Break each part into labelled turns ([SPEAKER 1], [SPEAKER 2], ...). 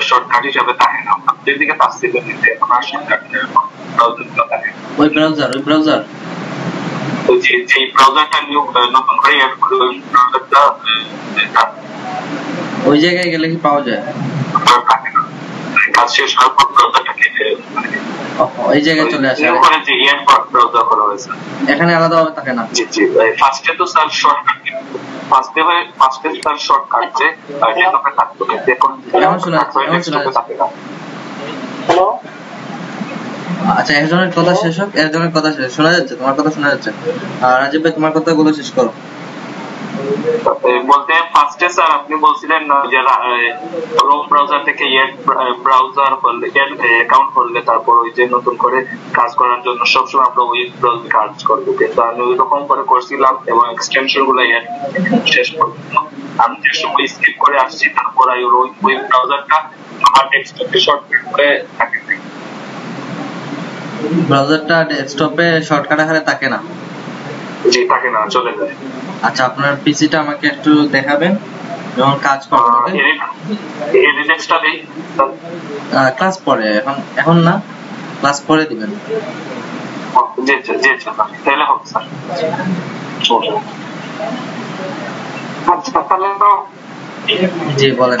[SPEAKER 1] Shortcut হিসাবে থাকে না নিতে এখন আর শর্টকাট থাকে
[SPEAKER 2] ওই ব্রাউজার ওই ব্রাউজার
[SPEAKER 1] যে যে ব্রাউজারটা নতুন করে অ্যাড করে ওই ব্রাউজারটা
[SPEAKER 2] ওই জায়গায় গেলে কি পাওয়া যায়?
[SPEAKER 1] থাকে না কাজ শেষ হওয়ার পর ব্রাউজারটাকে
[SPEAKER 2] ও, এই জায়গায় চলে আসে।
[SPEAKER 1] করে যে ইয়ার ব্রাউজার করা হয়েছে।
[SPEAKER 2] এখানে আলাদাভাবে থাকে না
[SPEAKER 1] জি জি ফার্স্টে তো স্যার শর্টকাট ফার্স্টে হয়
[SPEAKER 2] যাচ্ছে, এখন শোনা
[SPEAKER 1] ডেস্কটপে
[SPEAKER 2] যাচ্ছে।
[SPEAKER 3] হ্যালো
[SPEAKER 2] আচ্ছা একজনের কথা শেষ হোক একজনের কথা শেষ শোনা যাচ্ছে? তোমার কথা শোনা যাচ্ছে? আর রাজীব ভাই তোমার কথাগুলো শেষ করো।
[SPEAKER 1] বলতে ফার্স্টে স্যার আপনি বলছিলেন না যে ক্রোম ব্রাউজার থেকে ইয়েট ব্রাউজার করলে অ্যাকাউন্ট করলে তারপর ওই যে নতুন করে কাজ করার জন্য সবসময় আমরা ওই ব্রাউজার কাজ করব। কিন্তু আমি ওই রকম করে করছিলাম এবং এক্সটেনশনগুলো add শেষ করব আমি যে সময় স্কিপ করে আসছি তারপর ওই ওই ব্রাউজারটা আমার ডেস্কটপে শর্টকাট করে থাকে।
[SPEAKER 2] ব্রাউজারটা ডেস্কটপে শর্টকাট আকারে থাকে না।
[SPEAKER 1] জি থাকে না চলে যায়।
[SPEAKER 2] আচ্ছা আপনার পিসিটা আমাকে একটু দেখাবেন যখন কাজ করবেন ওকে
[SPEAKER 1] এডিটেক্সটা দিই।
[SPEAKER 2] ক্লাস পরে এখন এখন না? ক্লাস পরে দিবেন।
[SPEAKER 1] জি জি জি তাহলে হোক স্যার।
[SPEAKER 3] আচ্ছা তাহলে তো
[SPEAKER 2] জি বলেন।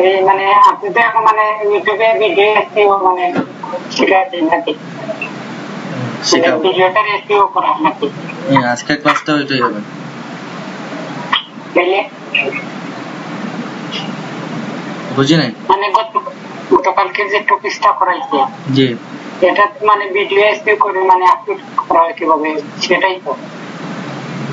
[SPEAKER 3] এই মানে আপনি তো এখন মানে ইউটিউবে ভিডিও মানে শিখাচ্ছেন নাকি
[SPEAKER 2] আজকের ক্লাসটা ওইটাই হবে। বুঝি নাই?
[SPEAKER 3] মানে গতকালকে যে টপিকটা করাইছে
[SPEAKER 2] জি।
[SPEAKER 3] এটা মানে ভিডিও এসপি করে মানে আপলোড করা হয় কীভাবে? সেটাই তো।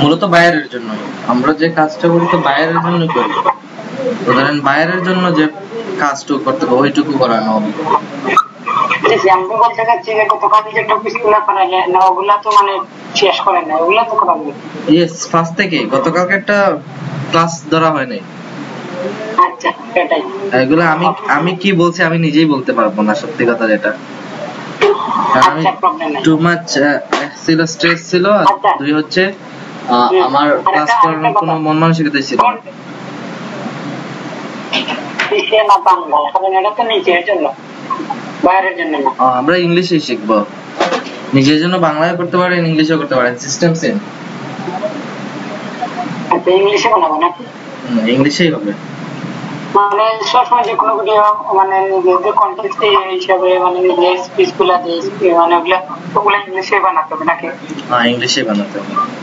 [SPEAKER 2] মূলত বাইরের জন্য। আমরা যে কাজটা করি তো বাইরের জন্য করি। ধরেন বাইরের জন্য যে কাজটুকু করতে হবে ওইটুকু করানো হবে।
[SPEAKER 3] বুঝেছি, আমি বলতে চাচ্ছি যে গতকাল যে টপিকগুলা করাইলে না ওগুলা তো মানে শেষ করেন না ওগুলা তো করাবেন
[SPEAKER 2] ইয়েস ফার্স্ট থেকে। গতকালকে একটা ক্লাস ধরা হয় নাই।
[SPEAKER 3] আচ্ছা সেটাই।
[SPEAKER 2] এগুলো আমি আমি কি বলছি আমি নিজেই বলতে পারব না সত্যি কথা যেটা।
[SPEAKER 3] আচ্ছা
[SPEAKER 2] টু মাচ ছিল স্ট্রেস ছিল আর
[SPEAKER 3] আচ্ছা।
[SPEAKER 2] দুই হচ্ছে। আমার ক্লাস করানোর কোনো মন মানসিকতা ছিল আমরা শিখব। নিজের জন্য বাংলায় করতে পারেন ইংলিশেও করতে পারেন সিস্টেম সেম
[SPEAKER 3] আচ্ছা ইংলিশে বানাবো নাকি?
[SPEAKER 2] ইংলিশেই হবে।
[SPEAKER 3] মানে সবসময় যে কোনো ভিডিও মানে নিজেদের কন্টেন্ট হিসাবে মানে নিজের স্পিচগুলা মানে ওগুলা ওগুলা ইংলিশে বানাতে হবে নাকি?
[SPEAKER 2] হ্যাঁ ইংলিশেই বানাতে হবে।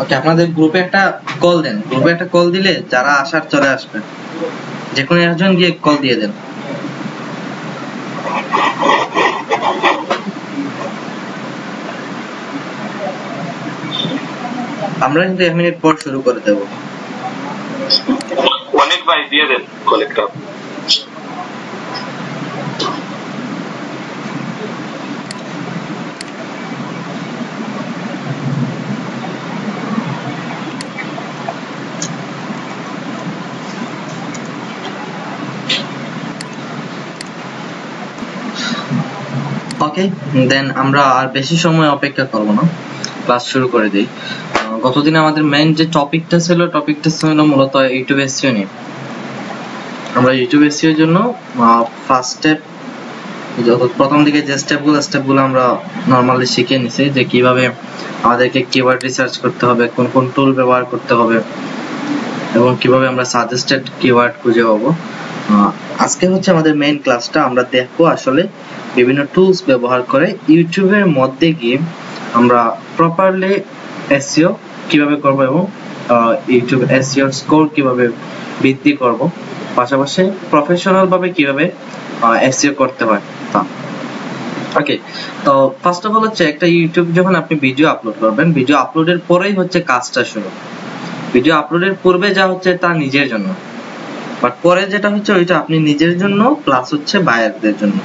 [SPEAKER 2] ওকে আপনাদের গ্রুপে একটা কল দেন। গ্রুপে একটা কল দিলে যারা আসার চলে আসবে। যে কোনো একজন গিয়ে কল দিয়ে দেন। আমরা কিন্তু এক মিনিট পর শুরু করে দেবো।
[SPEAKER 1] অনেক ভাই দিয়ে দেন কলেক্টর
[SPEAKER 2] ওকে দেন আমরা আর বেশি সময় অপেক্ষা করব না। ক্লাস শুরু করে দিই। গতদিন আমাদের মেইন যে টপিকটা ছিল টপিকটা ছিল মূলত ইউটিউব এসইও নিয়ে। আমরা ইউটিউব এসইও এর জন্য ফার্স্ট স্টেপ প্রথম দিকে যে স্টেপগুলো স্টেপগুলো আমরা নরমালি শিখে নিছি, যে কীভাবে আমাদেরকে কিওয়ার্ড রিসার্চ করতে হবে, কোন কোন টুল ব্যবহার করতে হবে, এবং কীভাবে আমরা সাজেস্টেড কিওয়ার্ড খুঁজে পাবো। আজকে হচ্ছে আমাদের মেইন ক্লাসটা আমরা দেখব আসলে বিভিন্ন টুলস ব্যবহার করে ইউটিউবের মধ্যে গিয়ে আমরা প্রপারলি এসইও কীভাবে করব এবং ইউটিউব এসইও স্কোর কীভাবে বৃদ্ধি করব, পাশাপাশি প্রফেশনাল ভাবে কীভাবে এসইও করতে হয়। তা ওকে তো ফার্স্ট অফ অল হচ্ছে একটা ইউটিউব যখন আপনি ভিডিও আপলোড করবেন ভিডিও আপলোডের পরেই হচ্ছে কাজটা শুরু। ভিডিও আপলোডের পূর্বে যা হচ্ছে তা নিজের জন্য। বাট পরে যেটা হচ্ছে ওইটা আপনি নিজের জন্য প্লাস হচ্ছে বায়ারদের জন্য।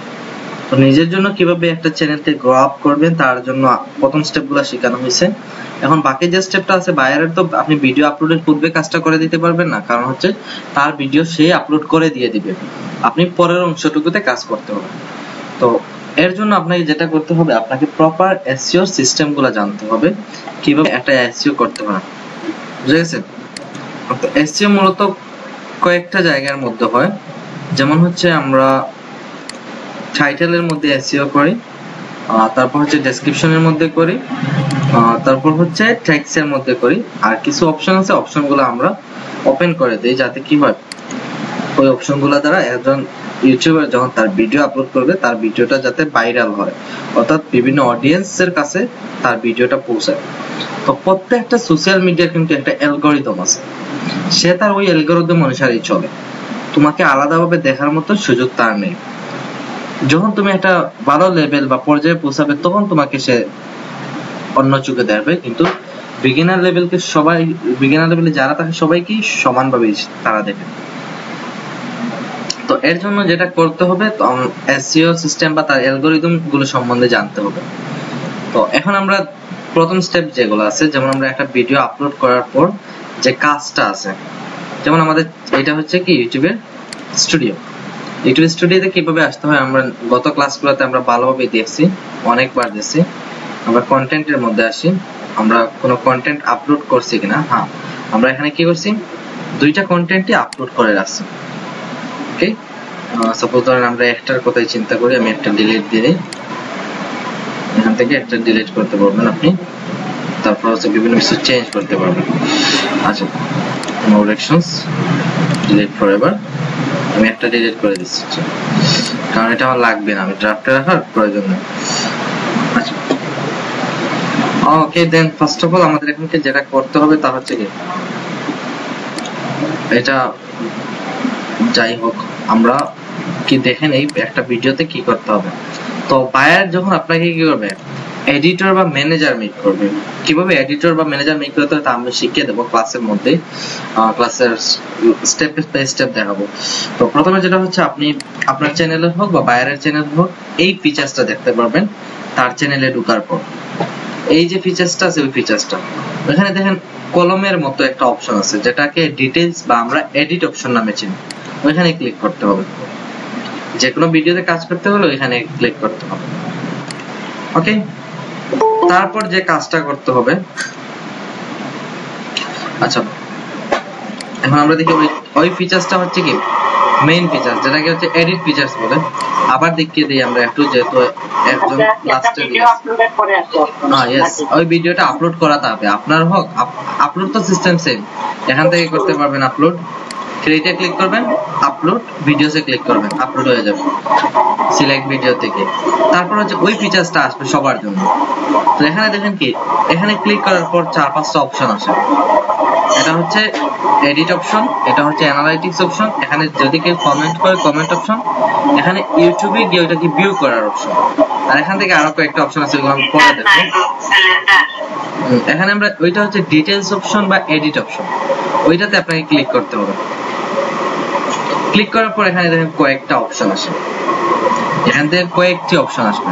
[SPEAKER 2] তো নিজের জন্য কীভাবে একটা চ্যানেলকে গ্রো আপ করবেন, তার জন্য প্রথম স্টেপগুলো শেখানো হয়েছে। এখন বাকি যে স্টেপটা আছে বায়ারের তো আপনি ভিডিও আপলোডের পূর্বে কাজটা করে দিতে পারবেন না, কারণ হচ্ছে তার ভিডিও সে আপলোড করে দিয়ে দিবে। আপনি পরের অংশটুকুতে কাজ করতে হবে। তো এর জন্য আপনাকে যেটা করতে হবে, আপনাকে প্রপার এসইও সিস্টেমগুলো জানতে হবে, কীভাবে একটা এসইও করতে হয়। বুঝে গেছে তো এসইও মূলত কয়েকটা জায়গার মধ্যে হয়। যেমন হচ্ছে আমরা টাইটেলের মধ্যে এসইও করি তারপর হচ্ছে ডেসক্রিপশনের মধ্যে করি তারপর হচ্ছে ট্যাক্সের মধ্যে করি। আর কিছু অপশন আছে অপশনগুলো আমরা ওপেন করে দিই, যাতে কি হয়, ওই অপশনগুলো দ্বারা একজন ইউটিউবার যখন তার ভিডিও আপলোড করবে, তার ভিডিওটা যাতে ভাইরাল হয়। অর্থাৎ বিভিন্ন অডিয়েন্সের কাছে তার ভিডিওটা পৌঁছায়। তো প্রত্যেকটা সোশ্যাল মিডিয়ার কিন্তু একটা অ্যালগরিদম আছে। সে তার ওই অ্যালগরিদম অনুসারেই চলে। তোমাকে আলাদাভাবে দেখার মতো সুযোগ তার নেই। যখন তুমি একটা ভালো লেভেল বা পর্যায়ে পৌঁছাবে, তখন তোমাকে সে অন্য চোখে দেখবে। কিন্তু বিগিনার লেভেলকে সবাই বিগিনার লেভেলে যারা থাকে, সবাইকেই সমানভাবে তারা দেখে। তো এর জন্য যেটা করতে হবে এসইও সিস্টেম বা তার অ্যালগরিদমগুলো সম্বন্ধে জানতে হবে। তো এখন আমরা প্রথম স্টেপ যেগুলো আছে, যেমন আমরা একটা ভিডিও আপলোড করার পর যে কাজটা আছে, যেমন আমাদের, এটা হচ্ছে কি ইউটিউবের স্টুডিও ইউটিউব স্টুডিওতে কীভাবে আসতে হয়? আমরা গত ক্লাসগুলোতে আমরা ভালোভাবে দেখছি, অনেকবার দেখছি। আমরা কন্টেন্টের মধ্যে আসি। আমরা কোনো কন্টেন্ট আপলোড করছি কিনা? হ্যাঁ। আমরা এখানে কি করছি? দুইটা কন্টেন্টই আপলোড করে রাখছি। ওকে সাপোজ ধরেন আমরা একটার কথাই চিন্তা করি, আমি একটা ডিলিট দিই। এখান থেকে একটা ডিলিট করতে পারবেন আপনি। তারপর হচ্ছে বিভিন্ন কিছু চেঞ্জ করতে পারবেন। আচ্ছা no reactions delete forever আমি একটা ডিলিট করে দিচ্ছি। কারণ এটা আমার লাগবে না, আমি ড্রাফটে রাখার প্রয়োজন নেই। Okay then first of all আমাদের এখানকে যেটা করতে হবে তা হচ্ছে কি, এটা যাই হোক, আমরা কি দেখেন এই একটা ভিডিওতে কি করতে হবে। তো বায়ার যখন আপনাকে কি করবে এডিটর বা ম্যানেজার মেক করবে। কীভাবে এডিটর বা ম্যানেজার মেক করতে তা আমি শিখিয়ে দেবো ক্লাসের মধ্যে। ক্লাসের স্টেপ বাই স্টেপ দেখাবো। তো প্রথমে যেটা হচ্ছে, আপনি আপনার চ্যানেলে হোক বা বায়ারের চ্যানেল হোক, এই ফিচার্সটা দেখতে পারবেন। তার চ্যানেলে ঢোকার পর। এই যে ফিচার্সটা আছে ওই ফিচার্সটা এখানে দেখেন, কলমের মতো একটা অপশন আছে, যেটাকে ডিটেইলস বা আমরা এডিট অপশন নামে চিনি। ওইখানে ক্লিক করতে হবে। যে কোনো ভিডিওতে কাজ করতে হলে ওইখানে ক্লিক করতে হবে। ওকে তারপর যে কাজটা করতে হবে। আচ্ছা এখন আমরা দেখি ওই ওই ফিচার্সটা হচ্ছে কি? মেইন ফিচার্স যেটাকে হচ্ছে এডিট ফিচার্স বলে। আবার দেখিয়ে দিই আমরা একটু যেহেতু একজন লাস্টে হ্যাঁ ইয়েস ওই ভিডিওটা আপলোড করাতে হবে। আপনার হোক আপলোড তো সিস্টেম সেম এখান থেকে করতে পারবেন আপলোড ক্রিয়েটে ক্লিক করবেন আপলোড ভিডিওসে ক্লিক করবেন আপলোড হয়ে যাবে। সিলেক্ট ভিডিও থেকে। তারপর হচ্ছে ওই ফিচার্সটা আসবে সবার জন্য। তো এখানে দেখেন কি, এখানে ক্লিক করার পর চার পাঁচটা অপশন আসে এটা হচ্ছে এডিট অপশন এটা হচ্ছে অ্যানালাইটিক্স অপশন এখানে যদি কেউ কমেন্ট করে কমেন্ট অপশন এখানে ইউটিউবে গিয়ে ওইটাকে ভিউ করার অপশন আর এখান থেকে আরও কয়েকটা অপশন আছে, ওগুলো আমি পরে দেখব। এখানে আমরা, ওইটা হচ্ছে ডিটেইলস অপশন বা এডিট অপশন ওইটাতে আপনাকে ক্লিক করতে হবে। ক্লিক করার পর এখানে দেখেন কয়েকটা অপশন আসে। এখান থেকে কয়েকটি অপশন আসবে।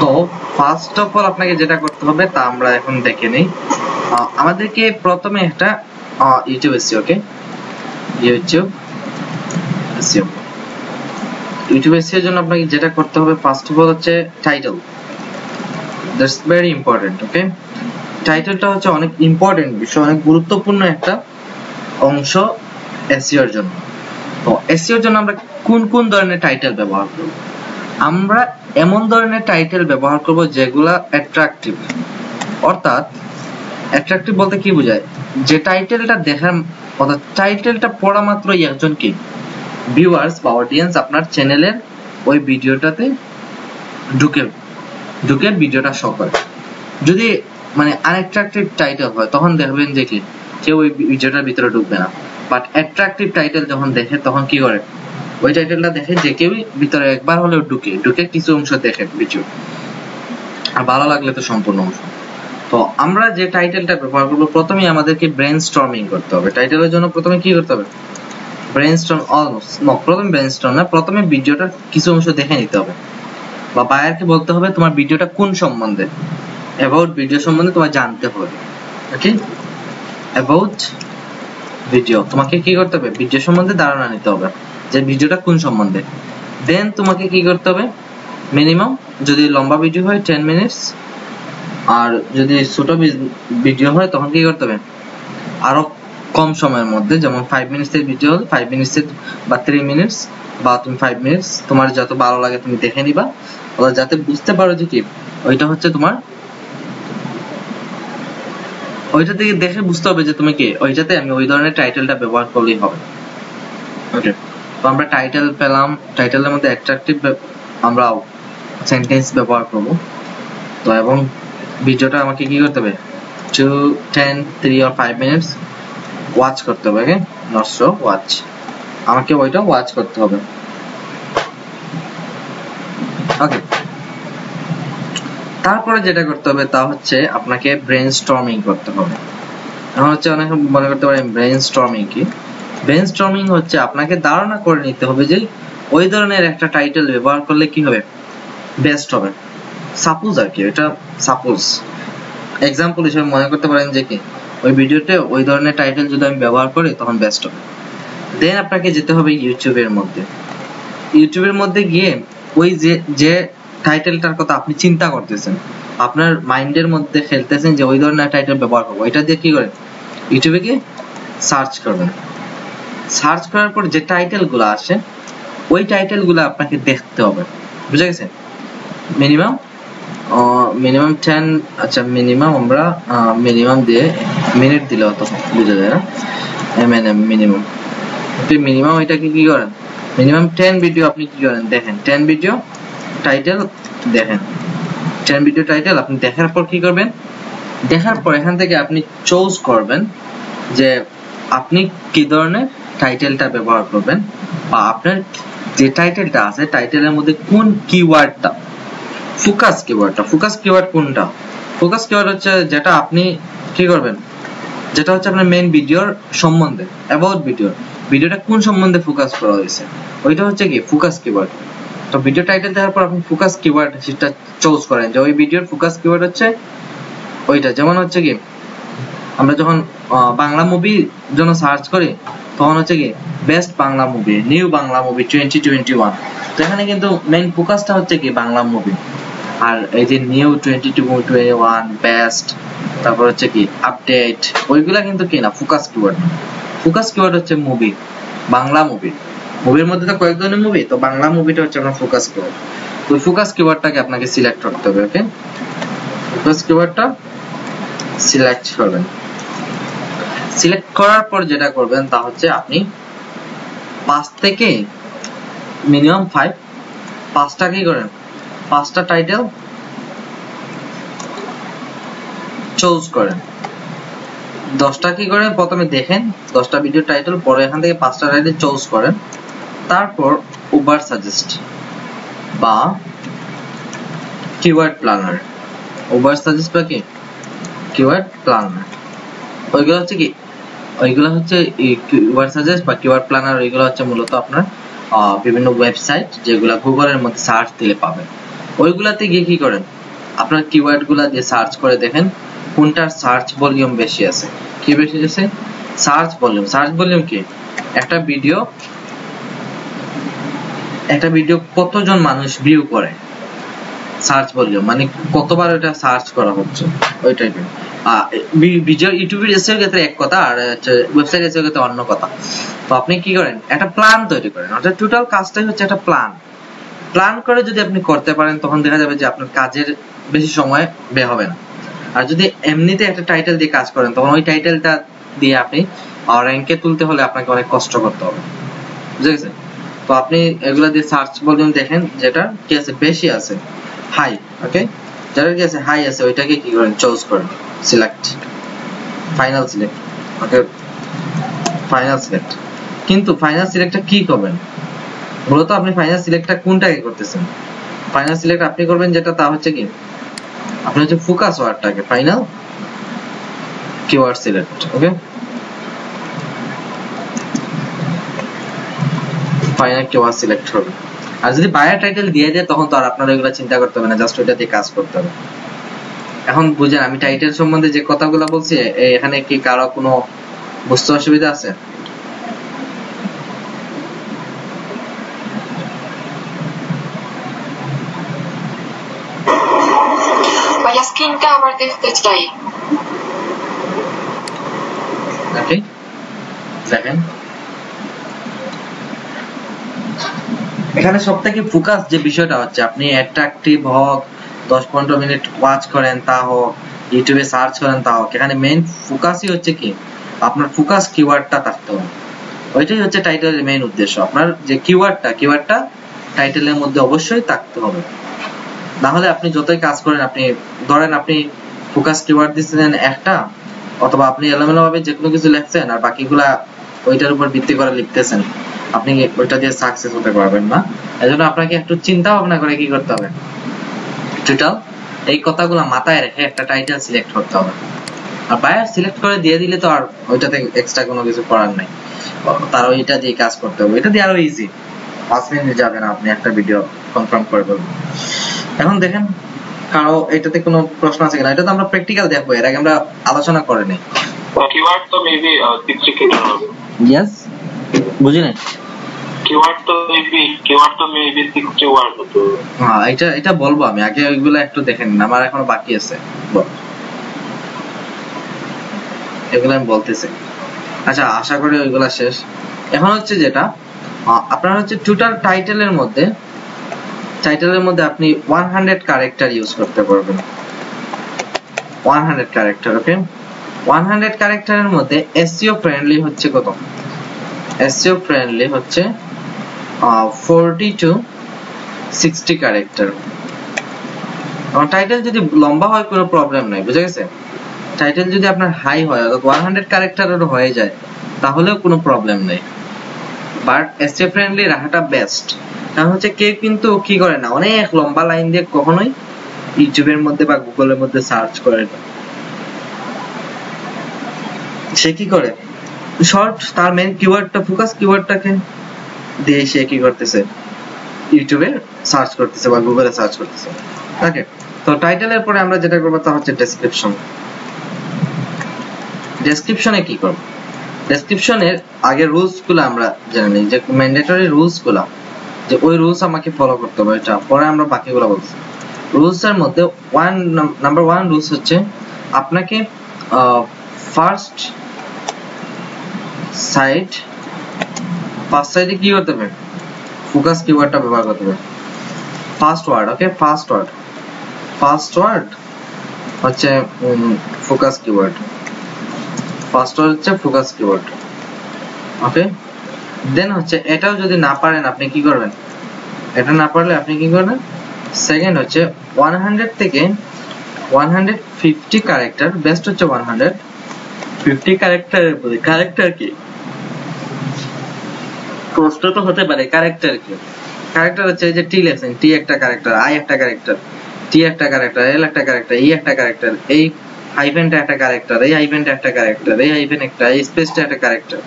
[SPEAKER 2] তো ফার্স্ট অফ অল আপনাকে যেটা করতে হবে তা আমরা এখন দেখে নেই। আমাদেরকে প্রথমে একটা YouTube SEO okay YouTube SEO YouTube SEO জন্য আপনাকে যেটা করতে হবে ফার্স্ট অফ অল হচ্ছে title that's very important okay টাইটেলটা হচ্ছে অনেক ইম্পর্টেন্ট বিষয়, অনেক গুরুত্বপূর্ণ একটা অংশ এসিওর জন্য। তো এসিওর জন্য আমরা কোন কোন ধরনের টাইটেল ব্যবহার করব? আমরা এমন ধরনের টাইটেল ব্যবহার করব যেগুলা অ্যাট্রাকটিভ অর্থাৎ অ্যাট্রাকটিভ বলতে কি বোঝায়? যে টাইটেলটা দেখার, অর্থাৎ টাইটেলটা পড়া ভিউয়ার্স বা অডিয়েন্স আপনার চ্যানেলের ওই ভিডিওটাতে ঢুকে ঢুকে ভিডিওটা শো করে। যদি মানে আনঅ্যাট্রাকটিভ টাইটেল হয়, তখন দেখবেন যে কি? কেউ ওই ভিডিওটার ভিতরে ঢুকবে না। বাট অ্যাট্রাকটিভ টাইটেল যখন দেখে, তখন কি করে? ওই টাইটেলটা দেখে যে কেউ ভিতরে একবার হলেও ঢুকে ঢুকে কিছু অংশ দেখে ভিডিও আর ভালো লাগলে তো সম্পূর্ণ অংশ। তো আমরা যে টাইটেলটা ব্যবহার করব, প্রথমেই আমাদেরকে ব্রেন স্টর্মিং করতে হবে। টাইটেলের জন্য প্রথমে কি করতে হবে? ব্রেন স্টর্ম অলমোস্ট ন প্রথমে ব্রেন স্টর্ম না, প্রথমে ভিডিওটার কিছু অংশ দেখে নিতে হবে। বা বায়ারকে বলতে হবে, তোমার ভিডিওটা কোন সম্বন্ধে? অ্যাবাউট ভিডিও সম্বন্ধে তোমার জানতে হবে। ওকে অ্যাবাউট ভিডিও তোমাকে কি করতে হবে? ভিডিও সম্বন্ধে ধারণা নিতে হবে যে ভিডিওটা কোন সম্বন্ধে। দেন তোমাকে কি করতে হবে? মিনিমাম যদি লম্বা ভিডিও হয় টেন মিনিটস আর যদি ছোট ভিডিও হয়, তখন কি করতে হবে? আরও কম সময়ের মধ্যে, যেমন ফাইভ মিনিটস এর ভিডিও হলে ফাইভ মিনিটস এর বা থ্রি মিনিটস বা তুমি ফাইভ মিনিটস তোমার যত ভালো লাগে তুমি দেখে নিবা। অথবা যাতে বুঝতে পারো যে কি, ওইটা হচ্ছে তোমার ওইটা থেকে দেখে বুঝতে হবে যে তুমি কি। ওইটাতে আমি ওই ধরনের টাইটেলটা ব্যবহার করলেই হবে। ওকে। তো আমরা টাইটেল পেলাম। টাইটেলের মধ্যে অ্যাট্রাকটিভ আমরা সেন্টেন্স ব্যবহার করব। তো এবং ভিডিওটা আমাকে কি করতে হবে? Two ten three or five minutes watch করতে হবে ওকে নট শো ওয়াচ আমাকে ওইটা ওয়াচ করতে হবে। ওকে তারপরে যেটা করতে হবে তা হচ্ছে আপনাকে ব্রেন স্টর্মিং করতে হবে। এখন হচ্ছে অনেক মনে করতে পারেন ব্রেন স্টর্মিং কি? ব্রেন স্টর্মিং হচ্ছে আপনাকে ধারণা করে নিতে হবে যে ওই ধরনের একটা টাইটেল ব্যবহার করলে কি হবে? বেস্ট হবে। সাপোজ আর কি, এটা সাপোজ এক্সাম্পল হিসেবে মনে করতে পারেন যে কি, ওই ভিডিওতে ওই ধরনের টাইটেল যদি আমি ব্যবহার করি তখন বেস্ট হবে। দেন আপনাকে যেতে হবে ইউটিউবের মধ্যে। ইউটিউবের মধ্যে গিয়ে ওই যে যে টাইটেলটার কথা আপনি চিন্তা করতেছেন। আপনার মাইন্ডের মধ্যে খেলতেছেন যে ওই ধরনের টাইটেল ব্যবহার করব। এটা দিয়ে কি করেন? ইউটিউবে গিয়ে সার্চ করবেন। সার্চ করার পর যে টাইটেলগুলো আসে, ওই টাইটেলগুলো আপনাকে দেখতে হবে। বুঝে গেছে মিনিমাম মিনিমাম টেন আচ্ছা মিনিমাম আমরা মিনিমাম দিয়ে মিনিট দিলে অত বুঝে যায় না। M N M minimum minimum এটাকে কি করেন? মিনিমাম টেন ভিডিও আপনি কি করেন? দেখেন টেন ভিডিও টাইটেল দেখেন। টেন ভিডিও টাইটেল আপনি দেখার পর কি করবেন? দেখার পর এখান থেকে আপনি চুজ করবেন যে আপনি কি ধরনের টাইটেলটা ব্যবহার করবেন বা আপনার যে টাইটেলটা আছে টাইটেলের মধ্যে কোন কিওয়ার্ডটা ফোকাস কিওয়ার্ডটা ফোকাস কিওয়ার্ড কোনটা? ফোকাস কিওয়ার্ড হচ্ছে যেটা আপনি কি করবেন? যেটা হচ্ছে আপনার মেইন ভিডিওর সম্বন্ধে অ্যাবাউট ভিডিও ভিডিওটা কোন সম্বন্ধে ফোকাস করা হয়েছে? ওইটা হচ্ছে কি? ফোকাস কিওয়ার্ড তো ভিডিও টাইটেল দেওয়ার পর আপনি ফোকাস কিওয়ার্ড সেটা চুজ করেন। যে ওই ভিডিওর ফোকাস কিওয়ার্ড হচ্ছে ওইটা। যেমন হচ্ছে কি, আমরা যখন বাংলা মুভি জন্য সার্চ করি, তখন হচ্ছে কি best Bangla movie new Bangla movie twenty twenty one তো এখানে কিন্তু মেইন ফোকাসটা হচ্ছে কি, বাংলা মুভি আর এই যে new twenty two twenty one best তারপর হচ্ছে কি আপডেট ওইগুলা কিন্তু কি না ফোকাস কিওয়ার্ড ফোকাস কিওয়ার্ড হচ্ছে মুভি বাংলা মুভি মুভির মধ্যে তো কয়েক ধরনের মুভি তো বাংলা মুভিটা হচ্ছে আপনার ফোকাস কিওয়ার্ড ওই ফোকাস কিওয়ার্ডটাকে আপনাকে সিলেক্ট করতে হবে ওকে ফোকাস কিওয়ার্ডটা সিলেক্ট করবেন। সিলেক্ট করার পর যেটা করবেন তা হচ্ছে আপনি পাঁচ থেকে মিনিমাম ফাইভ পাঁচটা কি করেন? পাঁচটা টাইটেল চুজ করেন। দশটা কি করেন? প্রথমে দেখেন, দশটা ভিডিও টাইটেল পরে এখান থেকে পাঁচটা টাইটেল চুজ করেন। তারপর উবার সাজেস্ট বা কিওয়ার্ড প্ল্যানার উবার সাজেস্ট বা কি? কিওয়ার্ড প্ল্যানার ওইগুলো হচ্ছে কি? ওইগুলো হচ্ছে কিওয়ার্ড সাজেস্ট বা কিওয়ার্ড প্ল্যানার ওইগুলো হচ্ছে মূলত আপনার বিভিন্ন ওয়েবসাইট যেগুলো গুগলের মধ্যে সার্চ দিলে পাবেন। ওইগুলাতে গিয়ে কি করেন? আপনার কিওয়ার্ডগুলা দিয়ে সার্চ করে দেখেন, কোনটার সার্চ ভলিউম বেশি আছে। কি বেশি আছে? সার্চ ভলিউম সার্চ ভলিউম কি? একটা ভিডিও একটা ভিডিও কতজন মানুষ ভিউ করে? সার্চ ভলিউম মানে কতবার ওটা সার্চ করা হচ্ছে ওই টাইপের ভিডিও ইউটিউবের এসেও ক্ষেত্রে এক কথা, আর ওয়েবসাইট এসেও ক্ষেত্রে অন্য কথা। তো আপনি কি করেন? একটা প্ল্যান তৈরি করেন। অর্থাৎ টোটাল কাজটাই হচ্ছে একটা প্ল্যান প্ল্যান করে যদি আপনি করতে পারেন, তখন দেখা যাবে যে আপনার কাজের বেশি সময় ব্যয় হবে না। আর যদি এমনিতে একটা টাইটেল দিয়ে কাজ করেন, তখন ওই টাইটেলটা দিয়ে আপনি র্যাঙ্কে তুলতে হলে আপনাকে অনেক কষ্ট করতে হবে। বুঝে গেছে তো আপনি এগুলো দিয়ে সার্চ ভলিউম দেখেন, যেটা কি আছে? বেশি আছে। হাই ওকে যারা কি আছে? হাই আছে, ওইটাকে কি করেন? চুজ করেন। Select final select okay final select কিন্তু ফাইনাল সিলেক্টটা কি করবেন? মূলত আপনি ফাইনাল সিলেক্টটা কোনটাকে করতেছেন? ফাইনাল সিলেক্ট আপনি করবেন যেটা, তা হচ্ছে কি? আপনি হচ্ছে focus ওয়ার্ডটাকে final keyword select okay final keyword select হবে। আর যদি বায়ার টাইটেল দিয়ে দেয় তখন তো আর আপনার এগুলো চিন্তা করতে হবে না জাস্ট ওইটা দিয়ে কাজ করতে হবে। এখন বুঝেন আমি টাইটেল সম্বন্ধে যে কথাগুলো বলছি এখানে কি কারও কোনো বুঝতে অসুবিধা আছে?
[SPEAKER 4] স্ক্রিনটা আবার দেখতে চাই
[SPEAKER 2] ওকে দেখেন। এখানে সব থেকে ফোকাস যে বিষয়টা হচ্ছে, আপনি অ্যাট্রাকটিভ হোক, দশ পনেরো মিনিট ওয়াচ করেন তা হোক ইউটিউবে সার্চ করেন তা হোক, এখানে মেইন ফোকাসই হচ্ছে কি? আপনার ফোকাস কিওয়ার্ডটা থাকতে হবে। ওইটাই হচ্ছে টাইটেলের মেইন উদ্দেশ্য। আপনার যে কিওয়ার্ডটা কিওয়ার্ডটা টাইটেলের মধ্যে অবশ্যই থাকতে হবে। না হলে আপনি যতই কাজ করেন, আপনি ধরেন আপনি ফোকাস কিওয়ার্ড দিচ্ছেন একটা, অথবা আপনি এলোমেলো ভাবে যে কোনো কিছু লিখছেন আর বাকিগুলা ওইটার উপর ভিত্তি করে লিখতেছেন। আপনি ওইটা দিয়ে সাকসেস হতে পারবেন না? এজন্য আপনাকে একটু চিন্তা ভাবনা করে কি করতে হবে? টোটাল এই কথাগুলো মাথায় রেখে একটা টাইটেল সিলেক্ট করতে হবে। আর বায়ার সিলেক্ট করে দিয়ে দিলে তো আর ওইটাতে এক্সট্রা কোনো কিছু করার নাই। তার ওইটা দিয়ে কাজ করতে হবে। এটা দিয়ে আরও ইজি পাঁচ মিনিট যাবে না আপনি একটা ভিডিও কনফার্ম করে বলবেন এখন দেখেন কারও এটাতে কোনো প্রশ্ন আছে কিনা? এটা তো আমরা প্র্যাকটিক্যাল দেখব। এর আগে আমরা আলোচনা করে নেই।
[SPEAKER 1] কিওয়ার্ড তো মেবি সিক্সটি হবে
[SPEAKER 2] ইয়েস বুঝি নাই হ্যাঁ আচ্ছা আপনার হচ্ছে টোটাল টাইটেলের মধ্যে টাইটেলের মধ্যে আপনি ওয়ান হান্ড্রেড ক্যারেক্টার ইউজ করতে পারবেন। One hundred character okay one hundred ক্যারেক্টারের মধ্যে এসইও ফ্রেন্ডলি হচ্ছে কত? এসইও ফ্রেন্ডলি হচ্ছে forty to sixty character title যদি লম্বা হয়, কোনো প্রবলেম নাই, বুঝে গেছে? টাইটেল যদি আপনার হাই হয়, অর্থাৎ ওয়ান হান্ড্রেড ক্যারেক্টারের হয়ে যায়, তাহলেও কোনো প্রবলেম নেই। বাট এসে ফ্রেন্ডলি রাখাটা বেস্ট কারণ হচ্ছে কেউ কিন্তু কি করে না, অনেক লম্বা লাইন দিয়ে কখনোই ইউটিউবের মধ্যে বা গুগলের মধ্যে সার্চ করে না। সে কি করে? শর্ট তার মেন কিওয়ার্ডটা ফোকাস কিওয়ার্ডটাকে দিয়ে সে কি করতেছে? ইউটিউবে সার্চ করতেছে বা গুগলে সার্চ করতেছে। ওকে তো টাইটেলের পরে আমরা যেটা করব তা হচ্ছে ডেসক্রিপশন ডেসক্রিপশনে কি করব? ডেসক্রিপশনের আগে রুলসগুলো আমরা জেনে নিই, যে ম্যান্ডেটরি রুলসগুলো, যে ওই রুলস আমাকে ফলো করতে হবে এটা পরে আমরা বাকিগুলো বলছি। রুলস এর মধ্যে ওয়ান নাম্বার ওয়ান রুলস হচ্ছে, আপনাকে ফার্স্ট সাইট ফার্স্ট সাইডে কি করতে হবে? ফোকাস কিওয়ার্ডটা ব্যবহার করতে হবে। First word okay first word first word হচ্ছে ফোকাস কিওয়ার্ড ফার্স্ট ওয়ার্ড হচ্ছে ফোকাস কিওয়ার্ড ওকে দেন হচ্ছে, এটাও যদি না পারেন, আপনি কি করবেন? এটা না পারলে আপনি কি করবেন? সেকেন্ড হচ্ছে 100 থেকে 150 ক্যারেক্টার বেস্ট হচ্ছে 100 50 ক্যারেক্টারের মধ্যে ক্যারেক্টার কি? প্রশ্ন তো হতে পারে ক্যারেক্টার কি? ক্যারেক্টার হচ্ছে যে টি লেখছেন টি একটা ক্যারেক্টার আই একটা ক্যারেক্টার টি একটা ক্যারেক্টার এল একটা ক্যারেক্টার ই একটা ক্যারেক্টার এই হাইফেনটা একটা ক্যারেক্টার এই হাইফেনটা একটা ক্যারেক্টার এই হাইফেন একটা, এই স্পেসটা একটা ক্যারেক্টার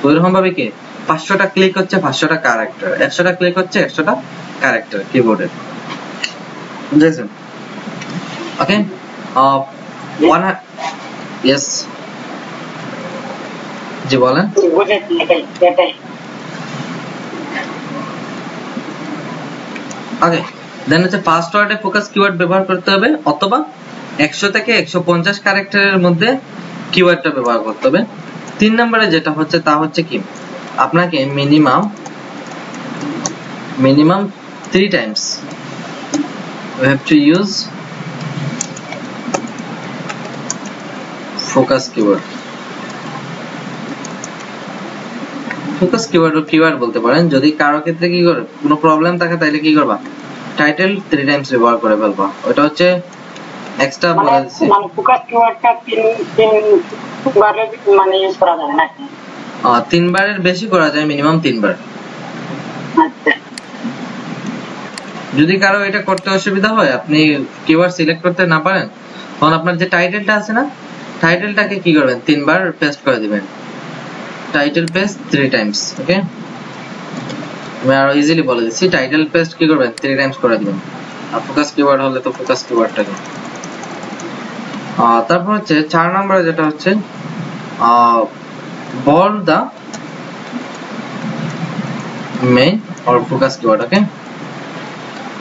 [SPEAKER 2] তো এরকম ভাবে কি? পাঁচশোটা ক্লিক হচ্ছে, পাঁচশোটা ক্যারেক্টার একশোটা ক্লিক হচ্ছে, একশোটা ক্যারেক্টার কিবোর্ডের বুঝেছেন? ওকে ওয়ান ইয়েস জি, বলেন
[SPEAKER 3] বুঝেছি এটাই এটাই
[SPEAKER 2] ওকে দেন হচ্ছে ফার্স্ট ওয়ার্ডে ফোকাস কিওয়ার্ড ব্যবহার করতে হবে অথবা একশো থেকে একশো পঞ্চাশ ক্যারেক্টারের মধ্যে কিওয়ার্ডটা ব্যবহার করতে হবে। তিন নম্বরে যেটা হচ্ছে তা হচ্ছে কি? আপনাকে minimum minimum three times we have to use focus keyword focus keyword keyword বলতে পারেন। যদি কারও ক্ষেত্রে কি করে কোনো প্রবলেম থাকে তাহলে কি করবা? টাইটেল থ্রি টাইমস ব্যবহার করে ফেলবা। ওটা হচ্ছে এক্সট্রা
[SPEAKER 3] মানে
[SPEAKER 2] বলে দিচ্ছি।
[SPEAKER 3] মানে ফোকাস কিওয়ার্ডটা তিন তিনবারে মানে ইউজ করা যাবে
[SPEAKER 2] আহ, তিনবারের বেশি করা যায় মিনিমাম তিনবার।
[SPEAKER 3] আচ্ছা।
[SPEAKER 2] যদি কারও এটা করতে অসুবিধা হয় আপনি কিওয়ার্ড সিলেক্ট করতে না পারেন তখন আপনার যে টাইটেলটা আছে না টাইটেলটাকে কি করবেন? তিনবার পেস্ট করে দিবেন। Title paste three times okay আমি আরও ইজিলি বলে দিচ্ছি টাইটেল পেস্ট কি করবেন? থ্রি টাইমস করে দিবেন। আর ফোকাস কিওয়ার্ড হলে তো ফোকাস কিওয়ার্ডটাকে তারপর হচ্ছে চার নম্বরে যেটা হচ্ছে bold the main or focus keyword, okay?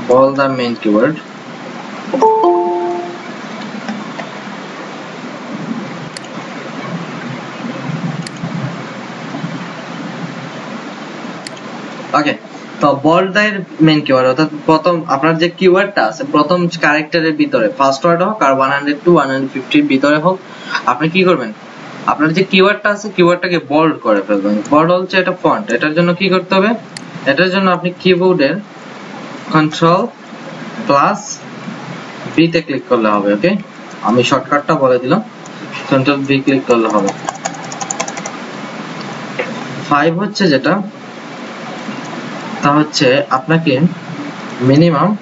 [SPEAKER 2] All the main keyword. ওকে তো মেন কিওয়ার্ড অর্থাৎ প্রথম আপনার যে কিওয়ার্ডটা আছে, প্রথম ক্যারেক্টারের ভিতরে ফার্স্ট ওয়ার্ড হোক আর 100 টু 150 এর ভিতরে হোক, আপনি কি করবেন? আপনার যে কিওয়ার্ডটা আছে কিওয়ার্ডটাকে বোল্ড করে ফেলবেন। বোল্ড হচ্ছে এটা ফন্ট এটার জন্য কি করতে হবে? এটার জন্য আপনি কিবোর্ডের কন্ট্রোল প্লাস বি তে ক্লিক করলে হবে ওকে আমি শর্টকাটটা বলে দিলাম। কন্ট্রোল বি ক্লিক করলে হবে। ফাইভ হচ্ছে যেটা তা হচ্ছে আপনাকে minimum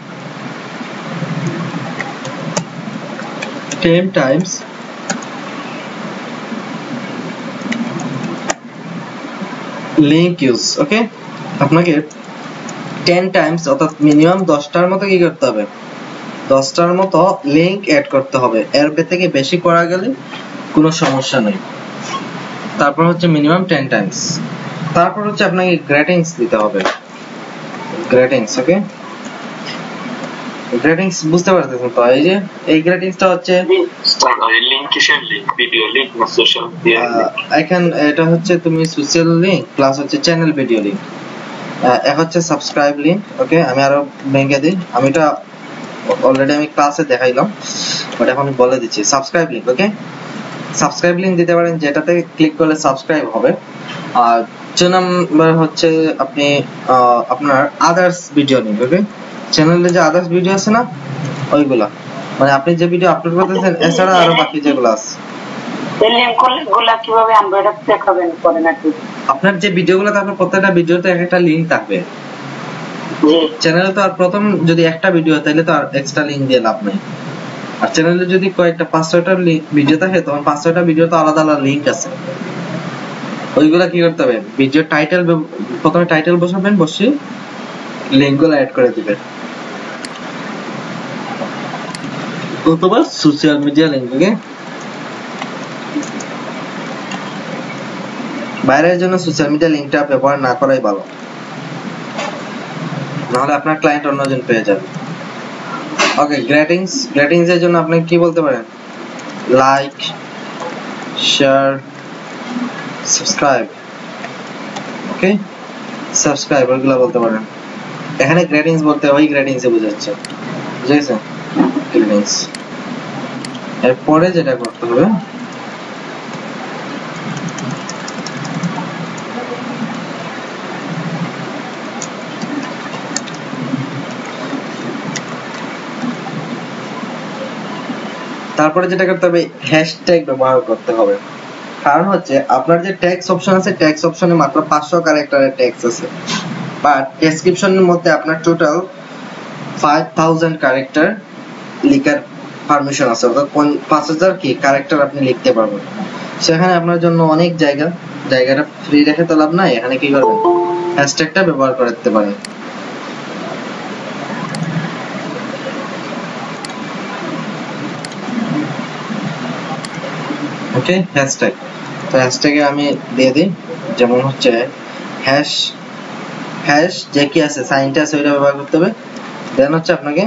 [SPEAKER 2] ten times link use okay আপনাকে টেন টাইমস অর্থাৎ মিনিমাম দশটার মতো কি করতে হবে? দশটার মতো লিঙ্ক অ্যাড করতে হবে। এর থেকে বেশি করা গেলে কোনো সমস্যা নেই। তারপর হচ্ছে মিনিমাম টেন টাইমস তারপর হচ্ছে আপনাকে গ্রেটিংস দিতে হবে। গ্রেটিংস ওকে গ্রেটিংস বুঝতে পারতেছেন তো? এই যে এই গ্রেটিংসটা হচ্ছে
[SPEAKER 1] লিঙ্ক কিসের লিঙ্ক ভিডিও লিঙ্ক না সোশ্যাল মিডিয়া
[SPEAKER 2] এখান এটা হচ্ছে তুমি সোশ্যাল লিংক প্লাস হচ্ছে চ্যানেল ভিডিও লিংক এক হচ্ছে সাবস্ক্রাইব লিংক ওকে আমি আরও ভেঙে দিই। আমি এটা অলরেডি আমি ক্লাসে দেখাইলাম বাট এখন বলে দিচ্ছি। Subscribe link okay subscribe link দিতে পারেন যেটাতে ক্লিক করলে সাবস্ক্রাইব হবে। আর নাম্বার হচ্ছে আপনি আপনার আদার্স ভিডিও লিংক ওকে চ্যানেলে যে আদার্স ভিডিও আছে না ওইগুলা। মানে আপনি যে ভিডিও আপলোড করতেছেন এছাড়া আরও বাকি যেগুলো আছে। আপনার যে ভিডিওগুলো থাকবে প্রত্যেকটা ভিডিওতে একটা লিংক থাকবে। চ্যানেলে তো আর প্রথম যদি একটা ভিডিও তাহলে তো আর এক্সট্রা লিংক দিয়ে লাভ নাই। আর চ্যানেলে যদি কয়েকটা পাঁচ ছয়টা ভিডিও থাকে তখন পাঁচ ছয়টা ভিডিও তো আলাদা আলাদা লিংক আছে। ওইগুলা কি করতে হবে? ভিডিও টাইটেল প্রথমে টাইটেল বসাবেন, বসে লিংকগুলো অ্যাড করে দিবেন। অথবা সোশ্যাল মিডিয়া লিংক ওকে বাইরের জন্য সোশ্যাল মিডিয়া লিংকটা ব্যবহার না করাই ভালো। নাহলে আপনার ক্লায়েন্ট অন্যজন পেয়ে যাবে। ওকে গ্রেটিংস গ্রেটিংস এর জন্য আপনি কি বলতে পারেন? Like share subscribe okay subscribe ওইগুলো বলতে পারেন। এখানে গ্রেটিংস বলতে ওই গ্রেটিংস এ বোঝাচ্ছে। বুঝেছেন? গ্রেটিংস এরপরে যেটা করতে হবে, তারপরে যেটা করতে হবে হ্যাশট্যাগ ব্যবহার করতে হবে। কারণ হচ্ছে আপনার যে ট্যাক্স অপশন আছে ট্যাক্স অপশনে মাত্র পাঁচশো ক্যারেক্টারের ট্যাক্স আছে। বাট ডেসক্রিপশনের মধ্যে আপনার টোটাল ফাইভ থাউজেন্ড ক্যারেক্টার লিখার পারমিশন আছে। অর্থাৎ পাঁচ হাজার কি ক্যারেক্টার আপনি লিখতে পারবেন। সেখানে আপনার জন্য অনেক জায়গা, জায়গাটা ফ্রি রেখে তো লাভ নাই। এখানে কি করবেন? হ্যাশট্যাগটা ব্যবহার করতে পারেন। ওকে হ্যাশট্যাগ তো হ্যাশট্যাগে আমি দিয়ে দিই। যেমন হচ্ছে হ্যাশ হ্যাশ যে কি আছে ওইটা ব্যবহার করতে হবে। দেন হচ্ছে আপনাকে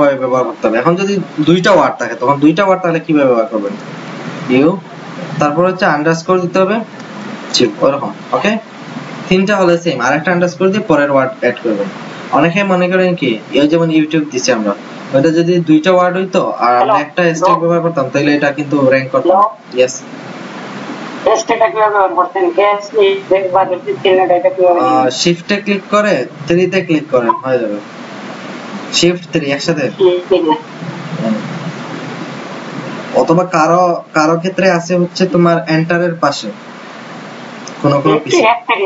[SPEAKER 2] ভাবে ব্যবহার করতে হবে। এখন যদি দুইটা ওয়ার্ড থাকে, তখন দুইটা ওয়ার্ড তাহলে কীভাবে ব্যবহার করবেন? ইউ তারপর হচ্ছে আন্ডারস্কোর দিতে হবে। ওরকম ওকে তিনটা হলে সেম আরেকটা আন্ডারস্কোর দিয়ে পরের ওয়ার্ড অ্যাড করবেন। অনেকে মনে করেন কি, এই যেমন ইউটিউব দিছি আমরা ওটা যদি দুইটা ওয়ার্ড হইতো আর আমরা একটা হ্যাশট্যাগ ব্যবহার করতাম তাহলে এটা কিন্তু র‍্যাঙ্ক করতাম। ইয়েস
[SPEAKER 3] হ্যাশট্যাগটা কীভাবে ব্যবহার করতেন হ্যাশ বা চিহ্নটা এটা কীভাবে
[SPEAKER 2] শিফটে ক্লিক করে থ্রিতে ক্লিক করেন হয়ে যাবে। শিফট থ্রি একসাথে? অথবা কারও কারও ক্ষেত্রে আছে হচ্ছে তোমার এন্টারের পাশে। কোন কোন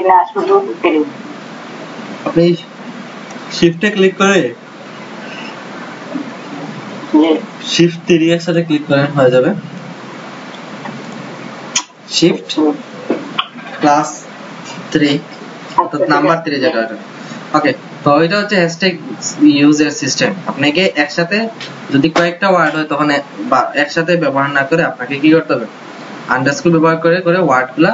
[SPEAKER 3] না
[SPEAKER 2] আপনি শিফটে ক্লিক করে শিফট থ্রি একসাথে ক্লিক করেন, হয়ে যাবে। শিফট প্লাস অর্থাৎ নাম্বার যেটা ওকে তো এটা হচ্ছে হ্যাশট্যাগ ইউজের সিস্টেম আপনাকে একসাথে যদি কয়েকটা ওয়ার্ড হয়, তখন একসাথে ব্যবহার না করে আপনাকে কি করতে হবে? আন্ডারস্কোর ব্যবহার করে করে ওয়ার্ডগুলা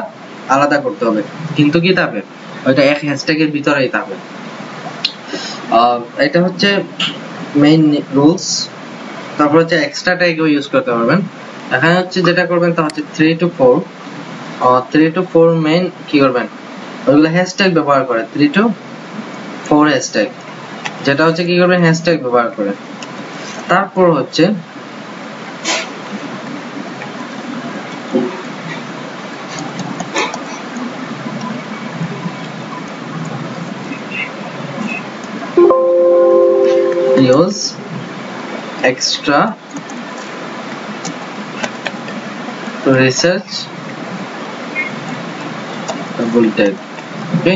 [SPEAKER 2] আলাদা করতে হবে। কিন্তু কি থাকবে ওইটা এক হ্যাশট্যাগের ভিতরেই থাকবে এটা হচ্ছে মেইন রুলস তারপর হচ্ছে এক্সট্রা ট্যাগও ইউজ করতে পারবেন। এখানে হচ্ছে যেটা করবেন তা হচ্ছে three two four three two four main কি করবেন? ওইগুলো হ্যাশট্যাগ ব্যবহার করে থ্রি টু ফোর হ্যাশট্যাগ যেটা হচ্ছে কি করবেন? হ্যাশট্যাগ ব্যবহার করে। তারপর হচ্ছে use extra research double tag okay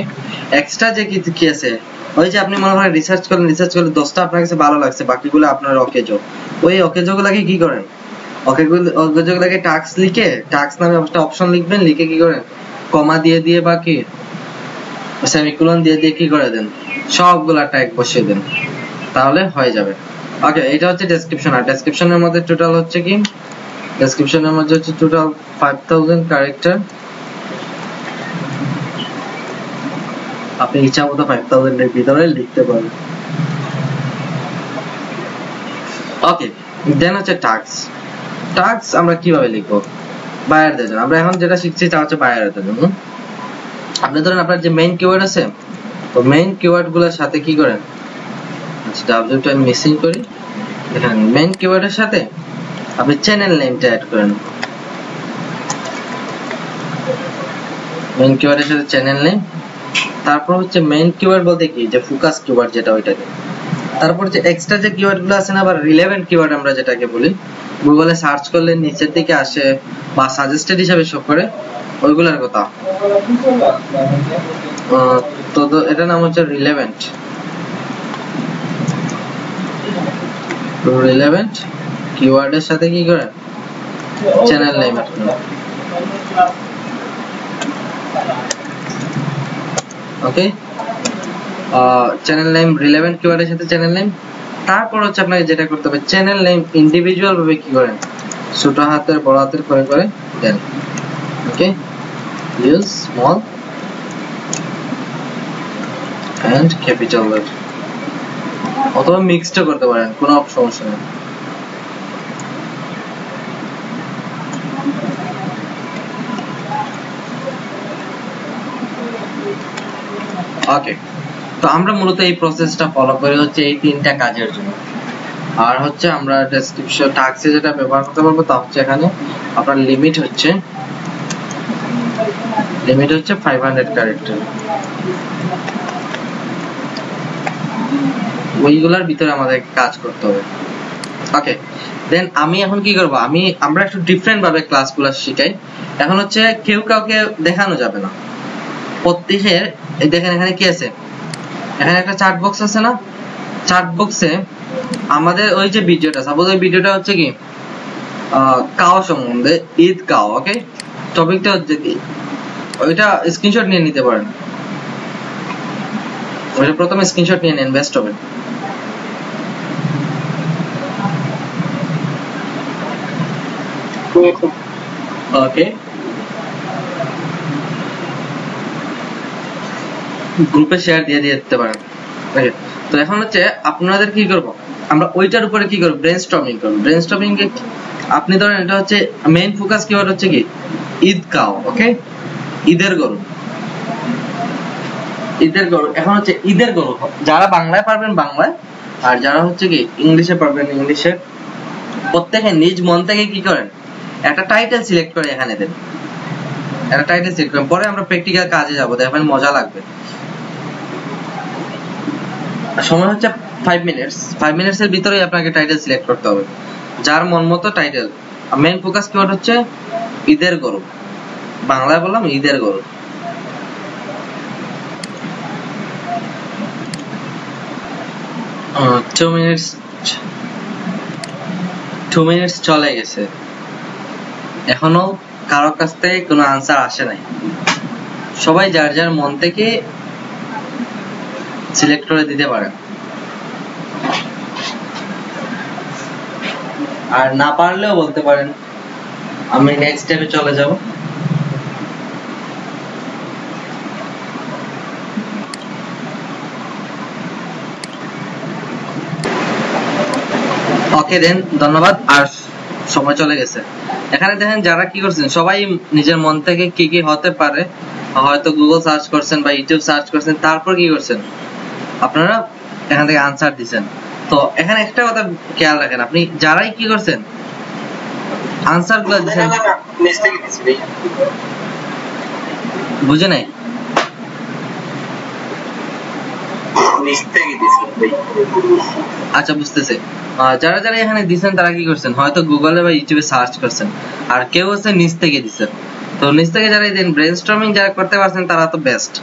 [SPEAKER 2] extra যে কি কি আছে? ওই যে আপনি মনে করেন রিসার্চ করেন রিসার্চ করলে দশটা আপনার কাছে ভালো লাগছে, বাকিগুলো আপনার অকেজো। ওই অকেজো কি করেন? অকেজো গুলাকে টাস্ক লিখে টাস্ক নামে একটা অপশন লিখবেন, লিখে কি করেন? কমা দিয়ে দিয়ে বাকি সেমিকোলন দিয়ে দিয়ে কি করে দেন? সবগুলা ট্যাগ বসিয়ে দেন। তাহলে হয়ে যাবে। ওকে এটা হচ্ছে ডেসক্রিপশন আর ডেসক্রিপশনের মধ্যে টোটাল হচ্ছে কি? ডেসক্রিপশনের মধ্যে হচ্ছে টোটাল 5000 ক্যারেক্টার আপনি ইচ্ছা মতো 5000 এর ভিতরে লিখতে পারেন। ওকে দেন হচ্ছে টাস্ক টাস্ক আমরা কীভাবে লিখব? বায়ারদের জন্য। আমরা এখন যেটা শিখছি তা হচ্ছে বায়ারদের জন্য। আপনি ধরেন আপনার যে মেইন কিওয়ার্ড আছে, তো মেইন কিওয়ার্ডগুলোর সাথে কি করেন? আচ্ছা মিসিং করি। মেইন কিওয়ার্ডের সাথে আপনি চ্যানেল নেমটা করেন। মেইন কিওয়ার্ডের সাথে চ্যানেল নেম তারপর হচ্ছে মেইন কিওয়ার্ড বলতে কি? যে ফোকাস কিওয়ার্ড যেটা ওইটাকে। তারপর যে এক্সট্রা যে কিওয়ার্ডগুলো আছে না, আবার রিলেভেন্ট কিওয়ার্ড আমরা যেটাকে বলি গুগলে সার্চ করলে নিচের দিকে আসে বা সাজেস্টেড হিসাবে শো করে, ওইগুলোর কথা। তো এটার নাম হচ্ছে রিলেভেন্ট রিলেভেন্ট কিওয়ার্ডের সাথে কি করেন channel name okay channel name relevant কিওয়ার্ডের সাথে চ্যানেল নেম তারপর হচ্ছে আপনাকে যেটা করতে হবে চ্যানেল নেম ইন্ডিভিজুয়াল ভাবে কি করেন ছোট হাতের, বড় হাতের করে করে দেন। Okay use small and capital letter অথবা মিক্সড করতে পারেন, কোনো সমস্যা নেই। ওকে তো আমরা মূলত এই প্রসেসটা ফলো করি হচ্ছে এই তিনটা কাজের জন্য। আর হচ্ছে আমরা ডেসক্রিপশন টাক্সে যেটা ব্যবহার করতে পারব তা হচ্ছে এখানে আপনার লিমিট হচ্ছে লিমিট হচ্ছে ফাইভ হান্ড্রেড ক্যারেক্টার ওইগুলোর ভিতরে আমাদের কাজ করতে হবে। ওকে দেন আমি এখন কি করব? আমি, আমরা একটু ডিফারেন্ট ভাবে ক্লাসগুলো শিখাই। এখন হচ্ছে কেউ কাউকে দেখানো যাবে না। প্রত্যেকের দেখেন এখানে কি আছে? এখানে একটা চার্ট বক্স আছে না? চার্ট বক্সে আমাদের ওই যে ভিডিওটা সাপোজ ওই ভিডিওটা হচ্ছে কি? কাও সম্বন্ধে, ঈদ কাও ওকে টপিকটা হচ্ছে কি? ওইটা স্ক্রিনশট নিয়ে নিতে পারেন। ওইটা প্রথমে স্ক্রিনশট নিয়ে নেন বেস্ট হবে। গ্রুপে শেয়ার দিয়ে দিতে পারেন। তো এখন হচ্ছে আপনাদের কি করব? আমরা ওইটার উপরে কি করব? ব্রেনস্টর্মিং করব। ব্রেনস্টর্মিং এ আপনি ধরেন এটা হচ্ছে মেইন ফোকাস কিওয়ার্ড হচ্ছে কি? ঈদ কাও ওকে ঈদের গরু। ঈদের গরু। এখন হচ্ছে ঈদের গরু। যারা বাংলায় পারবেন, বাংলায়। আর যারা হচ্ছে কি ইংলিশে পারবেন ইংলিশে প্রত্যেকে নিজ মন থেকে কি করেন? একটা টাইটেল সিলেক্ট করে এখানে দেন একটা টাইটেল সিলেক্ট করেন পরে আমরা প্র্যাকটিক্যাল কাজে যাব। দেখবেন মজা লাগবে। সময় হচ্ছে ফাইভ মিনিটস ফাইভ মিনিটস এর ভিতরেই আপনাকে টাইটেল সিলেক্ট করতে হবে। যার মন মতো টাইটেল মেইন ফোকাস কিওয়ার্ড হচ্ছে ঈদের গরু। বাংলায় বললাম ঈদের গরু। টু মিনিটস টু মিনিটস চলে গেছে। এখনও কারও কাছ থেকে কোনো আনসার আসে নাই। সবাই যার যার মন থেকে সিলেক্ট করে দিতে পারেন আর না পারলেও বলতে পারেন, আমি নেক্সট স্টেপে চলে যাব। ওকে দেন ধন্যবাদ। আর সময় চলে গেছে। এখানে দেখেন যারা কি করছেন সবাই নিজের মন থেকে কি কি হতে পারে হয়তো গুগল সার্চ করছেন বা ইউটিউব সার্চ করছেন তারপর কি করছেন? আপনারা এখান থেকে আনসার দিচ্ছেন। তো এখানে একটা কথা খেয়াল রাখেন আপনি যারাই কি করছেন আনসারগুলো দিচ্ছেন। বুঝে নাই? আচ্ছা বুঝতেছে। যারা যারা এখানে দিছেন, তারা কি করছেন? হয়তো গুগলে বা ইউটিউবে সার্চ করছেন। আর কেউ হচ্ছে নিচ থেকে দিছেন তো নিচ থেকে যারা দেন ব্রেনস্টর্মিং যারা করতে পারছেন, তারা তো বেস্ট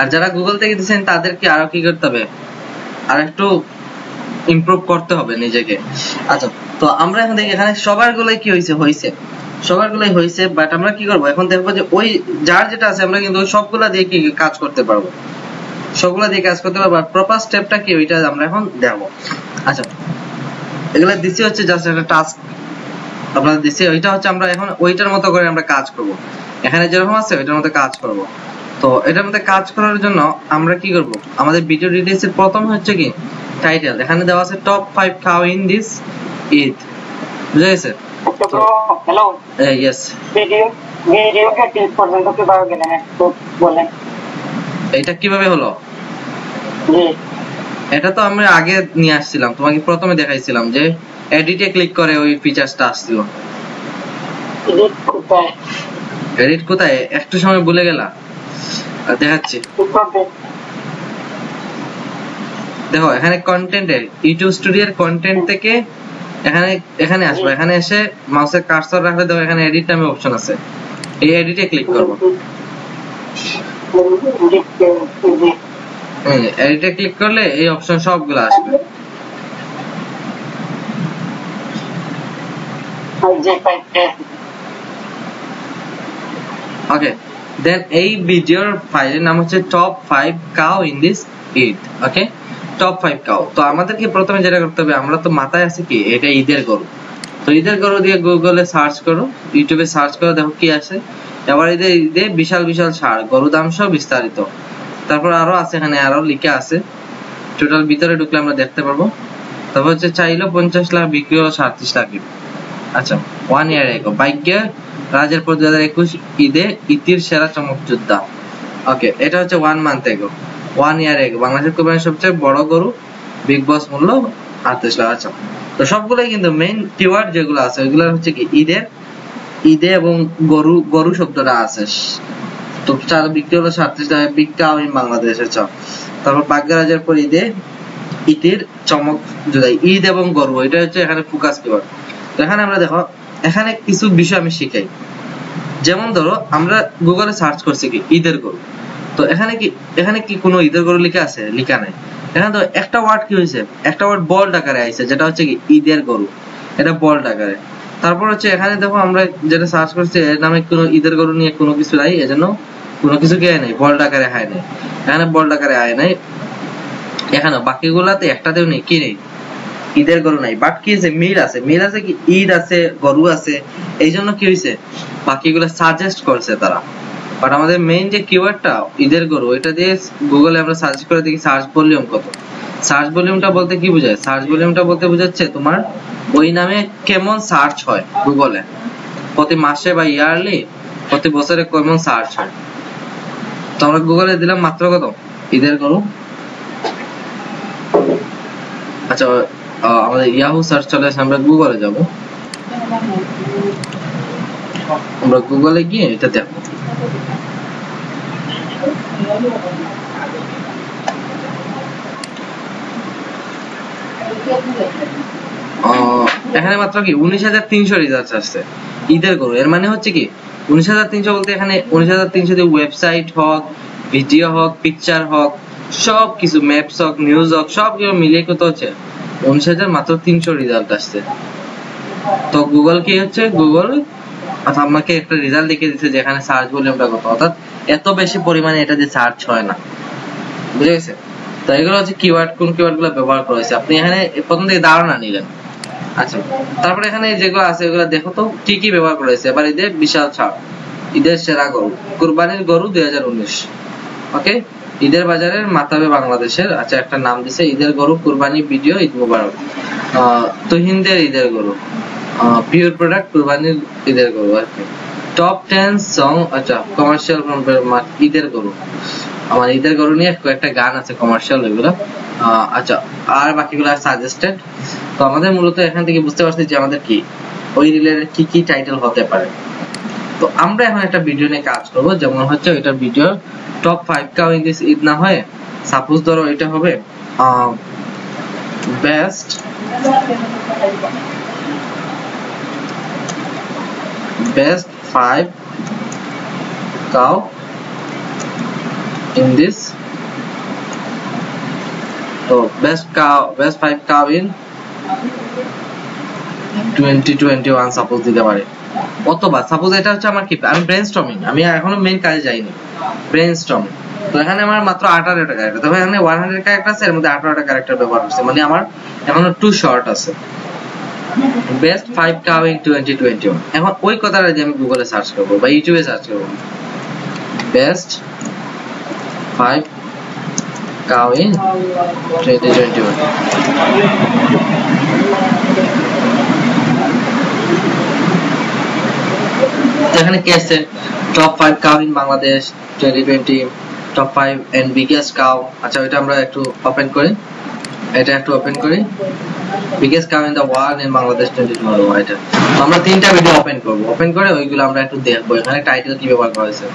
[SPEAKER 2] আর যারা গুগল থেকে দিছেন, তাদেরকে আরও কি করতে হবে? আর একটু ইমপ্রুভ করতে হবে নিজেকে। আচ্ছা তো আমরা এখন দেখি, এখানে সবার গুলাই কি হয়েছে হয়েছে সবার গুলাই হয়েছে বাট আমরা কি করব? এখন দেখব যে ওই, যার যেটা আছে, আমরা কিন্তু সবগুলা দিয়ে কি কাজ করতে পারব। সবগুলা দিয়ে কাজ করতে পারব। আর প্রপার স্টেপটা কি? ওইটা আমরা এখন দেখব আচ্ছা এগুলা দিছি হচ্ছে জাস্ট একটা টাস্ক আপনাদের দিছি ওইটা হচ্ছে আমরা এখন ওইটার মতো করে আমরা কাজ করব। এখানে যেরকম আছে ওইটার মতো কাজ করব। তো এটার মধ্যে কাজ করার জন্য আমরা কি করব? আমাদের ভিডিও ডিটেইলস এর প্রথম হচ্ছে কি? টাইটেল এখানে দেওয়া আছে top 5 cow in this Eid বুঝা গেছে?
[SPEAKER 3] হ্যালো
[SPEAKER 2] ইয়েস
[SPEAKER 3] ভিডিও ভিডিও কে টিপ পর্যন্ত কীভাবে গেলেন একটু বলেন।
[SPEAKER 2] এটা কীভাবে হলো? এটা তো আমরা আগে নিয়ে আসছিলাম তোমাকে প্রথমে দেখাইছিলাম যে এডিটে ক্লিক করে ওই ফিচারসটা আসছিল।
[SPEAKER 3] এডিট কোথায়?
[SPEAKER 2] এডিট কোথায়? একটু সময় ভুলে গেলা। দেখাচ্ছি। দেখো এখানে কন্টেন্টের ইউটিউব স্টুডিওর কন্টেন্ট থেকে এখানে এখানে আসবে। এখানে এসে মাউসের কার্সর রাখলে দেখো এখানে এডিট নামে অপশন আছে। এই এডিটে ক্লিক করব। এডিটে ক্লিক করলে এই অপশন সবগুলো আসবে। ওকে দেন এই ভিডিওর ফাইলের নাম হচ্ছে top five cow in this Eid okay top five cow তো আমাদেরকে প্রথমে যেটা করতে হবে, আমরা তো মাথায় আছে কি, এটা ঈদের গরু। তো ঈদের গরু দিয়ে গুগলে সার্চ করো ইউটিউবে সার্চ করো, দেখো কি আসে। এবার ঈদের ঈদে বিশাল বিশাল ছাড় গরু দাম সহ বিস্তারিত। তারপর আরও আছে এখানে, আরও লিখে আছে। টোটাল ভিতরে ঢুকলে আমরা দেখতে পারব। তারপর হচ্ছে চাইলো পঞ্চাশ লাখ বিক্রি হলো সাতত্রিশ লাখ আচ্ছা ওয়ান ইয়ার এগো ভাগ্য রাজের পর দুই হাজার একুশ ঈদে ইতির সেরা চমক যোদ্ধা। ওকে এটা হচ্ছে one month ago one year ago বাংলাদেশের কোরবানির সবচেয়ে বড় গরু বিগ বস মূল্য আটত্রিশ লাখ। আচ্ছা তো সবগুলোই কিন্তু মেইন কিওয়ার্ড যেগুলো আছে, ওইগুলো হচ্ছে কি, ঈদের, ঈদে এবং গরু গরু শব্দটা আছে। তো চার বিক্রি হলো সাতত্রিশ টাকা। কাউ ইন বাংলাদেশের চাও তারপর ভাগ্যরাজের পর ঈদে, ঈদের চমক জোদাই। ঈদ এবং গর্ব, এটা হচ্ছে এখানে ফোকাস কিওয়ার্ড এখানে আমরা দেখো, এখানে কিছু বিষয় আমি শিখাই। যেমন ধরো, আমরা গুগলে সার্চ করছি কি, ঈদের গরু। তো এখানে কি এখানে কি কোনো ঈদের গরু লেখা আছে? লেখা নাই। এখানে তো একটা ওয়ার্ড কি হয়েছে? একটা ওয়ার্ড বল্ড আকারে আইছে, যেটা হচ্ছে কি, ঈদের গরু। এটা বল্ড আকারে। তারপর হচ্ছে এখানে দেখো, আমরা যেটা সার্চ করছি, এর নামে কোনো ঈদের গরু নিয়ে কোনো কিছু নাই, এজন্য কোনো কিছু কে নাই বল্ড আকারে হয় নাই। এখানে বল্ড আকারে আয় নাই। এখানে বাকিগুলাতে একটাতেও নেই, কি নেই? ঈদের গরু নাই। বাট কি আছে মিল আছে? মিল আছে কি? ঈদ আছে, গরু আছে। এই জন্য কি হয়েছে বাকিগুলো সাজেস্ট করছে তারা। বাট আমাদের মেইন যে কিওয়ার্ডটা ঈদের গরু এটা দিয়ে গুগলে আমরা সার্চ করে দেখি সার্চ ভলিউম কত। সার্চ ভলিউমটা বলতে কি বোঝায়? সার্চ ভলিউমটা বলতে বোঝাচ্ছে তোমার ওই নামে কেমন সার্চ হয় গুগলে প্রতি মাসে বা ইয়ারলি প্রতি বছরে কেমন সার্চ হয়? তো আমরা গুগলে দিলাম মাত্র কত? ঈদের গরু। আচ্ছা আমাদের ইয়াহু সার্চ চলে আসে, আমরা গুগলে যাব। আমরা গুগলে গিয়ে এটা এখানে মাত্র কি? উনিশ হাজার তিনশো রিসার্চ আসছে। ঈদের গরু, এর মানে হচ্ছে কি? উনিশ হাজার তিনশো বলতে এখানে উনিশ হাজার তিনশো দিয়ে ওয়েবসাইট হোক ভিডিও হোক পিকচার হোক সব কিছু ম্যাপস হোক নিউজ হোক সব কিছু মিলিয়ে কত হচ্ছে? উনিশ হাজার মাত্র তিনশো রেজাল্ট আসছে। তো গুগল কি হচ্ছে? গুগল অর্থাৎ আমাকে একটা রেজাল্ট লিখে দিচ্ছে যেখানে সার্চ ভলিউমটা কত। অর্থাৎ এত বেশি পরিমাণে এটা দিয়ে সার্চ হয় না। বুঝে গেছে? তো এগুলো হচ্ছে কিওয়ার্ড কোন কিওয়ার্ডগুলো ব্যবহার করা হয়েছে? আপনি এখানে প্রথম থেকে ধারণা নিলেন। আচ্ছা তারপরে এখানে যেগুলো আছে, এগুলো দেখো তো, কি কি ব্যবহার করা হয়েছে। এবার ঈদের বিশাল ছাড়। ঈদের সেরা গরু, কুরবানির গরু দুই হাজার উনিশ। ওকে ঈদের বাজারের মাতাবে বাংলাদেশের আচ্ছা একটা নাম দিছে, ঈদের গরু, কুরবানি ভিডিও, ঈদ মুবারক। তুহিনদের ঈদের গরু। পিওর প্রোডাক্ট কুরবানির ঈদের গরু, আর কি। টপ টেন সং আচ্ছা কমার্শিয়াল ঈদের গরু। আমার ঈদের গরু নিয়ে কয়েকটা গান আছে কমার্শিয়াল আহ, আচ্ছা আর বাকিগুলো সাজেস্টেড তো আমাদের মূলত এখান থেকে বুঝতে পারছি যে আমাদের কি ওই রিলেটেড কি কি টাইটেল হতে পারে। তো আমরা এখন একটা ভিডিও নিয়ে কাজ করব যেমন হচ্ছে এটার video top five cow in this Eid না হয়ে সাপোজ ধরো এটা হবে best best five cow in this. So, best cow, best five cow in 2021 suppose দিতে পারে। অথবা সাপোজ এটা হচ্ছে আমার কি আমি ব্রেনস্টর্মিং আমি এখনও মেইন কাজে যাইনি। ব্রেনস্টর্মিং তো এখানে আমার মাত্র আঠারোটা ক্যারেক্টার তবে এখানে ওয়ান হান্ড্রেড ক্যারেক্টার আছে, এর মধ্যে আঠারোটা ক্যারেক্টার ব্যবহার করছে মানে আমার এখনও টু শর্ট আছে। Best five in twenty twenty one এখন ওই কথাটা যে আমি গুগলে সার্চ করব বা ইউটিউবে সার্চ করব। Best five. Cow in. 2021 এখানে কি আছে? Top five cow in Bangladesh twenty twenty top five and biggest cow আচ্ছা ওইটা আমরা একটু ওপেন করি। এটা একটু ওপেন করি। Biggest cow in the world in Bangladesh twenty twenty এটা তো আমরা তিনটা ভিডিও ওপেন করব। ওপেন করে ওইগুলো আমরা একটু দেখব। এখানে টাইটেল কি ব্যবহার করা হয়েছে?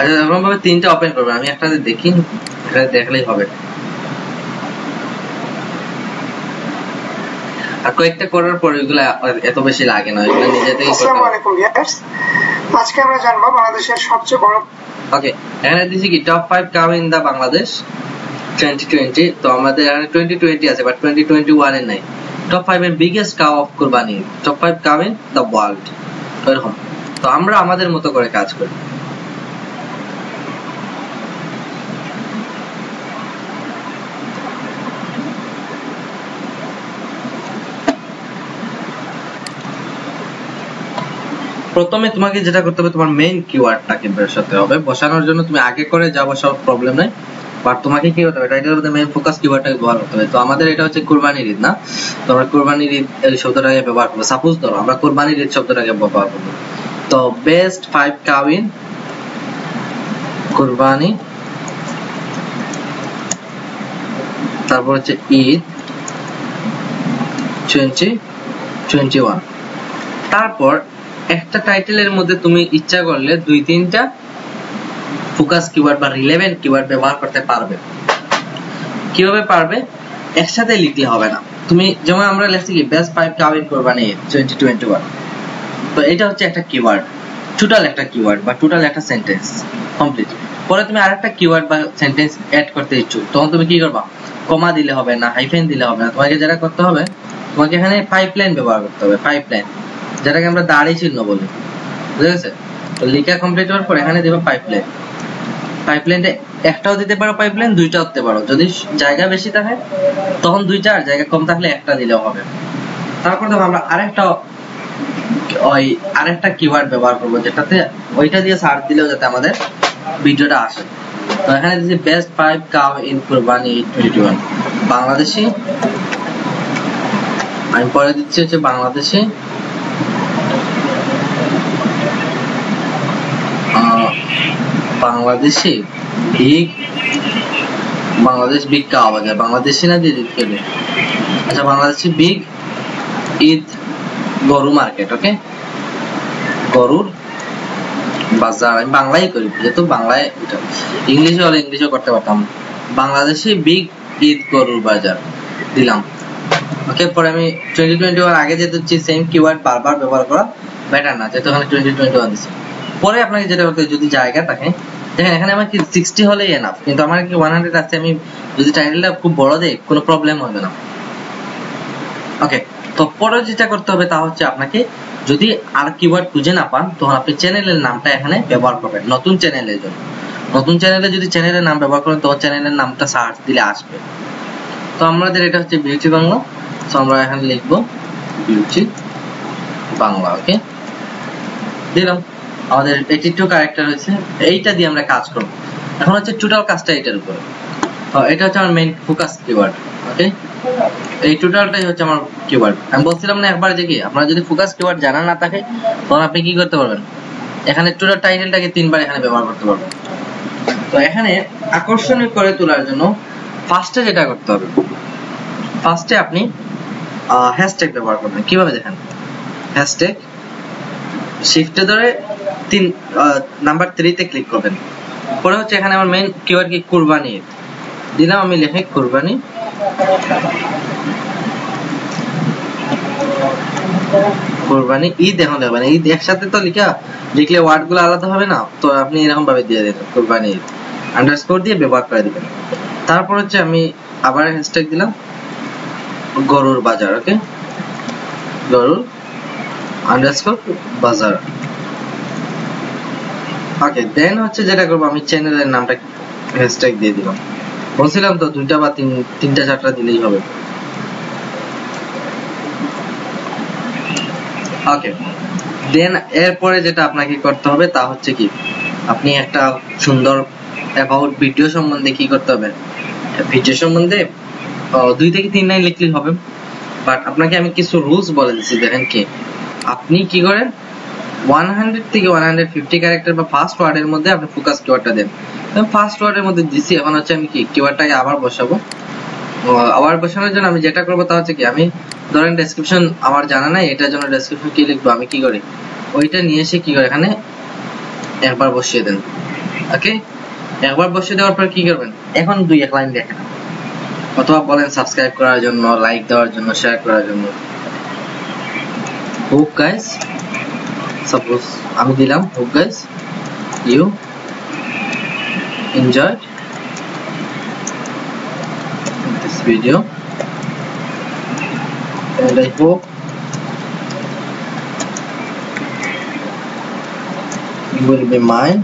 [SPEAKER 2] আচ্ছা এরকম ভাবে তিনটা ওপেন করবে। আমি একটা দেখি এটা দেখলেই হবে। আর কয়েকটা করার পর এগুলো এত বেশি লাগে না এগুলো নিজে থেকেই করতে
[SPEAKER 5] আসসালামু
[SPEAKER 2] হবে।
[SPEAKER 5] আলাইকুম ভিউয়ার্স আজকে আমরা জানব বাংলাদেশের সবচেয়ে বড়
[SPEAKER 2] ওকে এখানে দিছি কি top five come in the Bangladesh twenty twenty তো আমাদের এখানে টোয়েন্টি টোয়েন্টি আছে বাট টোয়েন্টি টোয়েন্টি ওয়ানের নাই। টপ ফাইভ এর biggest cow of Qurbani top five come in the world এরকম। তো আমরা আমাদের মতো করে কাজ করি। প্রথমে তোমাকে যেটা করতে হবে, তোমার মেইন কিওয়ার্ডটাকে বসাতে হবে। বসানোর জন্য তুমি আগে করে যা বসাও প্রবলেম নাই। বাট তোমাকে কি করতে হবে? টাইটেলের মধ্যে মেইন ফোকাস কিওয়ার্ডটাকে ব্যবহার করতে হবে। তো আমাদের এটা হচ্ছে কুরবানির ঈদ, না? তো আমরা কুরবানির ঈদ এই শব্দটাকে ব্যবহার করব। সাপোজ ধরো, আমরা কুরবানির ঈদ শব্দটাকে ব্যবহার করব। তো বেস্ট ফাইভ কাউইন কুরবানি। তারপর হচ্ছে ঈদ টোয়েন্টি টোয়েন্টি ওয়ান তারপর একটা টাইটেলের মধ্যে তুমি ইচ্ছা করলে দুই, তিনটা ফোকাস কিওয়ার্ড বা রিলেভেন্ট কিওয়ার্ড ব্যবহার করতে পারবে। কীভাবে পারবে? একসাথে লিখলে হবে না। তুমি যেমন আমরা লিখছি কি বেস্ট ফাইভ কাউইন কোরবানি টোয়েন্টি টোয়েন্টি ওয়ান তো এটা হচ্ছে একটা কিওয়ার্ড টোটাল একটা কিওয়ার্ড বা টোটাল একটা সেন্টেন্স কমপ্লিট পরে তুমি আরেকটা কিওয়ার্ড বা সেন্টেন্স অ্যাড করতে ইচ্ছুক, তখন তুমি কি করবা? কমা দিলে হবে না হাইফেন দিলে হবে না। তোমাকে যেটা করতে হবে, তোমাকে এখানে পাইপলাইন ব্যবহার করতে হবে পাইপলাইন যেটাকে আমরা দাড়ি চিহ্ন বলি। বুঝে গেছে তো লেখা কমপ্লিট হওয়ার পর এখানে দেবে পাইপলাইন পাইপলাইনটা একটাও দিতে পারো পাইপলাইন দুইটাও দিতে পারো। যদি জায়গা বেশি থাকে, তখন দুইটা আর জায়গা কম থাকলে একটা দিলেও হবে। তারপর দেখো আমরা আরেকটা ওই আরেকটা কিওয়ার্ড ব্যবহার করব, যেটাতে ওইটা দিয়ে সার্চ দিলেও যাতে আমাদের ভিডিওটা আসে। তো এখানে দিচ্ছি best five cow in Qurbani twenty one Bangladeshi. আমি পরে দিচ্ছি হচ্ছে বাংলাদেশি। বাংলাদেশি বিগ বাংলাদেশ বিগ কাওয়া বাজার বাংলাদেশি না দিতে হবে আচ্ছা বাংলাদেশি বিগ ঈদ, গরু মার্কেট ওকে গরুর বাজার, আমি বাংলাই করি, যেহেতু বাংলায় ইংলিশে হলে ইংলিশও করতে পারতাম। বাংলাদেশে বিগ ঈদ, গরুর বাজার দিলাম। ওকে পরে আমি টোয়েন্টি টোয়েন্টি ওয়ান আগে যেহেতু সেম কিওয়ার্ড বারবার ব্যবহার করা বেটার না, যেহেতু এখানে টোয়েন্টি টোয়েন্টি ওয়ান দিচ্ছি পরে আপনাকে যেটা করতে যদি জায়গা থাকে, দেখেন এখানে আমার কি সিক্সটি হলেই এনাফ কিন্তু আমার কি ওয়ান হান্ড্রেড আছে, আমি যদি টাইটেলটা খুব বড় দেই, কোনো প্রবলেম হবে না। ওকে তো পরে যেটা করতে হবে, তা হচ্ছে আপনাকে যদি আর কিওয়ার্ড খুঁজে না পান, তখন আপনি চ্যানেলের নামটা এখানে ব্যবহার করবেন, নতুন চ্যানেলের জন্য। নতুন চ্যানেলে যদি চ্যানেলের নাম ব্যবহার করেন, তখন চ্যানেলের নামটা সার্চ দিলে আসবে। তো আমাদের এটা হচ্ছে বিউটি বাংলা, তো আমরা এখানে লিখব বিউটি বাংলা ওকে দিলাম। আমাদের এইটি টু ক্যারেক্টার হয়েছে এইটা দিয়ে আমরা কাজ করব। এখন হচ্ছে টোটাল কাজটা এটার উপরে। এটা হচ্ছে আমার মেইন ফোকাস কিওয়ার্ড ওকে এই টোটালটাই হচ্ছে আমার কিওয়ার্ড আমি বলছিলাম না একবার যে কি, আপনার যদি ফোকাস কিওয়ার্ড জানা না থাকে তখন আপনি কি করতে পারবেন? এখানে টোটাল টাইটেলটাকে তিনবার এখানে ব্যবহার করতে পারবেন। তো এখানে আকর্ষণীয় করে তোলার জন্য ফার্স্টে যেটা করতে হবে ফার্স্টে আপনি হ্যাশট্যাগ ব্যবহার করবেন। কীভাবে দেখেন? হ্যাশট্যাগ শিফটে ধরে তিন নাম্বার থ্রিতে ক্লিক করবেন। পরে হচ্ছে এখানে আমার মেইন কিওয়ার্ড কি? কুরবানি। দিলাম আমি লেখে কুরবানি। ঈদ এখন দেবেন ঈদ একসাথে তো লিখা, লিখলে ওয়ার্ডগুলো আলাদা হবে না। তো আপনি এরকম ভাবে দিয়ে দেবেন, কুরবানি ঈদ। আন্ডারস্কোর দিয়ে ব্যবহার করে দিবেন। তারপর হচ্ছে আমি আবার হ্যাশট্যাগ দিলাম, গরুর বাজার ওকে গরুর আন্ডারস্কোর বাজার। ওকে দেন হচ্ছে যেটা করব, আমি চ্যানেলের নামটা হ্যাশট্যাগ দিয়ে দিলাম। বলছিলাম তো, দুইটা বা তিন, তিনটা, চারটা দিলেই হবে। ওকে দেন এরপরে যেটা আপনাকে করতে হবে, তা হচ্ছে কি, আপনি একটা সুন্দর অ্যাবাউট ভিডিও সম্বন্ধে কি করতে হবে? ভিডিও সম্বন্ধে দুই থেকে তিন লাইন লিখলেই হবে। বাট আপনাকে আমি কিছু রুলস বলে দিচ্ছি, দেখেন কি, আপনি কি করেন ওয়ান হান্ড্রেড থেকে ওয়ান হান্ড্রেড ফিফটি ক্যারেক্টার বা ফার্স্ট ওয়ার্ডের মধ্যে আপনি ফোকাস কিওয়ার্ডটা দেন। ফার্স্ট ওয়ার্ডের মধ্যে দিছি এখন হচ্ছে আমি কি কিওয়ার্ডটাকে আবার বসাবো? আবার বসানোর জন্য আমি যেটা করব তা হচ্ছে কি, আমি ধরেন ডেসক্রিপশন আমার জানা নাই, এটার জন্য ডেসক্রিপশন কি লিখব, আমি কি করি? ওইটা নিয়ে এসে কি করে, এখানে একবার বসিয়ে দেন। ওকে একবার বসিয়ে দেওয়ার পর কি করবেন? এখন দুই, এক লাইন দেখেন। অথবা বলেন সাবস্ক্রাইব করার জন্য লাইক দেওয়ার জন্য শেয়ার করার জন্য। হোপ গাইস সাপোজ আমি দিলাম hope guys you enjoyed this video and I hope you will be mine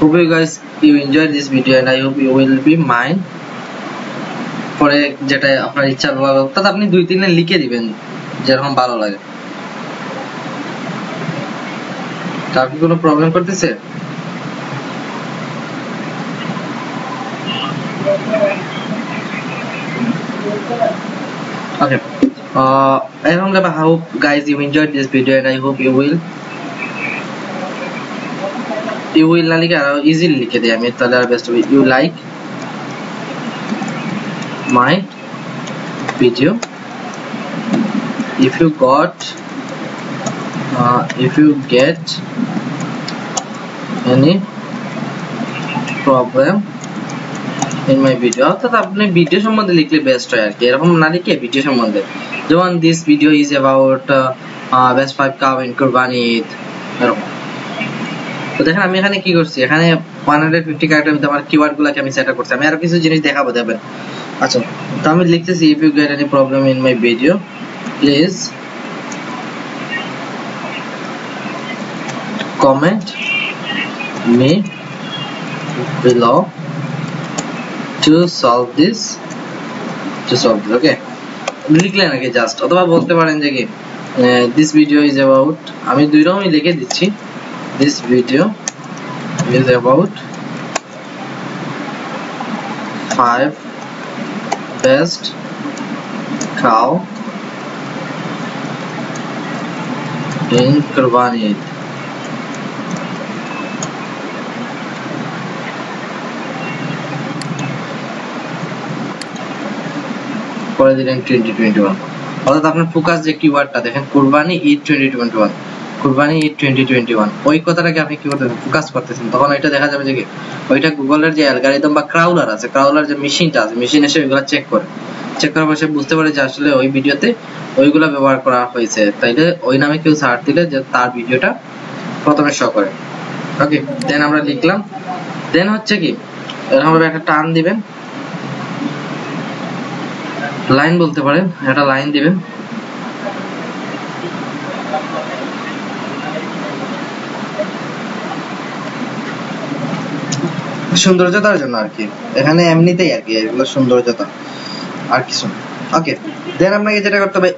[SPEAKER 2] hope you guys you enjoyed this video and I hope you will be mine পরে যেটা আপনার ইচ্ছা হবে অর্থাৎ আপনি দুই তিনে লিখে দিবেন যেরকম ভালো লাগে কার কি কোনো প্রবলেম করতেছে okay uh, I how guys you enjoyed this video and I hope you will you will না লিখে আরও ইজিলি লিখে দিই আমি তাহলে আর বেস্ট হবে you like video. If you got uh, if you get any problem in my video অর্থাৎ আপনি ভিডিও সম্বন্ধে লিখলে বেস্ট হয় আর কি এরকম না লিখে ভিডিও সম্বন্ধে। যেমন this video is about best five cow in Qurbani এরকম। তো দেখেন আমি এখানে কি করছি? এখানে 150 ক্যারেক্টার মধ্যে আমার কিওয়ার্ড গুলাকে আমি সেট করছি। আমি আরও কিছু জিনিস দেখাবো দেবেন আচ্ছা তো আমি লিখতেছি if you get any problem in my video please comment me below to solve this, to solve this, okay? লিখলেন নাকি জাস্ট অথবা বলতে পারেন যে কি দিস ভিডিও ইজ অ্যাবাউট আমি দুই রকমই লিখে দিচ্ছি। This video is about five best cow in Qurbani Eid. পরে দিলেন টোয়েন্টি টোয়েন্টি ওয়ান অর্থাৎ আপনার ফোকাস যে কিওয়ার্ডটা দেখেন কুরবানি ঈদ টোয়েন্টি টোয়েন্টি ওয়ান কুরবানি ঈদ টোয়েন্টি টোয়েন্টি ওয়ান ওই কথাটাকে আপনি কি করতেছেন ফোকাস করতেছেন? তখন ওইটা দেখা যাবে যে ওইটা গুগলের যে অ্যালগারিদম বা ক্রাউলার আছে ক্রাউলার যে মেশিনটা আছে মেশিন এসে ওইগুলো চেক করে। চেক করার পর সে বুঝতে পারে যে আসলে ওই ভিডিওতে ওইগুলো ব্যবহার করা হয়েছে। তাইলে ওই নামে কেউ সার্চ দিলে যে তার ভিডিওটা প্রথমে শো করে। ওকে দেন আমরা লিখলাম। দেন হচ্ছে কি? এরকম ভাবে একটা টান দিবেন। লাইন বলতে পারেন, একটা লাইন দিবেন। সৌন্দর্যতার জন্য আর কি। এখানে এমনিতেই আর কি, এগুলো সৌন্দর্যতা। আর কিছু ওকে দেন আপনাকে যেটা করতে হবে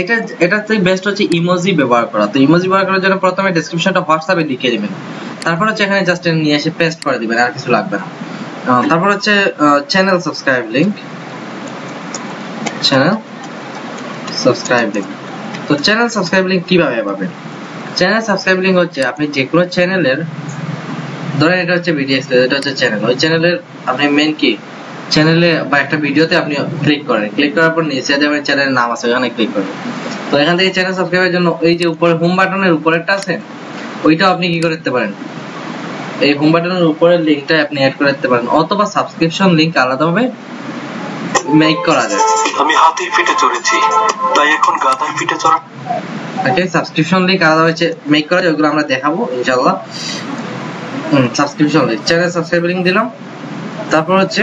[SPEAKER 2] এটা এটা থেকে বেস্ট হচ্ছে ইমোজি ব্যবহার করা। তো ইমোজি ব্যবহার করার জন্য প্রথমে ডেসক্রিপশনটা হোয়াটসঅ্যাপে লিখে দিবেন। তারপর হচ্ছে এখানে জাস্ট নিয়ে এসে পেস্ট করে দিবেন, আর কিছু লাগবে না। তারপর হচ্ছে channel subscribe link channel subscribe link তো চ্যানেল সাবস্ক্রাইব লিংক কীভাবে পাবেন? চ্যানেল সাবস্ক্রাইব লিংক হচ্ছে আপনি যে কোনো চ্যানেলের ধরেন এটা হচ্ছে বিডিএক্স এটা হচ্ছে চ্যানেল ওই চ্যানেলের আপনি মেন কি? চ্যানেলে বা একটা ভিডিওতে আপনি ক্লিক করেন। ক্লিক করার পর নিচে যেমন চ্যানেলের নাম আছে ওখানে ক্লিক করেন তো এখান থেকে চ্যানেল সাবস্ক্রাইবের জন্য এই যে উপরে হোম বাটনের উপরেরটা আছে আপনি কি করে দিতে পারেন? এই হোম বাটনের উপরের লিংকটা আপনি অ্যাড করে দিতে পারেন। অথবা সাবস্ক্রিপশন লিংক আলাদাভাবে মেক করা যায়।
[SPEAKER 6] আমি হাতির পিঠে চড়েছি তাই এখন পিঠে চড়া।
[SPEAKER 2] ওকে সাবস্ক্রিপশন লিংক আলাদা হয়েছে মেক করা যায় ওগুলো আমরা দেখাবো ইনশাআল্লাহ। Subscription link channel subscribe link দিলাম। তারপর হচ্ছে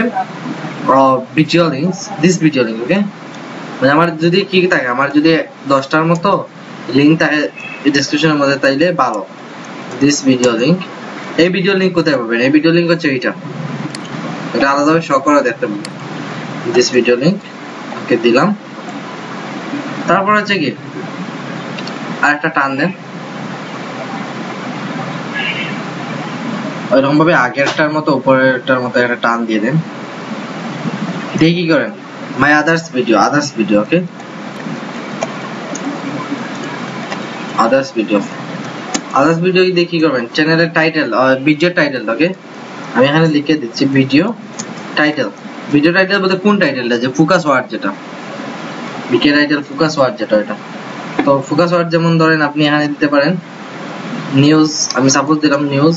[SPEAKER 2] video links this video link okay মানে আমার যদি কি থাকে, আমার যদি দশটার মতো লিংক থাকে ডেসক্রিপশনের মধ্যে, তাইলে ভালো। দিস ভিডিও লিংক এই ভিডিও লিংক কোথায় পাবেন? এই ভিডিও লিংক হচ্ছে এইটা এটা আলাদাভাবে শো করে দেখতে পাবেন দিস ভিডিও লিংক ওকে দিলাম। তারপর হচ্ছে কি? আরেকটা টান দেন। ওইরকম ভাবে আগেরটার মতো, উপরেরটার মতো একটা টান দিয়ে দেন। দিয়ে কি করেন। My others video others video okay others video others video কি করবেন? চ্যানেলের টাইটেল ভিডিও টাইটেল ওকে আমি এখানে লিখে দিচ্ছি ভিডিও টাইটেল ভিডিও টাইটেল বলতে কোন টাইটেলটা যে ফোকাস ওয়ার্ড যেটা। ভিডিও টাইটেল ফোকাস ওয়ার্ড যেটা এটা তো ফোকাস ওয়ার্ড যেমন ধরেন আপনি এখানে দিতে পারেন। নিউজ আমি সাপোজ দিলাম নিউজ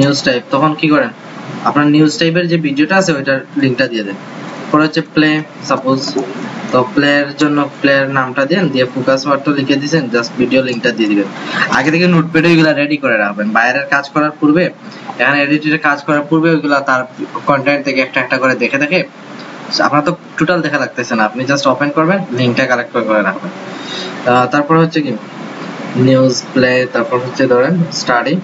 [SPEAKER 2] নিউজ টাইপ তখন কি করেন? আপনার নিউজ টাইপের যে ভিডিওটা আছে, ওইটার লিংকটা দিয়ে দেন। পরে হচ্ছে প্লে সাপোজ তো প্লের জন্য প্লেয়ার নামটা দেন, দিয়ে ফোকাস ওয়ার্ডটা লিখে দিয়েছেন জাস্ট ভিডিও লিংকটা দিয়ে দিবেন। আগে থেকে নোটপ্যাডে ওইগুলা রেডি করে রাখবেন। বাইরের কাজ করার পূর্বে, এখানে এডিটরের কাজ করার পূর্বে ওইগুলা তার কন্টেন্ট থেকে একটা একটা করে দেখে দেখে, আপনার তো টোটাল দেখা লাগতেছে না, আপনি জাস্ট ওপেন করবেন লিংকটা কালেক্ট করে রাখবেন। তারপর হচ্ছে কি? নিউজ প্লে তারপর হচ্ছে ধরেন স্টাডি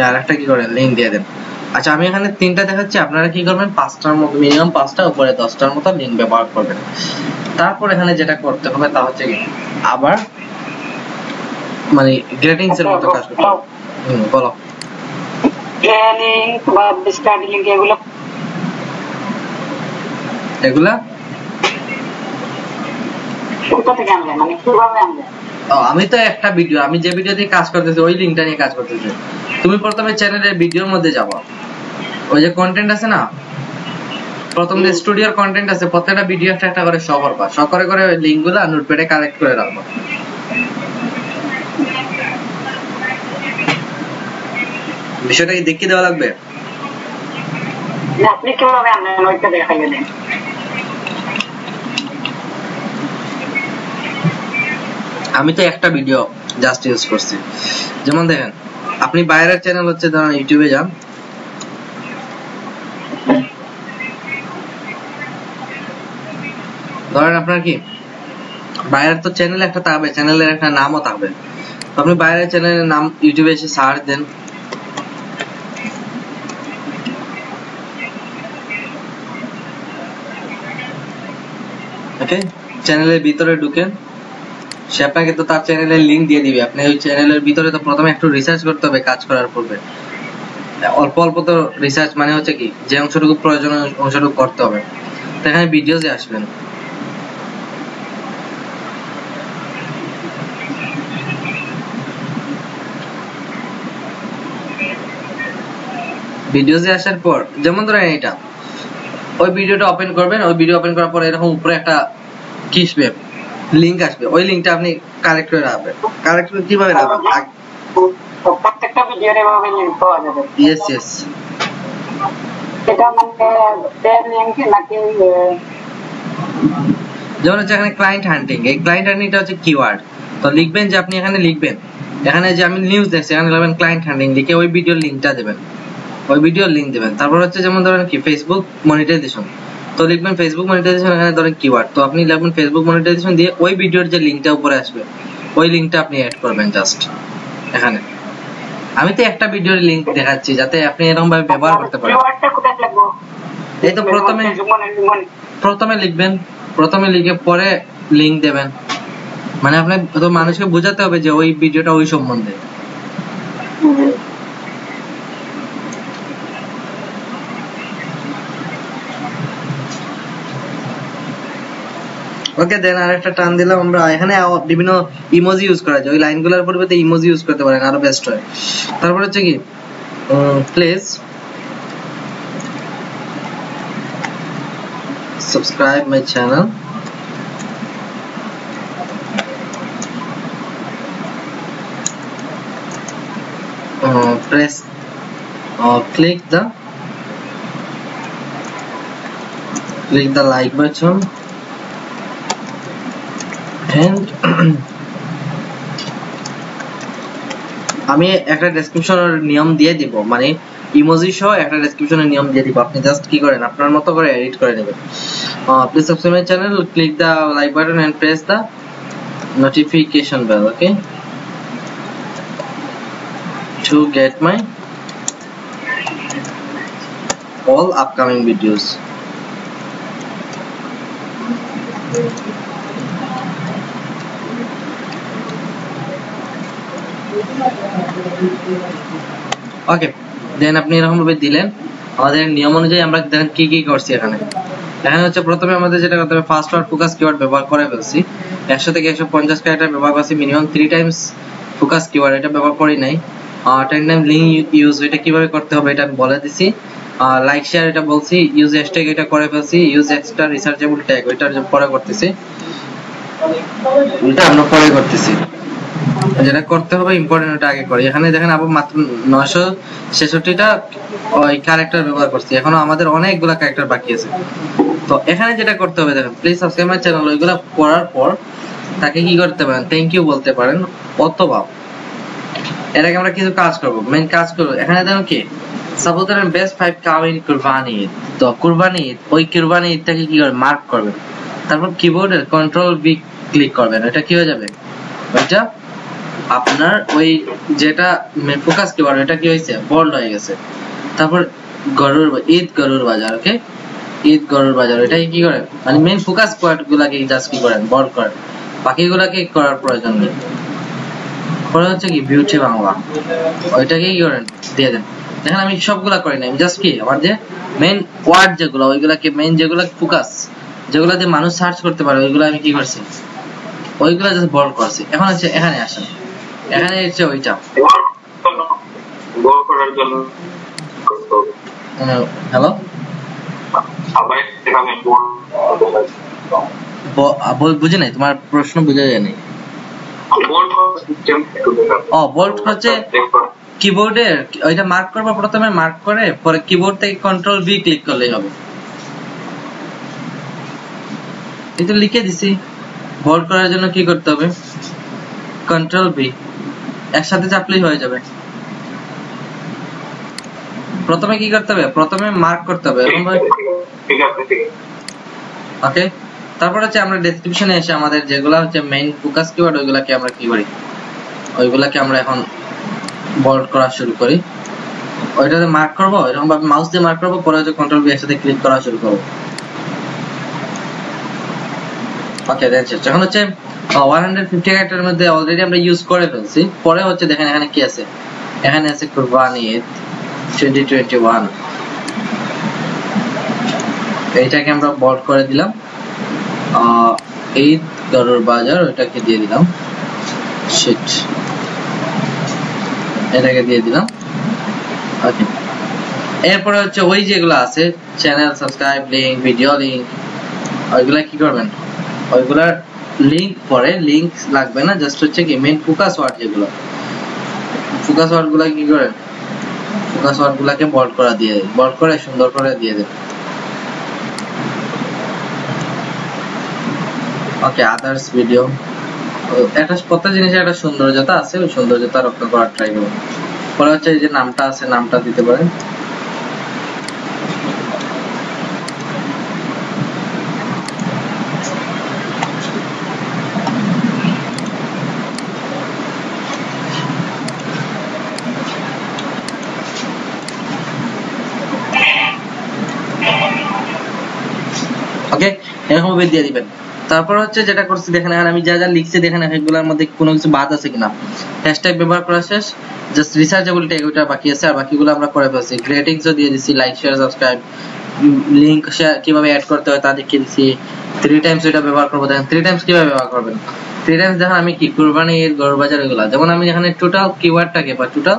[SPEAKER 2] আরেকটা কি করেন লিংক দিয়ে দেন আচ্ছা আমি এখানে তিনটা দেখাচ্ছি। আপনারা কি করবেন? পাঁচটার মতো মিনিমাম পাঁচটা উপরে দশটার মতো লিংক ব্যবহার করবেন। তারপর এখানে যেটা করতে হবে তা হচ্ছে কি? আবার মানে গ্রেটিংস এর মতো কাজ করতে হবে। হুম, বলো।
[SPEAKER 3] বা স্টাডি এগুলো?
[SPEAKER 2] এগুলা?
[SPEAKER 3] কোথা থেকে আনলে মানে কীভাবে আনলে
[SPEAKER 2] আমি তো একটা ভিডিও আমি যে ভিডিও দিয়ে কাজ করতেছি ওই লিংকটা নিয়ে কাজ করতেছি। তুমি প্রথমে চ্যানেলের ভিডিওর মধ্যে যাব। ওই যে কন্টেন্ট আছে না? প্রথম যে স্টুডিওর কন্টেন্ট আছে প্রত্যেকটা ভিডিও একটা একটা করে শো করবা। শো করে করে ওই লিংকগুলা নোটপ্যাডে কালেক্ট করে রাখবা। বিষয়টা কি দেখিয়ে দেওয়া লাগবে?
[SPEAKER 3] না, আপনি কীভাবে আনলেন ওইটা দেখাইয়ে
[SPEAKER 2] আমি তো একটা ভিডিও জাস্ট ইউজ করছি। যেমন দেখেন, আপনি বাইরের চ্যানেল হচ্ছে ধরেন ইউটিউবে যান। ধরেন আপনার কি, বাইরের তো চ্যানেল একটা থাকবে চ্যানেলের একটা নামও থাকবে তো আপনি বাইরের চ্যানেলের নাম ইউটিউবে এসে সার্চ দেন। ওকে চ্যানেলের ভিতরে ঢুকেন। সে আপনাকে তো তার চ্যানেলের লিংক দিয়ে দিবে। আপনি ওই চ্যানেলের ভিতরে তো প্রথমে একটু রিসার্চ করতে হবে কাজ করার পূর্বে। অল্প অল্প তো রিসার্চ মানে হচ্ছে কি, যে অংশটুকু প্রয়োজন অংশটুকু করতে হবে। এখানে ভিডিওতে আসবেন। ভিডিওতে আসার পর, যেমন ধরেন এটা ওই ভিডিওটা ওপেন করবেন, ওই ভিডিও ওপেন করার পর এরকম উপরে একটা কি লিংক আসবে। ওই লিংকটা আপনি কালেক্ট করে রাখবেন। কালেক্ট করে কীভাবে রাখবেন?
[SPEAKER 3] প্রত্যেকটা ভিডিওর এভাবে লিঙ্ক পাওয়া যাবে।
[SPEAKER 2] ইয়েস ইয়েস
[SPEAKER 3] এটা মানে পেয়ার লিঙ্ক নাকি
[SPEAKER 2] যেমন হচ্ছে এখানে ক্লায়েন্ট হান্টিং এই ক্লায়েন্ট হান্টিংটা হচ্ছে কিওয়ার্ড তো লিখবেন যে আপনি এখানে লিখবেন। এখানে যে আমি নিউজ দেখছি এখানে লিখবেন ক্লায়েন্ট হান্টিং লিখে ওই ভিডিওর লিংকটা দেবেন। ওই ভিডিওর লিংক দেবেন। তারপর হচ্ছে যেমন ধরেন কি ফেসবুক মনিটাইজেশন তো লিখবেন ফেসবুক মনিটাইজেশন এখানে ধরেন কিওয়ার্ড তো আপনি লিখবেন ফেসবুক মনিটাইজেশন দিয়ে ওই ভিডিওর যে লিংকটা উপরে আসবে ওই লিংকটা আপনি অ্যাড করবেন জাস্ট এখানে। আমি তো একটা ভিডিওর লিংক দেখাচ্ছি যাতে আপনি এরকম ভাবে ব্যবহার করতে পারেন।
[SPEAKER 3] Keywordটা কোথায় লিখব
[SPEAKER 2] এই তো প্রথমে প্রথমে লিখবেন প্রথমে লিখে পরে লিংক দেবেন। মানে আপনি তো মানুষকে বোঝাতে হবে যে ওই ভিডিওটা ওই সম্বন্ধে। ওকে দেন আরেকটা টান দিলাম আমরা এখানে আ- বিভিন্ন ইমোজি ইউজ করা যায়। ওই লাইনগুলোর পরিবর্তে ইমোজি ইউজ করতে পারেন আরও বেস্ট হয়। তারপর হচ্ছে কি? Please subscribe my channel uh, press uh, click the click the like button and আমি একটা ডেসক্রিপশনের নিয়ম দিয়ে দিব। মানে ইমোজি সহ একটা ডেসক্রিপশনের নিয়ম দিয়ে দিব। আপনি জাস্ট কি করেন? আপনার মতো করে এডিট করে নেবেন। Please subscribe my channel click the like button and press the notification bell, okay? To get my all upcoming videos. Okay then আপনি এরকম ভাবে দিলেন। আমাদের নিয়ম অনুযায়ী আমরা দেখেন কি কি করছি এখানে। এখানে হচ্ছে প্রথমে আমাদের যেটা করতে হবে ফার্স্ট ওয়ার্ড ফোকাস কিওয়ার্ড ব্যবহার করে ফেলছি। একশো থেকে একশো পঞ্চাশ ক্যারেক্টার ব্যবহার করছি? Minimum three times focus keyword এটা ব্যবহার করি নাই। টেন টাইম লিঙ্ক ইউজ এটা কীভাবে করতে হবে এটা আমি বলে দিছি। লাইক শেয়ার এটা বলছি ইউজ হ্যাশট্যাগ এটা করে ফেলছি ইউজ এক্সট্রা রিসার্চেবল ট্যাগ যে পরে করতেছি। এটা আমরা পরে করতেছি। যেটা করতে হবে ইম্পর্টেন্ট ওটা আগে করি। এখানে দেখেন আবার মাত্র নয়শো ছেষট্টিটা ওই ক্যারেক্টার ব্যবহার করছি। এখনও আমাদের অনেকগুলা ক্যারেক্টার বাকি আছে। তো এখানে যেটা করতে হবে, দেখেন প্লিজ সাবস্ক্রাইব মাই চ্যানেল ওইগুলা করার পর তাকে কি করতে পারেন থ্যাংক ইউ বলতে পারেন, অথবা এর আগে আমরা কিছু কাজ করব। মেইন কাজ করব। এখানে দেখুন কি? সাপোজ ধরেন বেস্ট ফাইভ কাউ ইন কুরবানি তো কুরবানি ওই কুরবানি ঈদটাকে কি করবেন মার্ক করবেন। তারপর কিবোর্ডের কন্ট্রোল বি ক্লিক করবেন। এটা কি হয়ে যাবে? ওইটা আপনার ওই যেটা ফোকাস কি কিবোর্ড এটা কি হয়েছে? বোল্ড হয়ে গেছে। তারপর গরুর ঈদ গরুর বাজার ওকে ঈদ গরুর বাজার এটাকে কি করেন? মানে মেইন ফোকাস পয়েন্ট গুলাকে জাস্ট কি করেন? বোল্ড করেন। বাকিগুলাকে করার প্রয়োজন নেই। পরে হচ্ছে কি বিউটি বাংলা। ওইটাকে কি করেন? দিয়ে দেন। দেখেন আমি সবগুলা করি না আমি জাস্ট কি? আমার যে মেইন ওয়ার্ড যেগুলো, ওইগুলাকে মেইন যেগুলো ফোকাস যেগুলো দিয়ে মানুষ সার্চ করতে পারে, ওইগুলো আমি কি করছি? ওইগুলো জাস্ট বোল্ড করছি। এখন হচ্ছে এখানে আসেন। এখানে হচ্ছে ওইটা।
[SPEAKER 1] গোল করার জন্য
[SPEAKER 2] হ্যালো বুঝে নাই তোমার প্রশ্ন বুঝে। ও বোল্ড হচ্ছে
[SPEAKER 1] দেখো।
[SPEAKER 2] কিবোর্ডে ওইটা মার্ক করবে প্রথমে মার্ক করে পরে কিবোর্ড থেকে কন্ট্রোল ভি ক্লিক করলেই হবে। এই তো লিখে দিছি। বোল্ড করার জন্য কি করতে হবে? কন্ট্রোল ভি একসাথে চাপলেই হয়ে যাবে। প্রথমে কি করতে হবে? প্রথমে মার্ক করতে হবে।
[SPEAKER 1] ঠিক আছে
[SPEAKER 2] ওকে তারপর হচ্ছে আমরা ডেসক্রিপশনে এসে আমাদের যেগুলা হচ্ছে মেইন ফোকাস কিওয়ার্ড ওইগুলাকে আমরা কি করি? ওইগুলাকে আমরা এখন বোল্ড করা শুরু করি। ওইটাতে মার্ক করব এরকম ভাবে মাউস দিয়ে মার্ক করব পরে হচ্ছে কন্ট্রোল বি একসাথে ক্লিক করা শুরু করব। ওকে এখন হচ্ছে ওয়ান হান্ড্রেড ফিফটি ক্যারেক্টারের মধ্যে অলরেডি আমরা ইউজ করে ফেলছি। পরে হচ্ছে দেখেন এখানে কি আছে? এখানে আছে কুরবানি ঈদ টোয়েন্টি টোয়েন্টি ওয়ান এইটাকে আমরা বল্ড করে দিলাম। ঈদ গরুর বাজার, ওইটাকে দিয়ে দিলাম। শিট এটাকে দিয়ে দিলাম। ওকে এরপরে হচ্ছে ওই যেগুলো আছে channel subscribe link video link ওইগুলা কি করবেন? ওইগুলার লিংক পরে লিংক লাগবে না জাস্ট হচ্ছে কি মেইন ফোকাস ওয়ার্ড যেগুলো। ফোকাস ওয়ার্ডগুলা কি করেন ফোকাস ওয়ার্ড গুলাকে বল্ড করা দিয়ে দেন বল্ড করে, সুন্দর করে দিয়ে দেন ওকে আদার্স ভিডিও একটা, প্রত্যেক জিনিসের একটা সৌন্দর্যতা আছে, ওই সৌন্দর্যতা রক্ষা করার ট্রাই করুন পরে হচ্ছে এই যে নামটা আছে, নামটা দিতে পারেন। এরকম ভাবে দিয়ে দিবেন। তারপর হচ্ছে যেটা করছি, দেখেন, এখানে আমি যা যা লিখছি, দেখেন এগুলোর মধ্যে কোনো কিছু বাদ আছে কিনা। হ্যাশট্যাগ ব্যবহার করা শেষ। জাস্ট রিসার্চেবল ট্যাগ ওটা বাকি আছে, আর বাকিগুলো আমরা করে ফেলছি। গ্রেটিংসও দিয়ে দিছি like share subscribe link share কীভাবে অ্যাড করতে হয় তা দেখিয়ে দিছি। থ্রি টাইমস ওইটা ব্যবহার করব। দেখেন থ্রি টাইমস কীভাবে ব্যবহার করবেন? থ্রি টাইমস দেখেন আমি কি, কুরবানি এর গরু বাজার এগুলা। যেমন আমি এখানে টোটাল কিওয়ার্ডটাকে বা টোটাল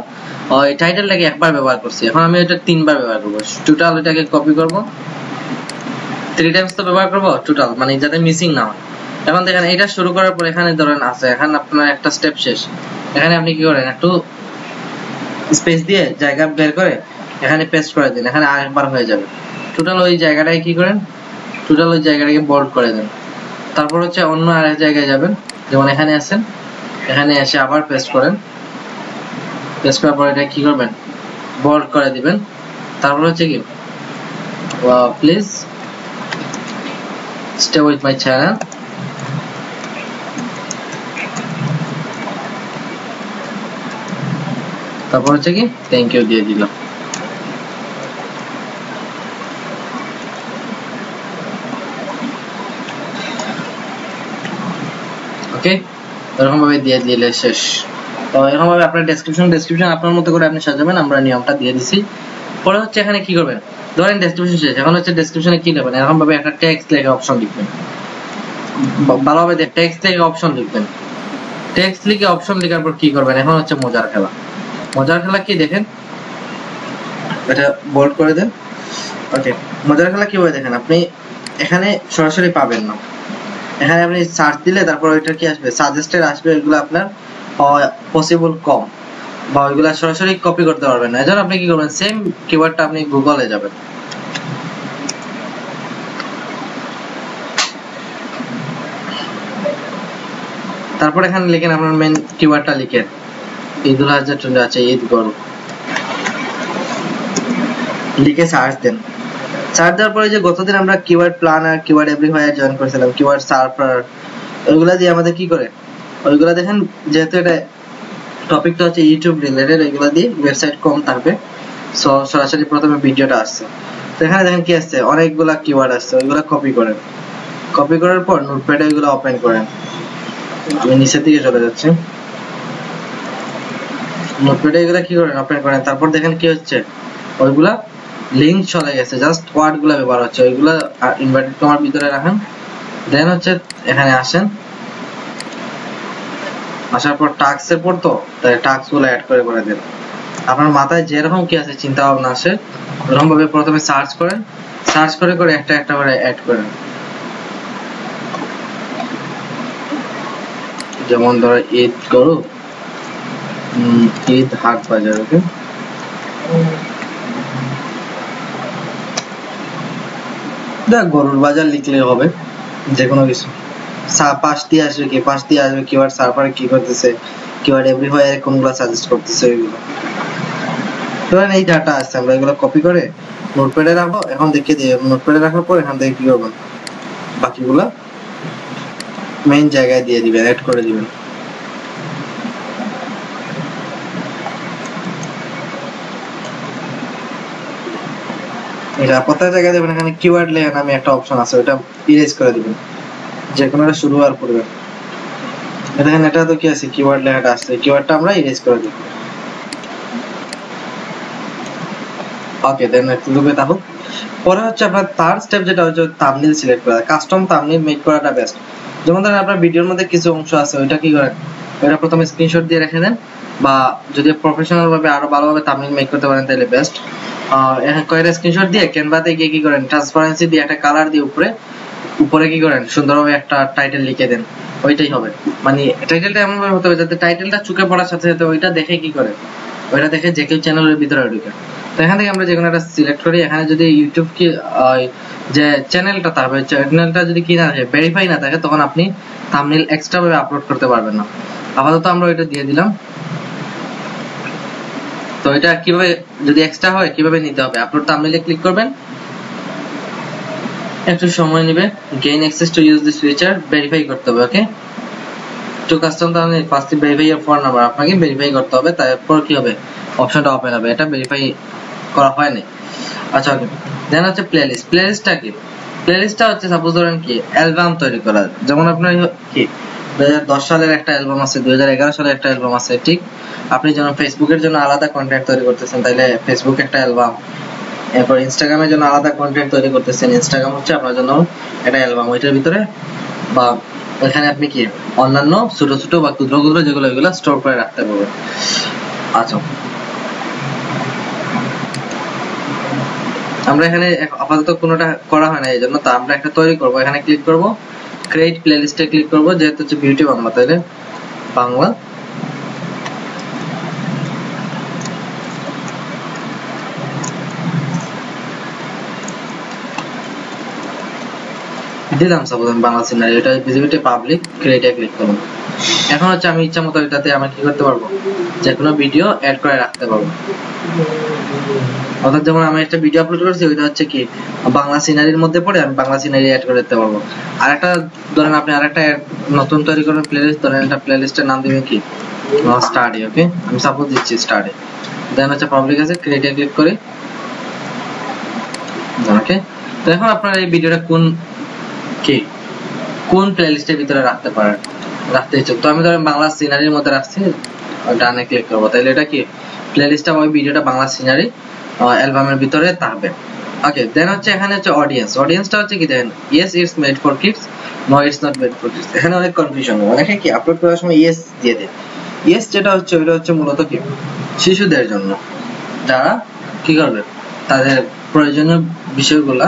[SPEAKER 2] ওই টাইটেলটাকে একবার ব্যবহার করছি। এখন আমি এটা তিনবার ব্যবহার করব। টোটাল ওইটাকে কপি করব। থ্রি টাইমস তো ব্যবহার করব টোটাল মানে যাতে মিসিং না হয়। এখন দেখেন, এটা শুরু করার পর এখানে ধরেন আছে, এখন আপনার একটা স্টেপ শেষ। এখানে আপনি কি করেন, একটু স্পেস দিয়ে জায়গা বের করে এখানে পেস্ট করে দিন, এখানে আরেকবার হয়ে যাবে। টোটাল ওই জায়গাটায় কি করেন টোটাল ওই জায়গাটাকে বোল্ড করে দেন। তারপর হচ্ছে অন্য আরেক জায়গায় যাবেন, যেমন এখানে আছেন, এখানে এসে আবার পেস্ট করেন। পেস্ট করার পর এটা কি করবেন বোল্ড করে দিবেন। তারপর হচ্ছে কি please stay with my channel. তারপর হচ্ছে কি থ্যাংক ইউ দিয়ে দিলাম ওকে এরকম ভাবে দিয়ে দিলে শেষ তো এরকম ভাবে আপনার ডেসক্রিপশন ডেসক্রিপশন আপনার মতো করে আপনি সাজাবেন আমরা নিয়মটা দিয়ে দিছি পরে হচ্ছে এখানে কি করবেন ধরেন ডেসক্রিপশন শেষ এখন হচ্ছে ডেসক্রিপশনে কি নেবেন? এরকম ভাবে একটা টেক্সট লেখা অপশন লিখবেন। ভালোভাবে টেক্সট লিখে অপশন লিখবেন। টেক্সট লিখে অপশন লেখার পর কি করবেন? এখন হচ্ছে মজার খেলা। মজার খেলা কি দেখেন? এটা বোল্ড করে দেন। ওকে মজার খেলা কীভাবে দেখেন? আপনি এখানে সরাসরি পাবেন না। এখানে আপনি সার্চ দিলে তারপর ওইটা কি আসবে? সাজেস্টেড আসবে এগুলো আপনার পসিবল কম বা ওইগুলা সরাসরি কপি করতে পারবেন না। এজন্য আপনি কি করবেন? সেম কিওয়ার্ডটা আপনি গুগলে যাবেন। তারপর এখানে লিখেন আপনার মেন কিওয়ার্ডটা লিখেন। ঈদুল হাজার চলে আছে ঈদ গরু। লিখে সার্চ দেন। সার্চ দেওয়ার পরে যে গতদিন আমরা keyword planner keyword everywhere join করেছিলাম কিওয়ার্ড সার্ফার ওইগুলা দিয়ে আমাদের কি করে? ওইগুলা দেখেন, যেহেতু এটা টপিকটা হচ্ছে ইউটিউব রিলেটেড এগুলো দিয়ে ওয়েবসাইট কম থাকবে। সো সরাসরি প্রথমে ভিডিওটা আসছে। তো এখানে দেখেন কি আসছে? অনেকগুলা কিওয়ার্ড আসছে, ওইগুলা কপি করেন। কপি করার পর নোটপ্যাডে ওইগুলো ওপেন করেন। আমি নিচের দিকে চলে যাচ্ছি। নোটপ্যাডে এগুলা কি করেন? ওপেন করেন। তারপর দেখেন কি হচ্ছে? ওইগুলা লিংক চলে গেছে। জাস্ট ওয়ার্ডগুলা ব্যবহার হচ্ছে। ওইগুলা ইনভার্টেড কমার ভিতরে রাখেন। দেন হচ্ছে এখানে আসেন। আসার পর টাক্স পর তাই টাক্সগুলো অ্যাড করে করে দেন আপনার মাথায় যেরকম কি আছে চিন্তা ভাবনা আসে ওরকম ভাবে প্রথমে সার্চ করেন সার্চ করে করে একটা একটা করে অ্যাড করেন। যেমন ধরো ঈদ করো ঈদ হাট বাজার ওকে দেখ গরুর বাজার লিখলে হবে যে কোনো কিছু। পাশ দিয়ে আসবে কি? দিয়ে কি করতেছে? কোনগুলো সাজেস্ট করতেছে ধরেন এই ডাটা আছে, আমরা এগুলো কপি করে নোটপ্যাডে রাখব, এখন দেখিয়ে দিই নোটপ্যাডে রাখার পর এখান থেকে কি করবেন? বাকিগুলো মেইন জায়গায় দিয়ে দিবেন অ্যাড করে দিবেন। এটা জায়গায় দেবেন, এখানে কিওয়ার্ড লেখা নামে একটা অপশন আছে, ওটা ইরেজ করে দিবেন। যে কোনো শুরু আর করবে দেখেন, এটা তো কি আছে? কিওয়ার্ড লেখাটা কিওয়ার্ডটা আমরা ইরেজ করে দিব ওকে দেন একটু পরে হচ্ছে আপনার থার্ড স্টেপ যেটা হচ্ছে থাম্বনেল সিলেক্ট করা। কাস্টম থাম্বনেল মেক করাটা বেস্ট যেমন ধরেন, আপনার ভিডিওর মধ্যে কিছু অংশ আছে, ওইটা কি করেন? প্রথমে স্ক্রিনশট দিয়ে রেখে দেন। বা যদি প্রফেশনাল ভাবে আরও ভালোভাবে থাম্বনেল মেক করতে পারেন, তাহলে বেস্ট এখন কয়েকটা স্ক্রিনশট দিয়ে ক্যানভাতে গিয়ে কি করেন? ট্রান্সপারেন্সি দিয়ে একটা কালার দিয়ে উপরে উপরে কি করেন? সুন্দরভাবে একটা টাইটেল লিখে দেন। ওইটাই হবে। মানে টাইটেলটা এমন ভাবে হতে হবে যাতে টাইটেলটা চোখে পড়ার সাথে সাথে ওইটা দেখে কি করে? ওইটা দেখে যে কেউ চ্যানেলের ভিতরে ঢুকে। তো এখান থেকে আমরা যে কোনো একটা সিলেক্ট করি। এখানে যদি ইউটিউব কি যে চ্যানেলটা থাকবে চ্যানেলটা যদি কি না থাকে ভেরিফাই না থাকে, তখন আপনি থাম্বনেল এক্সট্রা ভাবে আপলোড করতে পারবেন না। আপাতত আমরা ওইটা দিয়ে দিলাম। তো এটা কীভাবে, যদি এক্সট্রা হয়, কীভাবে নিতে হবে? আপলোড থাম্বনেলে ক্লিক করবেন। একটু সময় নেবে। Gain access to use this feature verify করতে হবে ওকে টু কাস্টম তাহলে ফার্স্ট ভেরিফাই এর ফোন নাম্বার আপনাকে ভেরিফাই করতে হবে, তারপর কি হবে? অপশনটা ওপেন হবে, এটা ভেরিফাই করা হয়নি আচ্ছা ওকে দেন হচ্ছে প্লেলিস্ট প্লেলিস্টটা কি? প্লেলিস্টটা হচ্ছে সাপোজ ধরেন কি অ্যালবাম তৈরি করা। যেমন আপনার কি? দশ সালের একটা অ্যালবাম আছে দুই সালের একটা অ্যালবাম আছে, ঠিক? আপনি যেমন ফেসবুকের জন্য আলাদা কন্টেন্ট তৈরি করতেছেন, তাইলে ফেসবুক একটা অ্যালবাম এরপর ইনস্টাগ্রামের জন্য আলাদা কন্টেন্ট তৈরি করতেছেন ইনস্টাগ্রাম হচ্ছে আপনার জন্য একটা অ্যালবাম ওইটার ভিতরে বা এখানে আপনি কি অন্যান্য ছোট ছোট বা ক্ষুদ্র ক্ষুদ্র যেগুলো ওইগুলো স্টোর করে রাখতে পারবেন। আচ্ছা। আমরা এখানে আপাতত কোনোটা করা হয় না, এই জন্য তা আমরা একটা তৈরি করব। এখানে ক্লিক করব ক্রিয়েট প্লেলিস্টে ক্লিক করব, যেহেতু হচ্ছে বিউটি বাংলা তাইলে বাংলা। দিলাম সাপোজ আমি বাংলা সিনারি এটা ভিজিবিলিটি পাবলিক ক্রিয়েটে ক্লিক করব এখন হচ্ছে আমি ইচ্ছা মতো এটাতে আমি কি করতে পারব? যে কোনো ভিডিও অ্যাড করে রাখতে পারব। অর্থাৎ যেমন আমি একটা ভিডিও আপলোড করেছি, ওইটা হচ্ছে কি, বাংলা সিনারির মধ্যে পড়ে আমি বাংলা সিনারি অ্যাড করে দিতে পারব। আর একটা ধরেন আপনি আরেকটা add, নতুন তৈরি করবেন প্লেলিস্ট ধরেন একটা প্লেলিস্টের নাম দিবেন কি? স্টাডি ওকে আমি সাপোজ দিচ্ছি স্টাডি দেন হচ্ছে পাবলিক আছে ক্রিয়েটে ক্লিক করি। ওকে তো এখন আপনার এই ভিডিওটা কোন কি? কোন প্লেলিস্টের ভিতরে রাখতে পারেন রাখতে ইচ্ছুক তো আমি ধরেন বাংলা সিনারির মধ্যে রাখছি ডানে ক্লিক করব। তাহলে এটা কি? প্লেলিস্টটা ওই ভিডিওটা বাংলা সিনারি অ্যালবামের ভিতরে থাকবে। ওকে দেন হচ্ছে এখানে হচ্ছে অডিয়েন্স অডিয়েন্সটা হচ্ছে কি দেখেন? Yes it's made for kids no it's not made for kids এখানে অনেক কনফিউশন হয়। অনেকে কি আপলোড করার সময় ইয়েস দিয়ে দেয়? ইয়েস যেটা হচ্ছে, ওইটা হচ্ছে মূলত কি? শিশুদের জন্য। যারা কি করবে? তাদের প্রয়োজনীয় বিষয়গুলা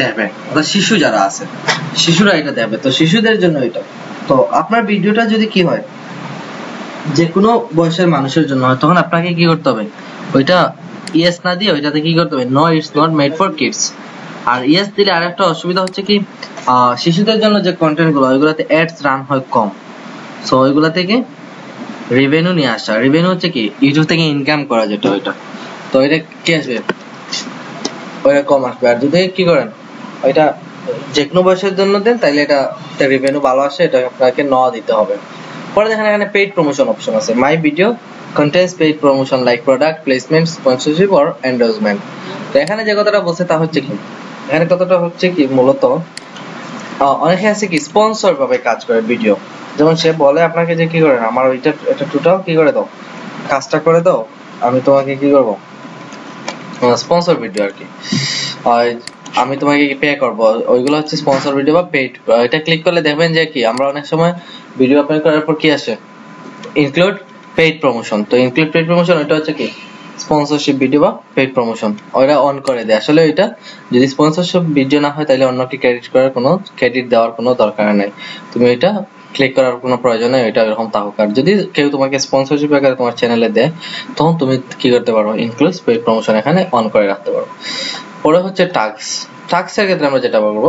[SPEAKER 2] দেখবে অর্থাৎ শিশু যারা আছে, শিশুরা এটা দেখবে তো শিশুদের জন্য এটা। তো আপনার ভিডিওটা যদি কি হয় যে কোনো বয়সের মানুষের জন্য হয়, তখন আপনাকে কি করতে হবে? ওইটা ইয়েস না দিয়ে ওইটাতে কি করতে হবে? No it's not made for kids R yes দিলে আরেকটা অসুবিধা হচ্ছে কি শিশুদের জন্য যে কন্টেন্টগুলো, ওইগুলোতে অ্যাডস রান হয় কম। সো ওইগুলা থেকে রেভিনিউ নিয়ে আসা। রেভিনিউ হচ্ছে কি ইউটিউব থেকে ইনকাম করা যেটা ওইটা। তো এটা কি আসবে? ওইটা কম আসবে। আর যদি কি করেন ওইটা যে কোনো বয়সের জন্য দেন তাহলে এটা রেভিনিউ ভালো আসে, এটা আপনাকে ন দিতে হবে। পরে দেখেন এখানে পেইড প্রমোশন অপশন আছে। My video contents paid promotion like product placement sponsorship or endorsement তো এখানে যে কথাটা বলছে, তা হচ্ছে কি? এখানে কথাটা হচ্ছে কি, মূলত অনেকে আছে কি স্পন্সর ভাবে কাজ করে ভিডিও যেমন সে বলে আপনাকে যে, কি করেন? আমার ওইটা এটা টোটাল কি করে দাও? কাজটা করে দাও, আমি তোমাকে কি করব? স্পন্সর ভিডিও আর কি। আমি তোমাকে পে করব। ওইগুলো হচ্ছে স্পন্সর ভিডিও বা পেইড এটা ক্লিক করলে দেখবেন যে কি, আমরা অনেক সময় ভিডিও আপলোড করার পর কি আসে? ইনক্লুড পেইড প্রমোশন তো ইনক্লুড পেইড প্রমোশন এটা হচ্ছে কি? স্পন্সরশিপ ভিডিও বা পেইড প্রমোশন ওরা অন করে দেয়। আসলে এটা যদি স্পন্সরশিপ ভিডিও না হয়, তাহলে অন্যকে ক্রেডিট করার কোনো ক্রেডিট দেওয়ার কোনো দরকার নাই। তুমি এটা ক্লিক করার কোনো প্রয়োজন নেই এটা এরকম থাকুক। আর যদি কেউ তোমাকে স্পন্সরশিপ আকারে তোমার চ্যানেলে দেয়, তখন তুমি কি করতে পারো? ইনক্লুড পেইড প্রমোশন এখানে অন করে রাখতে পারো। পরে হচ্ছে টাক্স টাক্সের ক্ষেত্রে আমরা যেটা বলব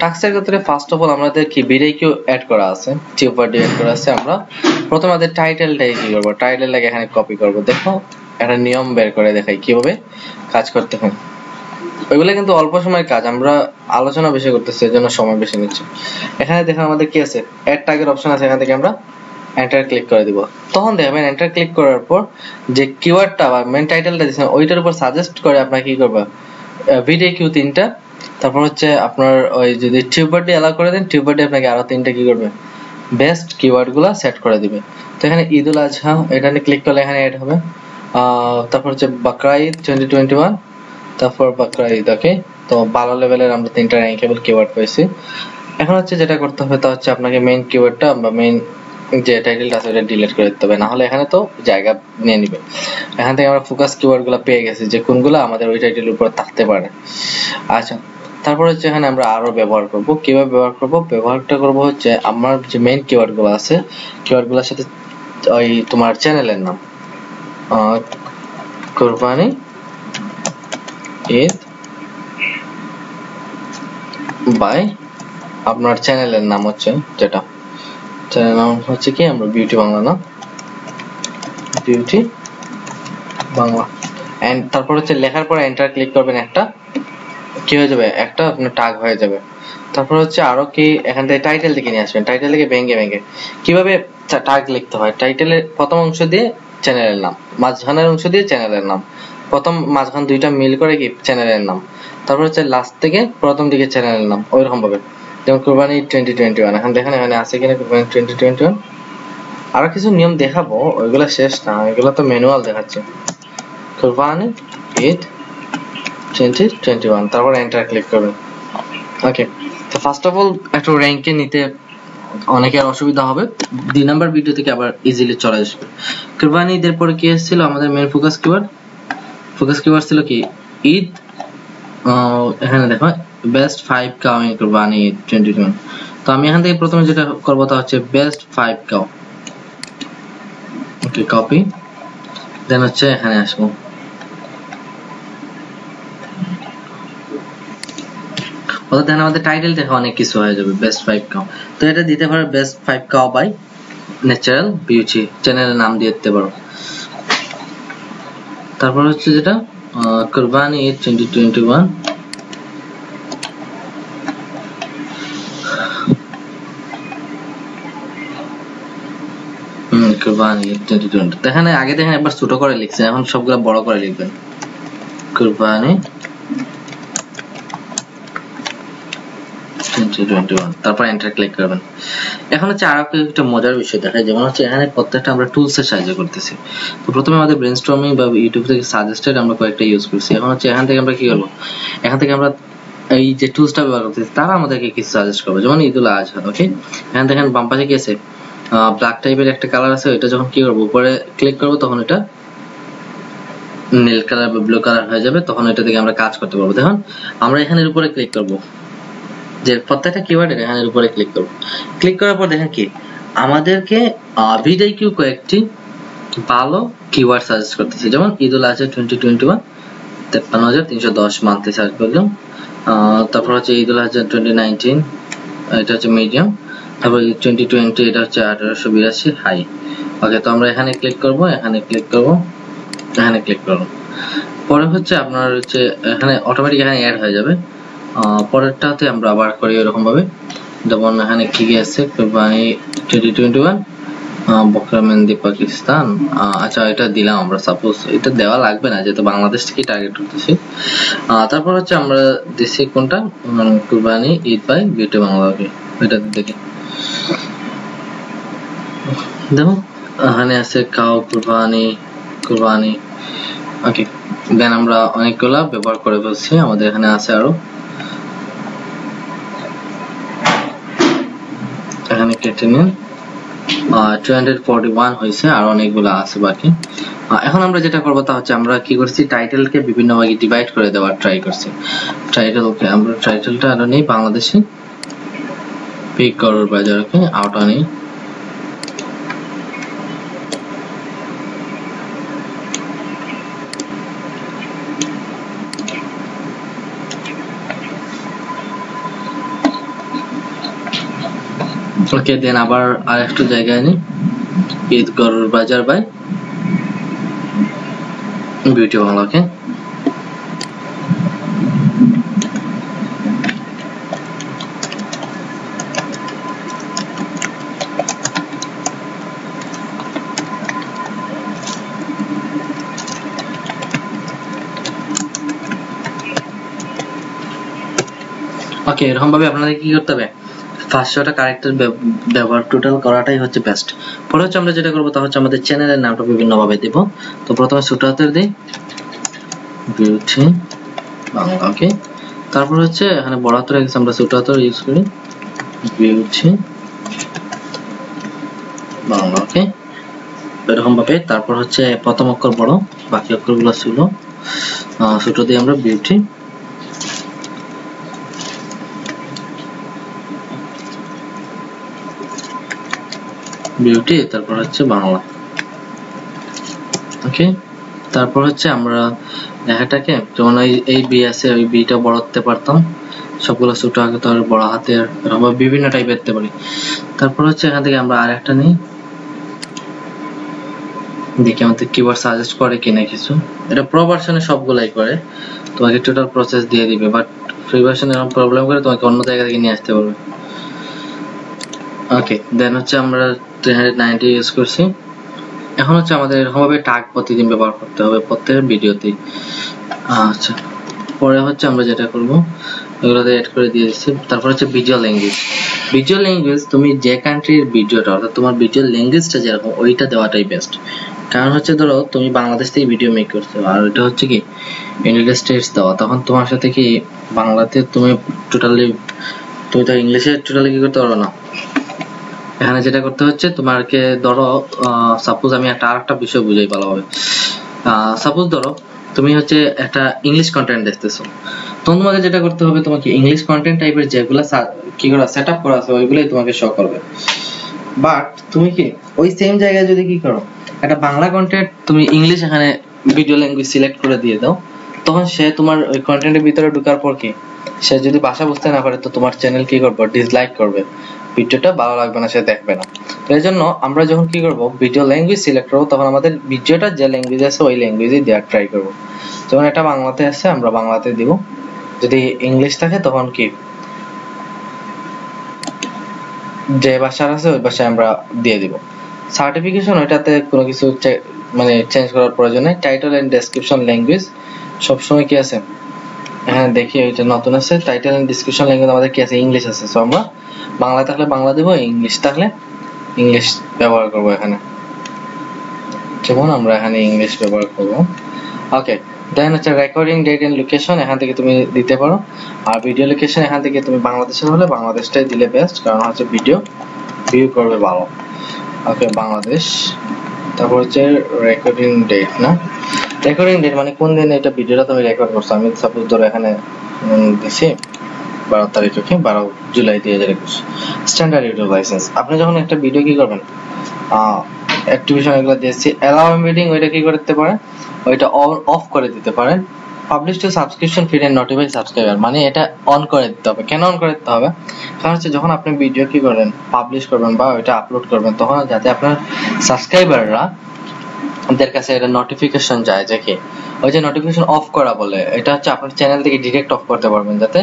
[SPEAKER 2] টাক্সের ক্ষেত্রে ফার্স্ট অফ অল আমাদের কি বিডে কিউ অ্যাড করা আছে টিউবার অ্যাড করা আছে আমরা। প্রথমে আমাদের টাইটেলটাকে কি করব? টাইটেলটাকে এখানে কপি করব। দেখো, একটা নিয়ম বের করে দেখাই কীভাবে কাজ করতে হয়। ওইগুলো কিন্তু অল্প সময়ের কাজ, আমরা আলোচনা বেশি করতেছি, এজন্য সময় বেশি নিচ্ছি। এখানে দেখেন আমাদের কি আছে? অ্যাড ট্যাগের অপশন আছে, এখান থেকে আমরা এন্টার ক্লিক করে দিব। তখন দেখবেন এন্টার ক্লিক করার পর যে কিওয়ার্ডটা বা মেন টাইটেলটা দিয়েছেন ওইটার উপর সাজেস্ট করে আপনাকে কি করবে? ভিডিও কিউ তিনটা। তারপর হচ্ছে আপনার ওই যদি টিউবারটি অ্যালাউ করে দেন টিউবারটি আপনাকে আরও তিনটা কি করবে? বেস্ট কিওয়ার্ডগুলা সেট করে দিবে। তো এখানে ঈদুল আজহা এখানে ক্লিক করলে এখানে অ্যাড হবে। তারপর হচ্ছে Bakra Eid twenty twenty one তারপর বাকরা ঈদ ওকে তো ভালো লেভেলের আমরা তিনটা র্যাঙ্কেবল কিওয়ার্ড পেয়েছি এখন হচ্ছে যেটা করতে হবে তা হচ্ছে আপনাকে মেইন কিওয়ার্ডটা বা মেইন যে টাইটেলটা আছে ওটা ডিলিট করে দিতে হবে। না হলে এখানে তো জায়গা নিয়ে নিবে। এখান থেকে আমরা ফোকাস কিওয়ার্ডগুলো পেয়ে গেছি যে কোনগুলো আমাদের ওই টাইটেলের উপর থাকতে পারে। আচ্ছা তারপর হচ্ছে এখানে আমরা আরও ব্যবহার করব। কীভাবে ব্যবহার করব? ব্যবহারটা করব হচ্ছে আমার যে মেইন কিওয়ার্ডগুলো আছে কিওয়ার্ডগুলোর সাথে ওই তোমার চ্যানেলের নাম। কোরবানি ঈদ বাই আপনার চ্যানেলের নাম হচ্ছে যেটা। চ্যানেল নাম হচ্ছে কি? আমরা বিউটি বাংলা না? বিউটি বাংলা। এন্ড তারপর হচ্ছে লেখার পর এন্টার ক্লিক করবেন একটা। কি হয়ে যাবে? একটা আপনার হয়ে যাবে। তারপর হচ্ছে আরও কি? এখান থেকে টাইটেল নিয়ে আসবেন। টাইটেল ভেঙে ভেঙে। কীভাবে টাগ লিখতে হয়? টাইটেলের প্রথম অংশ দিয়ে চ্যানেলের নাম। মাঝখানের অংশ দিয়ে চ্যানেলের নাম। প্রথম, মাঝখান দুইটা মিল করে কি? চ্যানেলের নাম। তারপর হচ্ছে লাস্ট থেকে প্রথম দিকে চ্যানেলের নাম। ওইরকম ভাবে। যেমন কুরবানি টোয়েন্টি টোয়েন্টি ওয়ান এখন দেখেন এখানে আছে কিনা কুরবানি টোয়েন্টি টোয়েন্টি ওয়ান আরও কিছু নিয়ম দেখাবো ওইগুলো শেষ না ওইগুলো তো ম্যানুয়াল দেখাচ্ছে। Qurbani Eid twenty twenty one তারপর এন্টার ক্লিক করবেন ওকে তো ফার্স্ট অফ অল একটু র্যাঙ্কে নিতে অনেকের অসুবিধা হবে। দুই নাম্বার ভিডিও থেকে আবার ইজিলি চলে আসবে। কুরবানি ঈদের পরে কি এসেছিল আমাদের main focus keyword focus keyword ছিল কি? ঈদ এখানে দেখো best five cow in Qurbani twenty twenty তো আমি এখান থেকে প্রথমে যেটা করব তা হচ্ছে best five cow okay copy then হচ্ছে এখানে আসব। অর্থাৎ দেখেন আমাদের টাইটেল দেখে অনেক কিছু হয়ে যাবে বেস্ট ফাইভ কাউ তো এটা দিতে পারো best five cow by natural beauty চ্যানেলের নাম দিয়ে দিতে পারো। তারপর হচ্ছে যেটা কুরবানি টোয়েন্টি ওয়ান হুম কুরবানি টোয়েন্টি টোয়েন্টি দেখেন আগে দেখেন একবার ছোট করে লিখছে এখন সবগুলো বড় করে লিখবেন। কুরবানি তারপর এন্টার ক্লিক করবেন। এখন হচ্ছে আরও একটা মজার বিষয় দেখায় যেমন হচ্ছে এখানে প্রত্যেকটা আমরা টুলস এর সাহায্য করতেছি। তো প্রথমে আমাদের ব্রেনস্টর্মিং বা ইউটিউব থেকে সাজেস্টেড আমরা কয়েকটা ইউজ করছি। এখন হচ্ছে এখান থেকে আমরা কি করব? এখান থেকে আমরা এই যে টুলসটা ব্যবহার করতেছি, তারা আমাদেরকে কিছু সাজেস্ট করবে। যেমন ঈদুল আজহা ওকে এখান দেখেন বাম পাশে ব্ল্যাক টাইপের একটা কালার আছে, ওইটা যখন কি করব, উপরে ক্লিক করব, তখন এটা নীল কালার বা ব্লু কালার হয়ে যাবে, তখন এটা থেকে আমরা কাজ করতে পারব। দেখুন, আমরা এখানের উপরে ক্লিক করব। যে প্রত্যেকটা কিওয়ার্ডের এখানের উপরে ক্লিক করব। ক্লিক করার পর দেখেন কি, আমাদেরকে ভিডিও কিউ কয়েকটি ভালো কিওয়ার্ড সাজেস্ট করতেছে। যেমন Eidul Azha twenty twenty one তেপ্পান্ন হাজার তিনশো দশ মান্থে সার্চ করলাম তারপর হচ্ছে ঈদুল আজহা টোয়েন্টি নাইনটিন এটা হচ্ছে মিডিয়াম তারপর টোয়েন্টি টোয়েন্টি এটা হচ্ছে আঠারোশো বিরাশি হাই ওকে তো আমরা এখানে ক্লিক করব, এখানে ক্লিক করব, এখানে ক্লিক করব। পরে হচ্ছে আপনার হচ্ছে, এখানে অটোমেটিক এখানে অ্যাড হয়ে যাবে। পরেরটাতে আমরা আবার করি এরকম ভাবে যেমন এখানে কি কি আছে Qurbani twenty twenty one Bakra mehendi Pakistan. আচ্ছা এটা দিলাম আমরা সাপোজ এটা দেওয়া লাগবে না, যেহেতু বাংলাদেশ থেকে টার্গেট করতেছি। তারপর হচ্ছে আমরা দিছি কোনটা কুরবানি, ঈদ বাই বিউটি বাংলাকে এটা দেখি। দেখো, এখানে আছে কাউ কুরবানি কুরবানি। ওকে দেন আমরা অনেকগুলা ব্যবহার করে ফেলছি, আমাদের এখানে আছে আরও। এখানে কেটে নিন। টু হান্ড্রেড ফোরটি ওয়ান হয়েছে, আর অনেকগুলো আছে বাকি। এখন আমরা যেটা করব তা হচ্ছে আমরা কি করছি টাইটেলকে বিভিন্ন ভাগে ডিভাইড করে দেওয়ার ট্রাই করছি। টাইটেলকে আমরা টাইটেলটা আরও নেই, বাংলাদেশে। পিক করোর বাজারকে আউট নেই ওকে দেন আবার আর জায়গায় নিই ঈদ গরুর বাজার বাই। বিউটি বাংলাকে ওকে এরকম ভাবে আপনাদের কি করতে হবে? পাঁচশোটা ক্যারেক্টার ব্যবহার টোটাল করাটাই হচ্ছে বেস্ট পরে হচ্ছে আমরা যেটা করব তা হচ্ছে আমাদের চ্যানেলের নামটা বিভিন্ন ভাবে দিব। তো প্রথমে ছোট হাতের দিই। বিউটি বাংলা ওকে তারপর হচ্ছে এখানে বড় হাতের আমরা ছোট হাতের ইউজ করি। বিউটি বাংলা ওকে এরকম ভাবে তারপর হচ্ছে প্রথম অক্ষর বড়, বাকি অক্ষরগুলো ছিল ছোট দিয়ে আমরা বিউটি বিউটি, তারপর হচ্ছে বাংলা। ওকে তারপর হচ্ছে আমরা লেখাটাকে যেমন এই এই বি আছে, ওই বিটা বড়াতে পারতাম। সবগুলো ছোট আগে তো বড় হাতে ভাবে বিভিন্ন টাইপের দিতে পারি। তারপর হচ্ছে এখান থেকে আমরা আরেকটা নিই। দেখি আমাদের কিবোর্ড সাজেস্ট করে কিনা কিছু। এটা প্রো ভার্সনে সবগুলাই করে। তোমাকে টোটাল প্রসেস দিয়ে দিবে বাট ফ্রি ভার্সনে প্রবলেম করে তোমাকে অন্য জায়গা থেকে নিয়ে আসতে বলবে। ওকে দেন হচ্ছে আমরা 390 ইউজ করছি। এখন হচ্ছে আমাদের এরকম ভাবে টাগ প্রতিদিন ব্যবহার করতে হবে প্রত্যেক ভিডিওতেই আচ্ছা পরে হচ্ছে আমরা যেটা করব এগুলোতে অ্যাড করে দিয়ে তারপর হচ্ছে ভিজুয়াল ল্যাঙ্গুয়েজ ভিজুয়াল ল্যাঙ্গুয়েজ তুমি যে কান্ট্রির ভিডিওটা অর্থাৎ তোমার ভিজুয়াল ল্যাঙ্গুয়েজটা যেরকম, ওইটা দেওয়াটাই বেস্ট কারণ হচ্ছে ধরো, তুমি বাংলাদেশ থেকে ভিডিও মেক করছ, আর এটা হচ্ছে কি ইউনাইটেড স্টেটস দেওয়া। তখন তোমার সাথে কি, বাংলাতে তুমি টোটালি তুমি তো ইংলিশে টোটালি কি করতে পারো না? এখানে যেটা করতে হচ্ছে তোমাকে ধরো সাপোজ আমি একটা আরেকটা বিষয় বুঝাই ভালোভাবে। সাপোজ ধরো, তুমি হচ্ছে একটা ইংলিশ কন্টেন্ট দেখতেছো। তখন তোমাকে যেটা করতে হবে, তোমাকে ইংলিশ কন্টেন্ট টাইপের যেগুলো কি করা সেট আপ করা আছে, ওইগুলোই তোমাকে শো করবে। বাট তুমি কি, ওই সেম জায়গায় যদি কি করো, একটা বাংলা কন্টেন্ট তুমি ইংলিশ এখানে ভিডিও ল্যাঙ্গুয়েজ সিলেক্ট করে দিয়ে দাও, তখন সে তোমার ওই কন্টেন্টের ভিতরে ঢোকার পর কি, সে যদি ভাষা বুঝতে না পারে, তো তোমার চ্যানেল কি করবে ডিসলাইক করবে। ভিডিওটা ভালো লাগবে না, সে দেখবে না। তো এই জন্য আমরা যখন কি করব ভিডিও ল্যাঙ্গুয়েজ সিলেক্ট করব, তখন আমাদের ভিডিওটা যে ল্যাঙ্গুয়েজ আছে, ওই ল্যাঙ্গুয়েজে দেওয়ার ট্রাই করব। যেমন এটা বাংলাতে আছে আমরা বাংলাতে দিব। যদি ইংলিশ থাকে, তখন কি? যে ভাষার আছে, ওই ভাষায় আমরা দিয়ে দিব। সার্টিফিকেশন ওইটাতে কোনো কিছু মানে চেঞ্জ করার প্রয়োজন নেই। টাইটেল এন্ড ডেসক্রিপশন ল্যাঙ্গুয়েজ সবসময় কি আছে? হ্যাঁ দেখি, ওইটা নতুন আছে টাইটেল এন্ড ডেসক্রিপশন ল্যাঙ্গুয়েজ আমাদের কি আছে? ইংলিশ আছে। সো আমরা বাংলা থাকলে বাংলা দেব ইংলিশ থাকলে ইংলিশ ব্যবহার করব এখানে। যেমন আমরা এখানে ইংলিশ ব্যবহার করব। ওকে দেন হচ্ছে রেকর্ডিং ডেট এন্ড লোকেশন এখান থেকে তুমি দিতে পারো। আর ভিডিও লোকেশন এখান থেকে তুমি বাংলাদেশের হলে বাংলাদেশটাই দিলে বেস্ট কারণ হচ্ছে ভিডিও ভিউ করবে ভালো। ওকে বাংলাদেশ। তারপর হচ্ছে রেকর্ডিং ডেট না? রেকর্ডিং ডেট মানে কোন দিন এটা ভিডিওটা তুমি রেকর্ড করছ? আমি সাপোজ ধরো এখানে দিছি বারো তারিখ ওকে বারো জুলাই দুই হাজার একুশ। স্ট্যান্ডার্ড ইউটিউব লাইসেন্স আপনি যখন একটা ভিডিও কি করবেন? অ্যাক্টিভেশন এগুলো দিয়েছি অ্যালাউ ওইটা কি করতে পারেন ওইটা অফ করে দিতে পারেন publish to subscription feed and notify subscriber মানে এটা অন করে দিতে হবে। কেন অন করে দিতে হবে? কারণ হচ্ছে যখন আপনি ভিডিও কি করবেন পাবলিশ করবেন বা ওইটা আপলোড করবেন, তখন যাতে আপনার সাবস্ক্রাইবাররা ওদের কাছে এটা নোটিফিকেশন যায় যে কি, ওই যে নোটিফিকেশন অফ করা বলে, এটা হচ্ছে আপনার চ্যানেল থেকে ডিরেক্ট অফ করতে পারবেন যাতে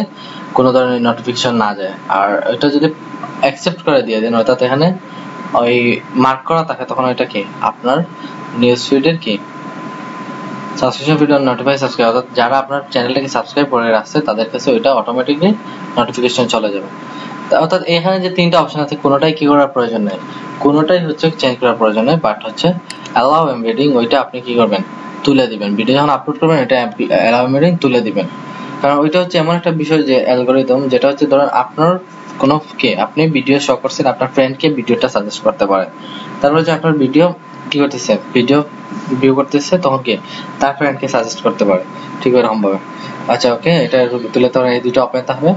[SPEAKER 2] কোনো ধরনের নোটিফিকেশন না যায়। আর এটা যদি অ্যাকসেপ্ট করে দিয়ে দেন, অর্থাৎ এখানে ওই মার্ক করা থাকে, তখন ওইটা কি, আপনার নিউজ ফিডের কি সাবস্ক্রিপশন ভিডিও নোটিফাই সাবস্ক্রাইব অর্থাৎ যারা আপনার চ্যানেলটাকে সাবস্ক্রাইব করে রাখছে, তাদের কাছে ওইটা অটোমেটিকলি নোটিফিকেশন চলে যাবে। অর্থাৎ এখানে যে তিনটা অপশন আছে, কোনোটাই কি করার প্রয়োজন নেই। কোনোটাই হচ্ছে চেঞ্জ করার প্রয়োজন নেই বাট হচ্ছে অ্যালাউ এমবেডিং ওইটা আপনি কি করবেন? তুলে দিবেন। ভিডিও যখন আপলোড করবেন, এটা অ্যালাউ এমবেডিং তুলে দিবেন। কারণ ওইটা হচ্ছে এমন একটা বিষয় যে অ্যালগোরিদম যেটা হচ্ছে ধরেন আপনার কোনো কে, আপনি ভিডিও শো করছেন, আপনার ফ্রেন্ডকে ভিডিওটা সাজেস্ট করতে পারে তারপর যে আপনার ভিডিও কি করতেছে? ভিডিও ভিউ করতেছে, তখন কে? তার ফ্রেন্ডকে সাজেস্ট করতে পারে। ঠিক এরকম ভাবে আচ্ছা ওকে এটা তুলে তো এই দুটো অপেন থাকবে।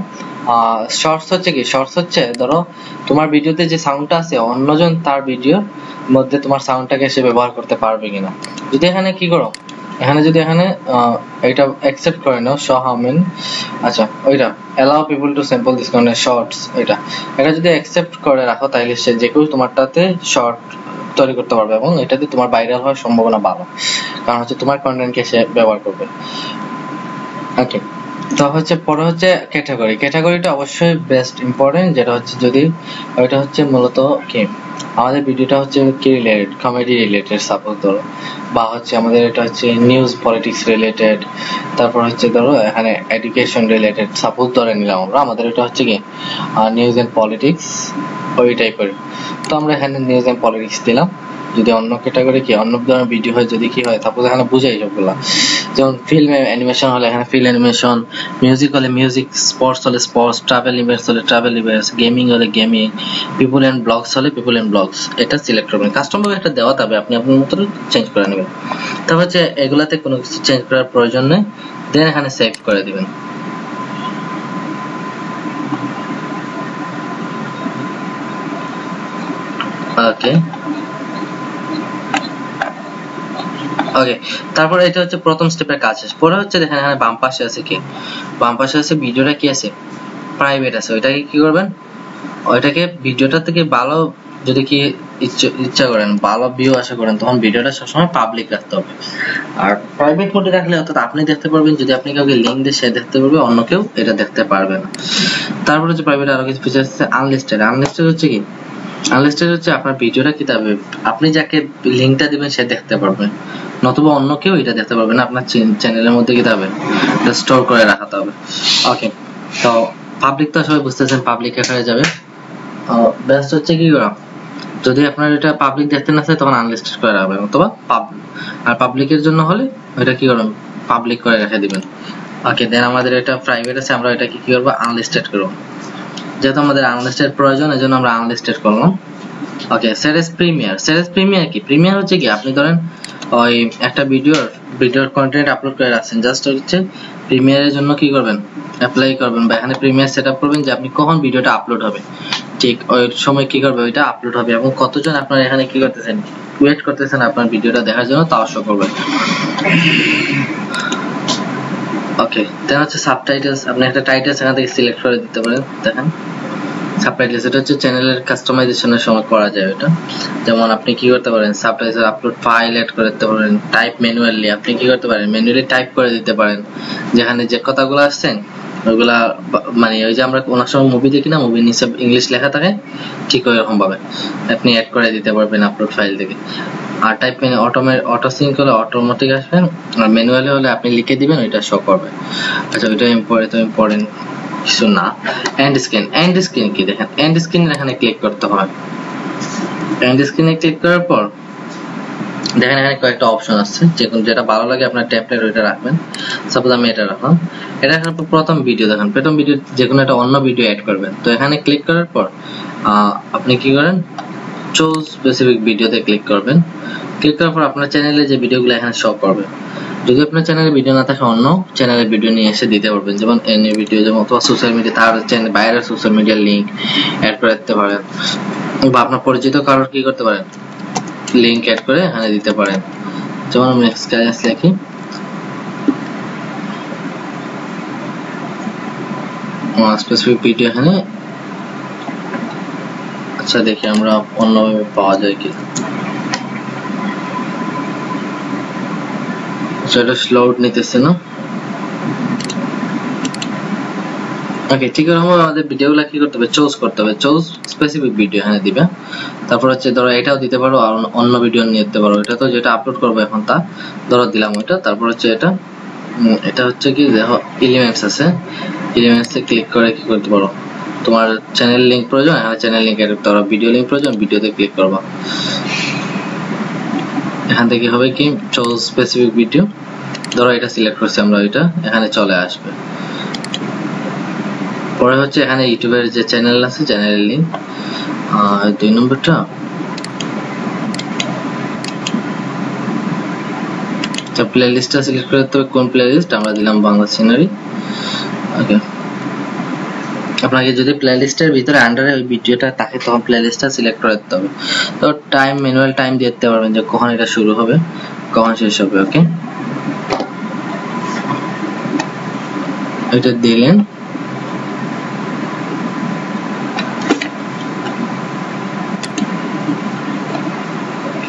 [SPEAKER 2] শর্টস হচ্ছে কি? শর্টস হচ্ছে, ধরো, তোমার ভিডিওতে যে সাউন্ডটা আছে, অন্যজন তার ভিডিওর মধ্যে তোমার সাউন্ডটাকে সে ব্যবহার করতে পারবে কিনা। যদি এখানে কি করো? এখানে যদি এখানে এটা অ্যাকসেপ্ট করে নাও শো হাউ মেন আচ্ছা ওইটা allow people to sample this kind shorts এটা এটা যদি অ্যাকসেপ্ট করে রাখো তাহলে সে যে কেউ তোমারটাতে শর্ট তৈরি করতে পারবে এবং এটাতে তোমার ভাইরাল হওয়ার সম্ভাবনা ভালো কারণ হচ্ছে তোমার কন্টেন্টকে সে ব্যবহার করবে। ওকে তো হচ্ছে পরে হচ্ছে ক্যাটাগরি ক্যাটাগরিটা অবশ্যই বেস্ট ইম্পর্টেন্ট যেটা হচ্ছে যদি, ওইটা হচ্ছে মূলত কি? আমাদের ভিডিওটা হচ্ছে কি রিলেটেড কমেডি রিলেটেড সাপোজ ধরো। বা হচ্ছে আমাদের এটা হচ্ছে নিউজ পলিটিক্স রিলেটেড তারপর হচ্ছে ধরো এখানে এডুকেশন রিলেটেড সাপোজ ধরে নিলাম আমরা। আমাদের এটা হচ্ছে কি? নিউজ এন্ড পলিটিক্স ওই টাইপের তো আমরা এখানে নিউজ এন্ড পলিটিক্স দিলাম। যদি অন্য ক্যাটাগরি কি, অন্য ধরনের ভিডিও হয়, যদি কি হয়, তারপর এখানে বুঝাই সবগুলা। যেমন ফিল্ম অ্যানিমেশন হলে এখানে ফিল্ম অ্যানিমেশন মিউজিক হলে মিউজিক স্পোর্টস হলে স্পোর্টস ট্রাভেল ইভেন্টস হলে ট্রাভেল ইভেন্টস গেমিং হলে গেমিং পিপল এন্ড ব্লগস হলে পিপল এন্ড ব্লগস এটা সিলেক্ট করবেন। কাস্টম ভাবে একটা দেওয়া তবে আপনি আপনার মতো চেঞ্জ করে নেবেন। তারপর হচ্ছে এগুলাতে কোনো কিছু চেঞ্জ করার প্রয়োজন নেই দেন এখানে সেভ করে দিবেন। ওকে ওকে তারপরে এটা হচ্ছে প্রথম স্টেপের কাজ শেষ। পরে হচ্ছে দেখেন এখানে বাম পাশে আছে কি? বাম পাশে আছে ভিডিওটা কি আছে? প্রাইভেট আছে। ওইটাকে কি করবেন? ওইটাকে ভিডিওটা থেকে ভালো যদি কি ইচ্ছা করেন, ভালো ভিউ আশা করেন, তখন ভিডিওটা সবসময় পাবলিক রাখতে হবে। আর প্রাইভেট মোডে রাখলে অর্থাৎ আপনি দেখতে পারবেন, যদি আপনি কাউকে লিংক দিয়ে সে দেখতে পারবে অন্য কেউ এটা দেখতে পারবে না। তারপরে হচ্ছে প্রাইভেট আরও কিছু ফিচার আছে আনলিস্টেড আনলিস্টেড হচ্ছে কি? আনলিস্টেড হচ্ছে আপনার ভিডিওটা কি তবে আপনি যাকে লিংকটা দিবেন সে দেখতে পারবে। নতুবা অন্য কেউ এটা দেখতে পারবে না, আপনার চ্যানেলের মধ্যে কি হবে স্টোর করে রাখাতে হবে। ওকে তো পাবলিক তো সবাই বুঝতেছেন পাবলিক আকারে যাবে। বেস্ট হচ্ছে কি করা? যদি আপনার এটা পাবলিক দেখতে না চায় তখন আনলিস্টেড করে রাখবেন অথবা পাবলিক আর পাবলিকের জন্য হলে ওইটা কি করবেন? পাবলিক করে রেখে দিবেন। ওকে দেন আমাদের এটা প্রাইভেট আছে, আমরা এটা কি কি করব? আনলিস্টেড করব। যেহেতু আমাদের আনলিস্টেড প্রয়োজন, এজন্য আমরা আনলিস্টেড করলাম। Okay set as premiere set as premiere কি? প্রিমিয়ার হচ্ছে কি? আপনি ধরেন, ওই একটা ভিডিওর ভিডিওর কন্টেন্ট আপলোড করে রাখছেন। জাস্ট হচ্ছে প্রিমিয়ারের জন্য কি করবেন? অ্যাপ্লাই করবেন বা এখানে প্রিমিয়ার সেট আপ করবেন যে আপনি কখন ভিডিওটা আপলোড হবে। ঠিক ওই সময় কি করবে? ওইটা আপলোড হবে এবং কতজন আপনার এখানে কি করতেছেন? ওয়েট করতেছেন আপনার ভিডিওটা দেখার জন্য, তাও শো করবে ওকে দেন হচ্ছে সাবটাইটেলস আপনি একটা টাইটেলস এখান থেকে সিলেক্ট করে দিতে পারেন, দেখেন। সাবটাইটেলস এটা হচ্ছে চ্যানেলের কাস্টমাইজেশনের সময় করা যায় এটা। যেমন আপনি কি করতে পারেন সাবটাইটেল আপলোড ফাইল এড করে দিতে পারেন টাইপ ম্যানুয়ালি আপনি কি করতে পারেন ম্যানুয়ালি টাইপ করে দিতে পারেন। যেখানে যে কথাগুলো আসছেন, ওইগুলা মানে ওই যে আমরা অনেক সময় মুভি দেখি না মুভি নিচে ইংলিশ লেখা থাকে, ঠিক ওইরকম ভাবে আপনি অ্যাড করে দিতে পারবেন আপলোড ফাইল থেকে। আর type menu automate auto sync হলে অটোমেটিক আসবে, আর ম্যানুয়ালি হলে আপনি লিখে দিবেন, ওইটা শো করবে। আচ্ছা ওইটা ইম্পর্টেন্ট ইম্পর্টেন্ট কিছু না। এন্ড স্ক্রিন এন্ড স্ক্রিন কি দেখেন? এন্ড স্ক্রিন এখানে ক্লিক করতে হবে এন্ড স্ক্রিনে ক্লিক করার পর, দেখেন এখানে কয়েকটা অপশন আছে। যে যেটা ভালো লাগে আপনার টেমপ্লেট ওইটা রাখবেন। সাপোজ আমি এটা রাখলাম। এটা রাখার পর প্রথম ভিডিও দেখেন। প্রথম ভিডিও যে কোনো একটা অন্য ভিডিও অ্যাড করবেন। তো এখানে ক্লিক করার পর আপনি কি করেন? চুজ স্পেসিফিক ভিডিওতে ক্লিক করবেন। ক্লিক করার পর আপনার চ্যানেলে যে ভিডিওগুলো এখানে শো করবে। যদি আপনার চ্যানেলে ভিডিও না থাকে, অন্য চ্যানেলের ভিডিও নিয়ে এসে দিতে পারবেন। যেমন এনি ভিডিও যেমন অথবা সোশ্যাল মিডিয়া তার চ্যানেল বাইরের সোশ্যাল মিডিয়ার লিংক অ্যাড করে দিতে পারেন। বা আপনার পরিচিত কারোর কি করতে পারেন? লিংক অ্যাড করে এখানে দিতে পারেন। যেমন আমি এক্সপিরিয়েন্স লিখি। স্পেসিফিক ভিডিও এখানে আচ্ছা দেখি আমরা অন্যভাবে পাওয়া যায় স্লোড নিতেছে, না? ওকে ঠিক আছে আমাদের কি করতে হবে? চুজ করতে হবে। চুজ স্পেসিফিক ভিডিও এখানে দিবে। তারপর হচ্ছে, ধরো, এটাও দিতে পারো আর অন্য ভিডিও নিয়ে দিতে পারো। এটা তো যেটা আপলোড করব এখন তা, ধরো, দিলাম ওইটা। তারপর হচ্ছে, এটা এটা হচ্ছে কি, দেখো এলিমেন্টস আছে। এলিমেন্টসে ক্লিক করে কি করতে পারো? তোমার চ্যানেল লিংক প্রয়োজন? এখানে চ্যানেল এড করতে ভিডিও লিংক প্রয়োজন ভিডিওতে ক্লিক করবা। এখান থেকে হবে কি? চুজ স্পেসিফিক ভিডিও ধরো এটা সিলেক্ট করছি আমরা এটা এখানে চলে আসবে। পরে হচ্ছে এখানে ইউটিউবের যে চ্যানেল আছে চ্যানেলের লিংক দুই নম্বরটা। প্লে লিস্টটা সিলেক্ট করতে হবে। কোন প্লে লিস্ট আমরা দিলাম বাংলা সিনারি ওকে আপনাকে যদি প্লে লিস্টের ভিতরে আন্ডারে ওই ভিডিওটা থাকে, তখন প্লে লিস্টটা সিলেক্ট করে দিতে হবে। তো টাইম ম্যানুয়াল টাইম দিতে পারবেন যে কখন এটা শুরু হবে, কখন শেষ হবে ওকে এটা দিলেন।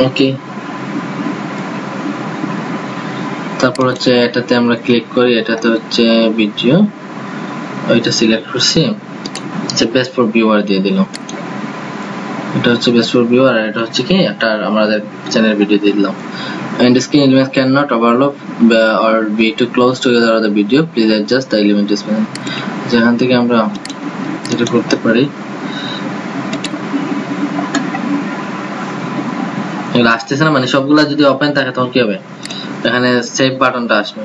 [SPEAKER 2] ওকে তারপর হচ্ছে এটাতে আমরা ক্লিক করি, এটাতে হচ্ছে ভিডিও ওইটা সিলেক্ট করছি। আচ্ছা বেস্ট ফর ভিউয়ার দিয়ে দিলাম এটা হচ্ছে বেস্ট ফর ভিউয়ার আর এটা হচ্ছে কি একটা আমাদের চ্যানেল ভিডিও দিয়ে দিলাম। And screen elements cannot overlap or be too close together of the video. Please adjust the element spacing যেখান থেকে আমরা এটা করতে পারি। আসতেছে না মানে সবগুলা যদি ওপেন থাকে, তখন কি হবে? এখানে সেভ বাটনটা আসবে।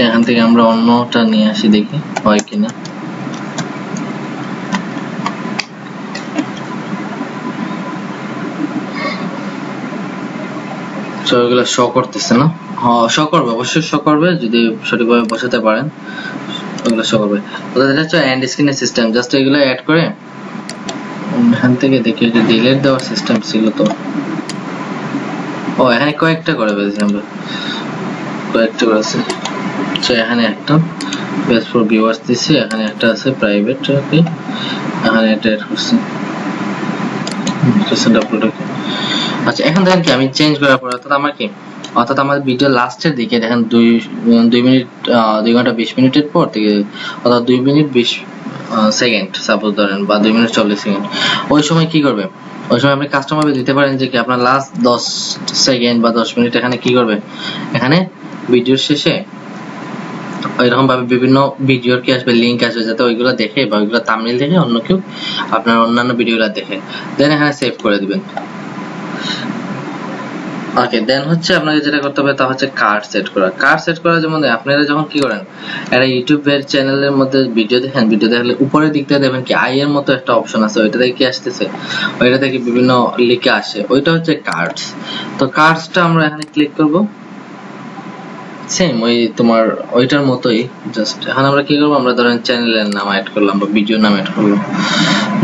[SPEAKER 2] আচ্ছা, এখান থেকে আমরা অন্যটা নিয়ে আসি দেখি হয় কিনা। শো করতেছে না? হ্যাঁ শো করবে অবশ্যই শো করবে যদি সঠিকভাবে বসাতে পারেন ওগুলো শো করবে। এটা হচ্ছে এন্ড স্ক্রিনের সিস্টেম জাস্ট এগুলো অ্যাড করে এখান থেকে দেখি যে ডিলিট দেওয়ার সিস্টেম ছিল তো। ও এখানে কয়েকটা করে আমরা। কয়েকটা করেছে আচ্ছা এখানে একটা বেস ফর ভিউয়ার্স দিছি এখানে একটা আছে প্রাইভেট ওকে এখানে এটা অ্যাড করছি। রিসেন্ট আপলোড ওকে আচ্ছা এখন দেখেন কি আমি চেঞ্জ করার পর অর্থাৎ আমার কি অর্থাৎ আমার ভিডিও লাস্টের দিকে দেখেন দুই দুই মিনিট আহ, দুই ঘণ্টা বিশ মিনিটের পর থেকে অর্থাৎ দুই মিনিট বিশ সেকেন্ড সাপোজ ধরেন বা দুই মিনিট চল্লিশ সেকেন্ড ওই সময় কি করবে? ওই সময় আপনি কাস্টমারকে দিতে পারেন যে কি আপনার লাস্ট দশ সেকেন্ড বা দশ মিনিট এখানে কি করবে? এখানে ভিডিওর শেষে এরকম ভাবে বিভিন্ন ভিডিওর কি আসবে লিংক আসবে যাতে ওইগুলো দেখে বা ওইগুলো তামিল দেখে অন্য কেউ আপনার অন্যান্য ভিডিওগুলো দেখে। দেন এখানে সেভ করে দিবেন। ওকে দেন হচ্ছে আপনাকে যেটা করতে হবে তা হচ্ছে কার্ড সেট করা। কার্ড সেট করা যেমন আপনারা যখন কি করেন, একটা ইউটিউবের চ্যানেলের মধ্যে ভিডিও দেখেন ভিডিও দেখলে উপরের দিক থেকে দেখবেন কি আই এর মতো একটা অপশন আছে, ওইটা থেকে কি আসতেছে? ওইটা থেকে বিভিন্ন লিখে আসে। ওইটা হচ্ছে কার্ডস তো কার্ডসটা আমরা এখানে ক্লিক করব। সেম ওই তোমার ওইটার মতোই জাস্ট এখন আমরা কি করব, আমরা ধরেন চ্যানেলের নাম অ্যাড করলাম বা ভিডিও নাম অ্যাড করলাম।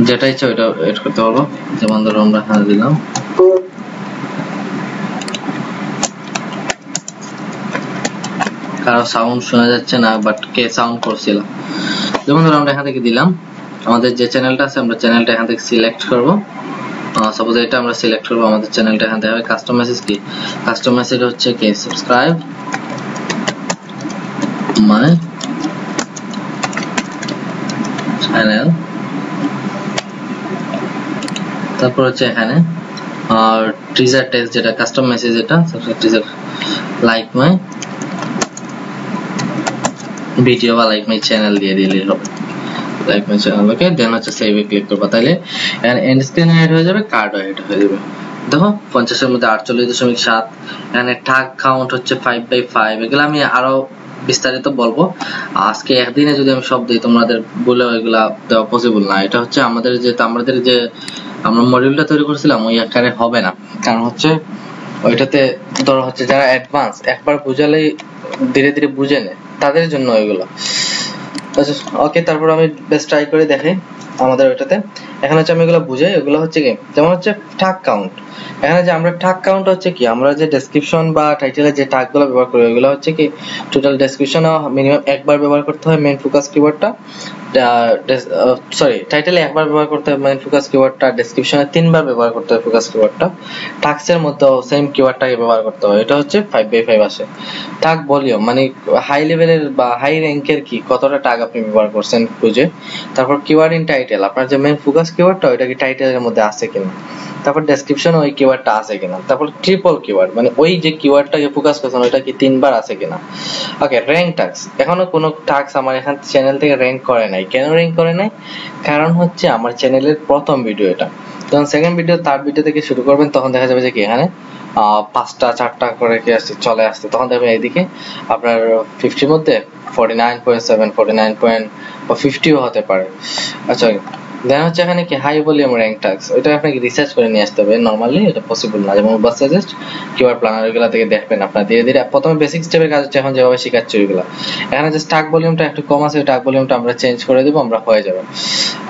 [SPEAKER 2] যেটা ইচ্ছা ওইটা অ্যাড করতে পারব। যেমন ধরো আমরা এখানে দিলাম। কারও সাউন্ড শোনা যাচ্ছে না বাট কে সাউন্ড করছিল। যেমন ধরো আমরা এখান থেকে দিলাম। আমাদের যে চ্যানেলটা আছে, আমরা চ্যানেলটা এখান থেকে সিলেক্ট করব। সাপোজ এটা আমরা সিলেক্ট করব, আমাদের চ্যানেলটা এখান থেকে কাস্টম মেসেজ কি? কাস্টম মেসেজ হচ্ছে কি সাবস্ক্রাইব মাই চ্যানেল তারপর হচ্ছে এখানে। আর টিজার টেক্সট যেটা কাস্টম মেসেজ এটা টিজার লাইক মাই ভিডিও বা লাইক মাই চ্যানেল দিয়ে দিলেই হবে। Like my channel okay then হচ্ছে সেভে ক্লিক করব তাহলে এন্ড স্ক্রিন অ্যাড হয়ে যাবে কার্ড অ্যাড হয়ে যাবে। দেখো, পঞ্চাশের মধ্যে আটচল্লিশ দশমিক সাত এখানে টাগ কাউন্ট হচ্ছে ফাইভ বাই ফাইভ এগুলো আমি আরও বিস্তারিত বলব। আজকে একদিনে যদি আমি সব দিই, তোমাদের বলে এগুলা দেওয়া পসিবল না। এটা হচ্ছে আমাদের যে আমাদের যে, আমরা মডিউলটা তৈরি করেছিলাম, ওই আকারে হবে না। কারণ হচ্ছে, ওইটাতে ধরো হচ্ছে যারা অ্যাডভান্স একবার বুঝালেই ধীরে ধীরে বুঝে নেয়। তাদের জন্য ওইগুলো আচ্ছা ওকে তারপর আমি বেশ ট্রাই করে দেখি আমাদের ওইটাতে। এখানে হচ্ছে আমি এগুলো বুঝাই, এগুলো হচ্ছে কি, যেমন হচ্ছে টাক কাউন্ট এখানে যে আমরা টাক কাউন্ট হচ্ছে কি, আমরা যে ডেসক্রিপশন বা টাইটেলে যে ঠাকগুলো ব্যবহার করি ওগুলো হচ্ছে কি টোটাল ডেসক্রিপশন মিনিমাম একবার ব্যবহার করতে হয় মেন ফোকাস কিওয়ার্ডটা সরি টাইটেলে একবার ব্যবহার করতে হয় মেইন ফোকাস কিওয়ার্ডটা ডেসক্রিপশনে তিনবার ব্যবহার করতে হয় ফোকাস কিওয়ার্ডটা টাক্সের মধ্যেও সেম কিওয়ার্ডটাকে ব্যবহার করতে হয় এটা হচ্ছে 5 বাই 5 আসে। টাগ ভলিউম মানে হাই লেভেলের বা হাই র্যাঙ্কের কি, কতটা টাগ আপনি ব্যবহার করছেন খুঁজে। তারপর কিওয়ার্ড ইন টাইটেল আপনার যে মেইন ফোকাস কিওয়ার্ডটা ওইটা কি টাইটেলের মধ্যে আছে কিনা। তারপর ডেসক্রিপশন ওই কিওয়ার্ডটা আছে কিনা। তারপর ট্রিপল কিওয়ার্ড মানে ওই যে কিওয়ার্ডটাকে ফোকাস করছেন, ওইটা কি তিনবার আছে কিনা। ওকে র্যাঙ্ক টাক্স এখনও কোনো টাক্স আমার এখান চ্যানেল থেকে র্যাঙ্ক করে নাই। কেন র্যাঙ্ক করে নাই কারণ হচ্ছে আমার চ্যানেলের প্রথম ভিডিও এটা। যখন সেকেন্ড ভিডিও থার্ড ভিডিও থেকে শুরু করবেন, তখন দেখা যাবে যে কি এখানে পাঁচটা, চারটা করে কি আসছে, চলে আসছে। তখন দেখবেন এইদিকে আপনার ফিফটির মধ্যে forty nine point seven forty nine point বা ফিফটিও হতে পারে। আচ্ছা দেন হচ্ছে এখানে কি হাই ভলিউম র্যাঙ্ক টাক্স ওটা আপনাকে রিসার্চ করে নিয়ে আসতে হবে। নর্মালি এটা পসিবল না। যেমন উবার সাজেস্ট কিওয়ার্ড প্ল্যানার ওইগুলা থেকে দেখবেন আপনার। ধীরে ধীরে প্রথমে বেসিক স্টেপের কাজ হচ্ছে এখন যেভাবে শেখাচ্ছি ওইগুলা। এখানে যে টাক ভলিউমটা একটু কম আছে টাক ভলিউমটা আমরা চেঞ্জ করে দেবো, আমরা হয়ে যাবে।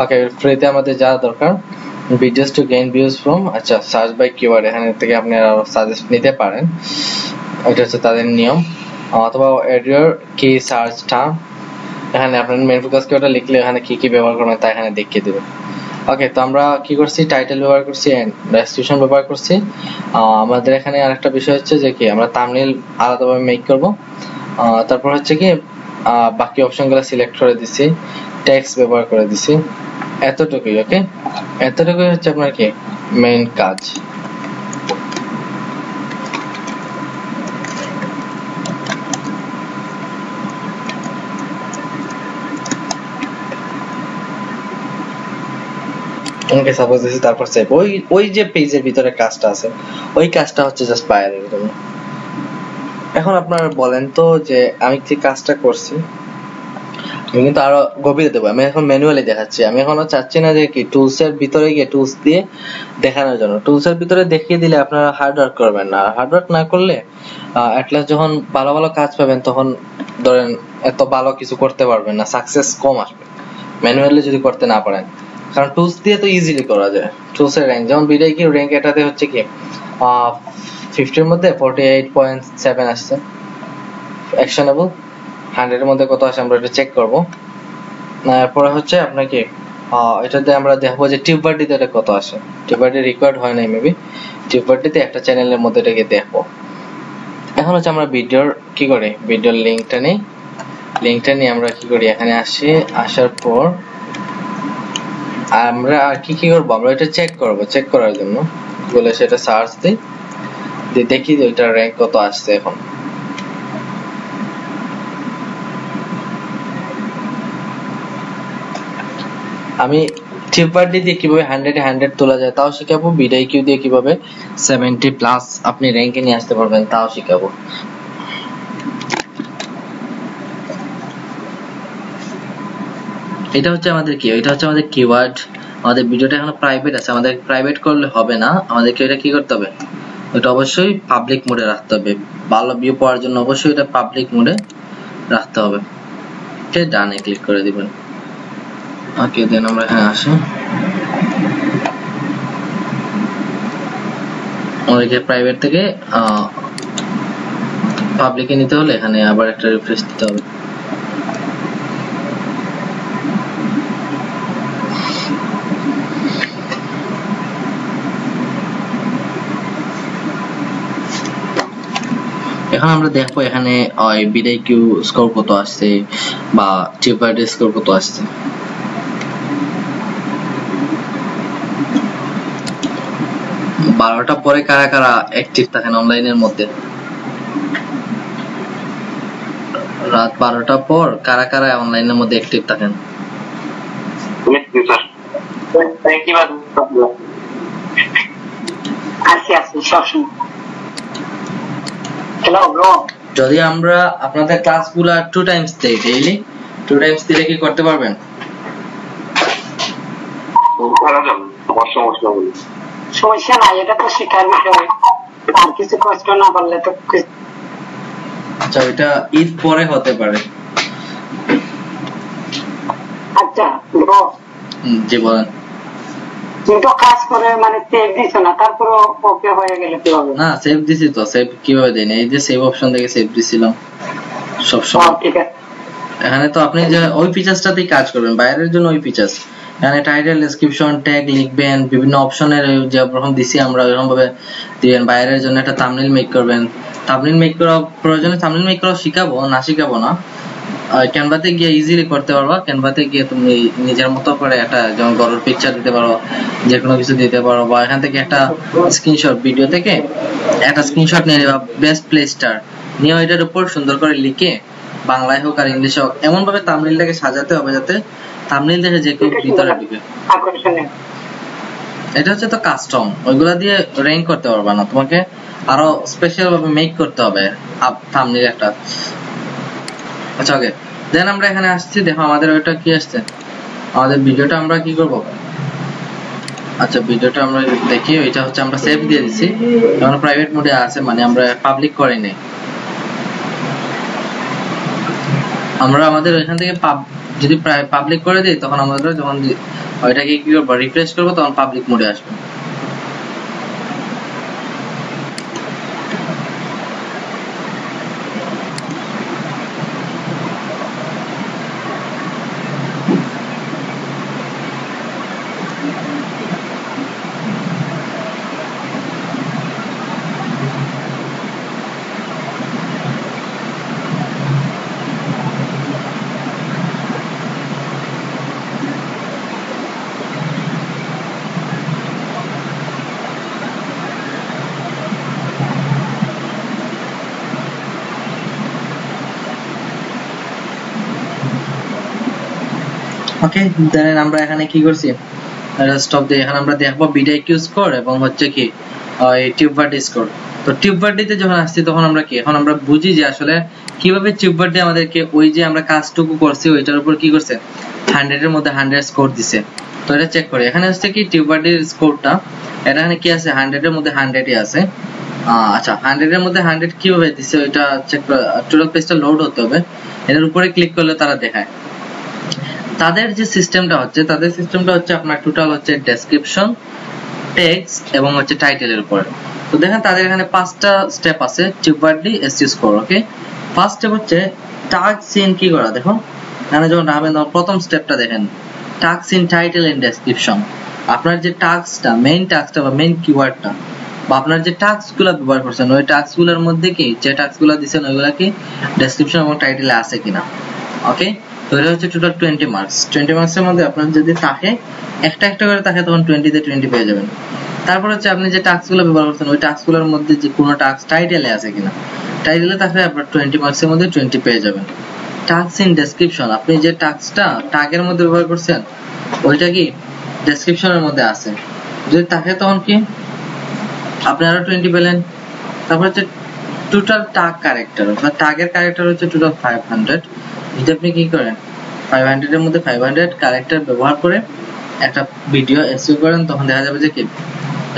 [SPEAKER 2] ওকে ফ্রিতে আমাদের যা দরকার videos to gain views from আচ্ছা সার্চ বাই কিওয়ার্ড এখানে থেকে আপনি আরও সাজেস্ট নিতে পারেন। এটা হচ্ছে তাদের নিয়ম। অথবা এডিওর কি সার্চ টার্ম এখানে আপনার মেন ফোকাস কিওয়ার্ডটা লিখলে এখানে কি কি ব্যবহার করবেন তা এখানে দেখিয়ে দেবে। ওকে তো আমরা কি করছি? টাইটেল ব্যবহার করছি এন্ড ডেসক্রিপশন ব্যবহার করছি। আমাদের এখানে আরেকটা বিষয় হচ্ছে যে কি, আমরা থাম্বনেল আলাদাভাবে মেক করব। তারপর হচ্ছে কি বাকি অপশনগুলো সিলেক্ট করে দিছি টেক্সট ব্যবহার করে দিছি। এতটুকুই ওকে এতটুকুই হচ্ছে আপনার কি মেইন কাজ। ওকে সাপোজ দিছি, তারপর সেভ ওই ওই যে পেজের ভিতরে কাজটা আছে, ওই কাজটা হচ্ছে জাস্ট বায়ারের জন্য। এখন আপনারা বলেন তো যে আমি যে কাজটা করছি? আমি কিন্তু আরও গভীরে দেবো। আমি এখন ম্যানুয়ালি দেখাচ্ছি। আমি এখনও চাচ্ছি না যে কি টুলস এর ভিতরে গিয়ে টুলস দিয়ে দেখানোর জন্য। টুলস এর ভিতরে দেখিয়ে দিলে আপনারা হার্ড ওয়ার্ক করবেন না। হার্ড ওয়ার্ক না করলে অ্যাটলাস্ট যখন ভালো ভালো কাজ পাবেন, তখন ধরেন এত ভালো কিছু করতে পারবেন না। সাকসেস কম আসবে। ম্যানুয়ালি যদি করতে না পারেন। কারণ টুলস দিয়ে তো ইজিলি করা যায়। টুলস এর র্যাঙ্ক যেমন বিডাই কি র্যাঙ্ক এটাতে হচ্ছে কি ফিফটির মধ্যে ফোর্টি এইট পয়েন্ট সেভেন আসছে অ্যাকশনেবল হান্ড্রেডের মধ্যে কত আসে আমরা এটা চেক করব। এরপরে হচ্ছে আপনাকে এটাতে আমরা দেখব যে টিউবারটিতে এটা কত আসে। টিউবারটি রিকোয়ার্ড হয় নাই মেবি টিউবারটিতে একটা চ্যানেলের মধ্যে এটাকে দেখব। এখন হচ্ছে আমরা ভিডিওর কি করি? ভিডিওর লিঙ্কটা নেই। লিঙ্কটা নিয়ে আমরা কি করি? এখানে আসি, আসার পর আমরা আর কি কি করব? আমরা এটা চেক করব চেক করার জন্য। বলে সেটা সার্চ দিই। দিয়ে দেখি যে ওইটার র্যাঙ্ক কত আসছে এখন। আমি টিউবারটি দিয়ে কীভাবে হান্ড্রেডে হান্ড্রেড তোলা যায় তাও শিখাবো বিডাই কিউ দিয়ে কীভাবে সেভেন্টি প্লাস আপনি র্যাঙ্কে নিয়ে আসতে পারবেন তাও শিখাবো। এটা হচ্ছে আমাদের কি? এটা হচ্ছে আমাদের কিওয়ার্ড আমাদের ভিডিওটা এখন প্রাইভেট আছে। আমাদের প্রাইভেট করলে হবে না। আমাদেরকে এটা কি করতে হবে? এটা অবশ্যই পাবলিক মোডে রাখতে হবে। ভালো ভিউ পাওয়ার জন্য অবশ্যই এটা পাবলিক মোডে রাখতে হবে। ওকে, ডানে ক্লিক করে দিবেন। ওকে, দেন আমরা এখানে আসি। আমাদেরকে প্রাইভেট থেকে পাবলিকে নিতে হলে এখানে আবার একটা রিফ্রেশ দিতে হবে। এখন আমরা দেখব এখানে, ওই বিদায় কিউ স্কোর কত আসছে বা টিউবার্ড স্কোর কত আসছে। বারোটা পরে কারা কারা অ্যাক্টিভ থাকেন অনলাইনের মধ্যে? রাত বারোটা পর কারা কারা অনলাইনের মধ্যে অ্যাক্টিভ থাকেন?
[SPEAKER 3] আছি আছি সবসময়
[SPEAKER 2] যদি আমরা আপনাদের ক্লাসগুলা টু টাইমস দেই ডেইলি টু টাইমস দিলে কি করতে পারবেন?
[SPEAKER 1] সমস্যা
[SPEAKER 3] নাই এটা তো শেখার বিষয়। আর কিছু কষ্ট না পারলে তো
[SPEAKER 2] আচ্ছা ওইটা ঈদ পরে হতে পারে।
[SPEAKER 3] আচ্ছা ব্রো
[SPEAKER 2] জি বলেন।
[SPEAKER 3] তুমি কাজ করে মানে সেভ দিছো না তারপর ওকে হয়ে গেলে কি হবে
[SPEAKER 2] না সেভ দিছি তো সেভ কীভাবে দেন? এই যে সেভ অপশন থেকে সেভ দিছিলাম সব সময়।
[SPEAKER 3] ঠিক আছে।
[SPEAKER 2] এখানে তো আপনি যে ওই ফিচার্সটাতেই কাজ করবেন বাইরের জন্য ওই ফিচার্স এখানে টাইটেল ডেসক্রিপশন ট্যাগ লিখবেন বিভিন্ন অপশনের যে দিছি আমরা ওইরকম ভাবে দিবেন। বাইরের জন্য একটা থাম্বনেল মেক করবেন। থাম্বনেল মেক করা প্রয়োজনে থাম্বনেল মেক করা শিখাবো না শিখাবো না। ক্যানভাতে গিয়ে ইজিলি করতে পারবা। ক্যানভাতে গিয়ে তুমি নিজের মতো করে একটা যেমন গরুর পিকচার দিতে পারো যে কোনো কিছু দিতে পারো বা এখান থেকে একটা স্ক্রিনশট ভিডিও থেকে একটা স্ক্রিনশট নিয়ে নেবা বেস্ট প্লে স্টার নিয়ে ওইটার উপর সুন্দর করে লিখে বাংলায় হোক আর ইংলিশে হোক এমন ভাবে তামিলটাকে সাজাতে হবে যাতে তামিল দেখে যে কেউ ভিতরে ঢুকে। এটা হচ্ছে তো কাস্টম ওইগুলা দিয়ে র্যাঙ্ক করতে পারবা না। তোমাকে আরও স্পেশাল ভাবে মেক করতে হবে আপ থাম্বনেল একটা। আচ্ছা ওকে দেন আমরা এখানে আসছি, দেখো আমাদের ওইটা কি আসছে? আমাদের ভিডিওটা আমরা কি করব? আচ্ছা ভিডিওটা আমরা দেখি এটা হচ্ছে আমরা সেভ দিয়ে দিছি। আমরা প্রাইভেট মোডে আছে মানে আমরা পাবলিক করি নাই। আমরা আমাদের ওইখান থেকে pub- যদি পাবলিক করে দিই, তখন আমাদের যখন ওইটাকে কি করব? রিফ্রেশ করব, তখন পাবলিক মোডে আসবে। ওকে দেন আমরা এখানে কি করছি? স্টপ দিয়ে এখানে আমরা দেখব বিডাই কিউ স্কোর এবং হচ্ছে কি ওই টিউবারডি স্কোর তো টিউব টিউবারডিতে যখন আসছি, তখন আমরা কি, এখন আমরা বুঝি যে আসলে কীভাবে টিউব টিউবারডি আমাদেরকে ওই যে আমরা কাজটুকু করছি, ওইটার উপর কি করছে? হান্ড্রেডের মধ্যে হান্ড্রেড স্কোর দিছে। তো এটা চেক করি। এখানে হচ্ছে কি টিউব টিউবারডির স্কোরটা এটা এখানে কি আছে? হান্ড্রেডের মধ্যে হান্ড্রেডই আছে। আচ্ছা হান্ড্রেডের মধ্যে হান্ড্রেড কীভাবে দিছে? ওইটা চেক টোটাল পেজটা লোড হতে হবে। এটার উপরে ক্লিক করলে তারা দেখায়। তাদের যে সিস্টেমটা হচ্ছে, তাদের সিস্টেমটা হচ্ছে আপনার টোটাল হচ্ছে ডেসক্রিপশন টেক্সট এবং হচ্ছে টাইটেলের উপরে। তো দেখেন তাদের এখানে পাঁচটা স্টেপ আছে TubeBuddy ST score okay first step হচ্ছে টাগ সিন কি করা দেখো এখানে যখন নামেন তখন প্রথম স্টেপটা দেখেন। Tags in title and description আপনার যে টাস্কটা মেইন টাস্কটা বা মেইন কিওয়ার্ডটা বা আপনার যে টাস্কগুলো ব্যবহার করছেন, ওই টাস্কগুলোর মধ্যে কি, যে টাস্কগুলো দিচ্ছেন ওইগুলা কি ডেসক্রিপশন এবং টাইটেলে আছে কিনা ওকে তো হচ্ছে টোটাল টোয়েন্টি মার্কস টোয়েন্টি মার্কসের মধ্যে আপনার যদি থাকে একটা একটা করে থাকে তখন টোয়েন্টিতে টোয়েন্টি পেয়ে যাবেন। তারপর হচ্ছে আপনি যে টাস্কগুলো ব্যবহার করছেন, ওই টাস্কগুলোর মধ্যে যে কোনো টাস্ক টাইটেলে আছে কিনা টাইটেলে থাকলে আপনার টোয়েন্টি মার্কসের মধ্যে টোয়েন্টি পেয়ে যাবেন। টাস্ক ইন ডেসক্রিপশন আপনি যে টাস্কটা টাগের মধ্যে ব্যবহার করছেন, ওইটা কি ডেসক্রিপশনের মধ্যে আছে? যদি থাকে তখন কি আপনি আরও টোয়েন্টি পেলেন। তারপর হচ্ছে টোটাল টাগ ক্যারেক্টার অর্থাৎ টাগের ক্যারেক্টার হচ্ছে টোটাল ফাইভ হান্ড্রেড যদি আপনি কি করেন? ফাইভ হান্ড্রেডের মধ্যে ফাইভ হান্ড্রেড ক্যারেক্টার ব্যবহার করে একটা ভিডিও এসইউ করেন, তখন দেখা যাবে যে কি?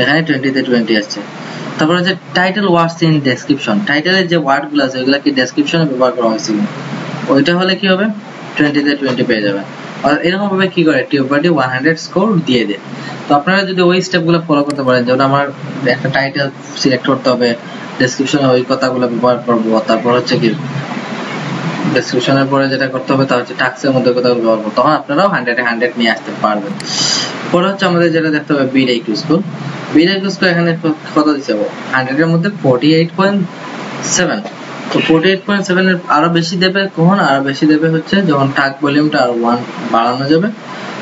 [SPEAKER 2] এখানে টোয়েন্টিতে টোয়েন্টি আসছে। তারপর হচ্ছে টাইটেল ওয়ার্ডস ইন ডেসক্রিপশন টাইটেলের যে ওয়ার্ডগুলো আছে, ওইগুলা কি ডেসক্রিপশনে ব্যবহার করা হয়েছে ওইটা হলে কি হবে? টোয়েন্টিতে টোয়েন্টি পেয়ে যাবেন। আর এরকম ভাবে কি করে? টিউবারটি ওয়ান হান্ড্রেড স্কোর দিয়ে দেয়। তো আপনারা যদি ওই স্টেপগুলো ফলো করতে পারেন, যেমন আমার একটা টাইটেল সিলেক্ট করতে হবে ডেসক্রিপশনে ওই কথাগুলো ব্যবহার করব, তারপর হচ্ছে কি? ডেসক্রিপশনের পরে যেটা করতে হবে তা হচ্ছে টাক্সের মধ্যে কথাগুলো ব্যবহার করব তখন আপনারাও হান্ড্রেডে হান্ড্রেড নিয়ে আসতে পারবেন। পরে হচ্ছে আমাদের যেটা দেখতে হবে weighted score weighted score এখানে কত দিচ্ছে হান্ড্রেডের মধ্যে ফোর্টি এইট পয়েন্ট সেভেন তো ফোর্টি এইট পয়েন্ট সেভেন এর আরও বেশি দেবে কখন? আরও বেশি দেবে হচ্ছে যখন টাক ভলিউমটা আর ওয়ান বাড়ানো যাবে।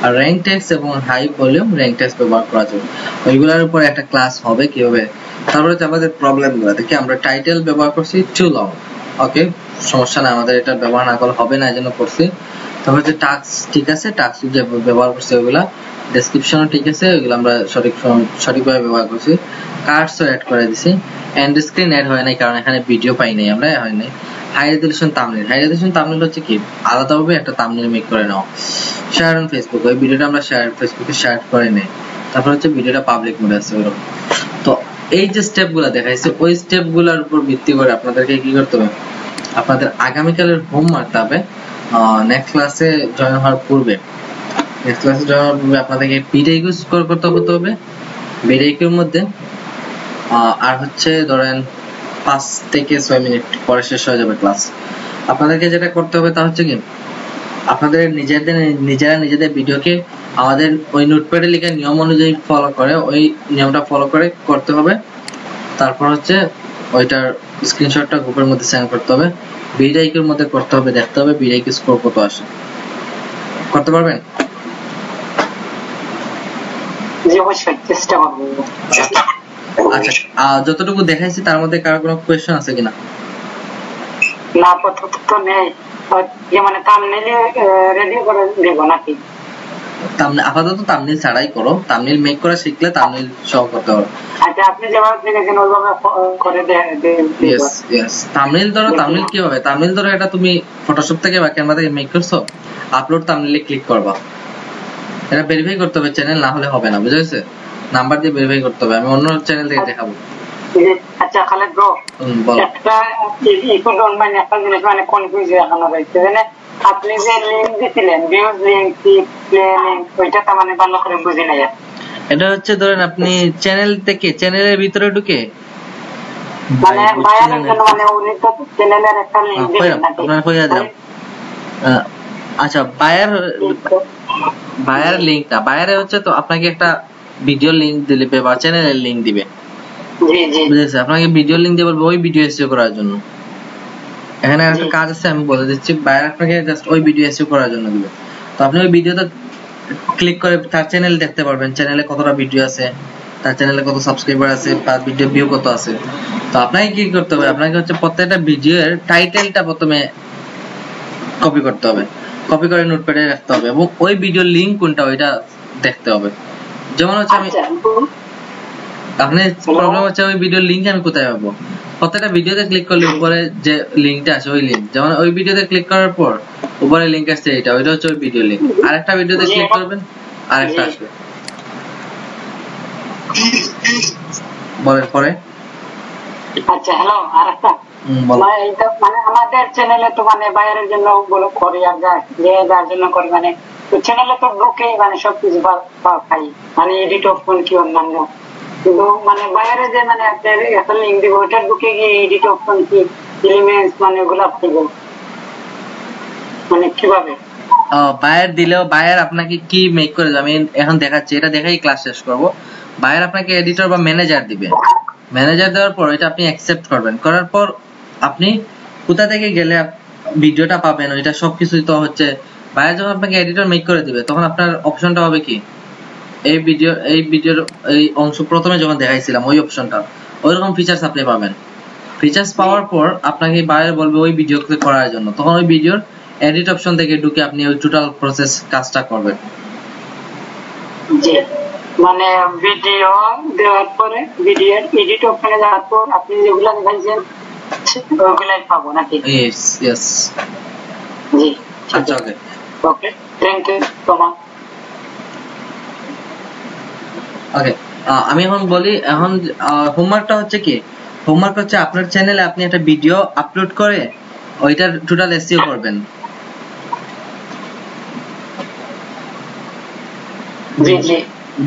[SPEAKER 2] আর র্যাঙ্ক টেক্স এবং হাই ভলিউম র্যাঙ্ক টেক্স ব্যবহার করা যাবে। ওইগুলোর উপর একটা ক্লাস হবে কীভাবে? তারপরে হচ্ছে আমাদের প্রবলেমগুলো দেখি আমরা টাইটেল ব্যবহার করছি টু লং ওকে সমস্যা না আমাদের এটা ব্যবহার না করলে হবে না, এই জন্য করছি। তারপর হচ্ছে টাক্স ঠিক আছে টাক্স যে ব্যবহার করছি ওইগুলা ডেসক্রিপশনও ঠিক আছে ওইগুলো আমরা সঠিক সঠিকভাবে ব্যবহার করছি। কার্ডসও অ্যাড করে দিছি। এন্ড স্ক্রিন অ্যাড হয় নাই, কারণ এখানে ভিডিও পাই নাই, আমরা হয় নাই। High resolution thumbnail high resolution thumbnail হচ্ছে কি? আলাদাভাবে একটা তামলিল মেক করে নাও। শেয়ার অন ফেসবুক ওই ভিডিওটা আমরা শেয়ার ফেসবুকে শেয়ার করে নেই। তারপর হচ্ছে ভিডিওটা পাবলিক মোডে আছে ওরকম। তো এই যে স্টেপগুলা দেখাইছে, ওই স্টেপগুলার উপর ভিত্তি করে আপনাদেরকে কি করতে হবে? আপনাদের আগামীকালের হোম মারতে হবে নেক্সট ক্লাসে জয়েন হওয়ার পূর্বে নেক্সট ক্লাসে জয়েন হওয়ার পূর্বে আপনাদেরকে বিডাইকিউ স্কোর করতে হতে হবে বিডাইকিউর মধ্যে আর হচ্ছে ধরেন পাঁচ থেকে ছয় মিনিট পরে শেষ হয়ে যাবে ক্লাস আপনাদেরকে যেটা করতে হবে তা হচ্ছে কি, আপনাদের নিজেদের, নিজেরা নিজেদের ভিডিওকে আমাদের ওই নোটপ্যাডে লেখা নিয়ম অনুযায়ী ফলো করে, ওই নিয়মটা ফলো করে করতে হবে। তারপর হচ্ছে ওইটার স্ক্রিনশটটা গ্রুপের মধ্যে সেন্ড করতে হবে। বিডাইকের মধ্যে করতে হবে দেখতে হবে বিডাইকে স্কোর কত আসে। করতে পারবেন? আচ্ছা যতটুকু দেখাইছি তার মধ্যে কারও কোনো কোয়েশ্চেন আছে কিনা?
[SPEAKER 3] না আপাতত তো নেই। মানে থাম্বনেইলে রেডি করে দেবো নাকি?
[SPEAKER 2] আপাতত তামনিল ছাড়াই করো তামনিল মেক করা শিখলে তামনিল সহ করতে পারো
[SPEAKER 3] আচ্ছা আপনি যেভাবে দেখেছেন ওইভাবে করে দে- দে- দেবো।
[SPEAKER 2] ইয়েস ইয়েস তামিল ধরো তামিল কি হবে তামিল ধরো এটা তুমি ফটোশপ থেকে বা ক্যানভা থেকে মেক করছ আপলোড তামিলে ক্লিক করবা এটা ভেরিফাই করতে হবে চ্যানেল না হলে হবে না বুঝা গেছে নাম্বার দিয়ে ভেরিফাই করতে হবে আমি অন্য চ্যানেল থেকে দেখাবো
[SPEAKER 3] আচ্ছা খালেদ ব্রো একটা ইকো ডোন্ট মাইন্ড একটা জিনিস মানে কনফিউজ এখনও রয়েছে মানে আপনি যে লিঙ্ক দিছিলেন ভিউজ লিঙ্ক প্লে লিঙ্ক ওইটা তো মানে ভালো করে বুঝি নাই
[SPEAKER 2] এটা হচ্ছে ধরেন আপনি চ্যানেল থেকে চ্যানেলের ভিতরে ঢুকে।
[SPEAKER 3] মানে জন্য মানে উনি তো চ্যানেলের একটা লিঙ্ক দিবেন
[SPEAKER 2] আপনার কইরা দিলাম। আচ্ছা বায়ার হচ্ছে তো আপনাকে একটা ভিডিও লিঙ্ক দিবে বা চ্যানেলের লিঙ্ক দিবে।
[SPEAKER 3] জি জি।
[SPEAKER 2] বুঝেছে আপনাকে ভিডিও লিঙ্ক দিয়ে বলব ওই ভিডিও এসইও করার জন্য। এখানে একটা কাজ আছে আমি বলে দিচ্ছি। বায়ার আপনাকে জাস্ট ওই ভিডিও এসইও করার জন্য দিবে। তো আপনি ওই ভিডিওতে ক্লিক করে তার চ্যানেল দেখতে পারবেন। চ্যানেলে কতটা ভিডিও আছে তার চ্যানেলে কত সাবস্ক্রাইবার আছে তার ভিডিও ভিউ কত আছে। তো আপনাকে কি করতে হবে? আপনাকে হচ্ছে প্রত্যেকটা ভিডিওর টাইটেলটা প্রথমে কপি করতে হবে। কপি করে নোটপ্যাডে রাখতে হবে এবং ওই ভিডিওর লিঙ্ক কোনটা ওইটা দেখতে হবে। যেমন হচ্ছে আমি
[SPEAKER 3] আচ্ছা
[SPEAKER 2] আপনি প্রবলেম হচ্ছে ওই ভিডিওর লিংক আমি কোথায় পাবো? প্রত্যেকটা ভিডিওতে ক্লিক করলে উপরে যে লিংকটা আছে ওই লিংক যেমন ওই ভিডিওতে ক্লিক করার পর উপরে লিংক আসছে এটা ওইটা হচ্ছে ওই ভিডিও লিংক আরেকটা ভিডিওতে ক্লিক করবেন আরেকটা। আসবে। বলেন পরে।
[SPEAKER 3] আচ্ছা হ্যালো আর একটা মানে মানে আমাদের চ্যানেলে তো মানে বাইরের জন্য বলো করি আর যা যে যার জন্য করি মানে চ্যানেলে তো ঢুকে মানে সবকিছু পাই। মানে এডিট অপশন কি অন্যান্য। মানে বাইরে যে মানে আপনার ওটা ঢুকে গিয়ে এডিট অপশন কি এলিমেন্টস মানে ওগুলা পাইব মানে কীভাবে?
[SPEAKER 2] বায়ার দিলেও বায়ার আপনাকে কি মেক করে আমি এখন দেখাচ্ছি, এটা ক্লাস শেষ করব। বায়ার আপনাকে এডিটর বা ম্যানেজার দিবে। ম্যানেজার দেওয়ার পর এটা আপনি অ্যাকসেপ্ট করবেন। করার পর আপনি কোথা থেকে গেলে ভিডিওটা পাবেন? ওইটা সবকিছুই তো হচ্ছে বায়ার যখন আপনাকে এডিটর মেক করে দিবে, তখন আপনার অপশনটা হবে কি? এই ভিডিও এই ভিডিওর এই অংশ প্রথমে যখন দেখাইছিলাম ওই অপশনটা ওইরকম ফিচার্স আপনি পাবেন। ফিচার্স পাওয়ার পর আপনাকে বায়ার বলবে ওই ভিডিও ক্লিক করার জন্য। তখন ওই ভিডিওর এডিট অপশন থেকে ঢুকে আপনি ওই টোটাল প্রসেস কাজটা করবেন।
[SPEAKER 3] জি। মানে ভিডিও দেওয়ার পরে ভিডিও এডিট অপশনে যাওয়ার পর আপনি যেগুলা দেখাইছেন ওগুলাই পাবো নাকি?
[SPEAKER 2] ইয়েস ইয়েস
[SPEAKER 3] জি।
[SPEAKER 2] আচ্ছা ওকে
[SPEAKER 3] ওকে থ্যাংক ইউ তোমার
[SPEAKER 2] ওকে আমি এখন বলি এখন হোমওয়ার্কটা হচ্ছে কি? হোমওয়ার্ক হচ্ছে আপনার চ্যানেলে আপনি একটা ভিডিও আপলোড করে ওইটার টোটাল এসইও করবেন।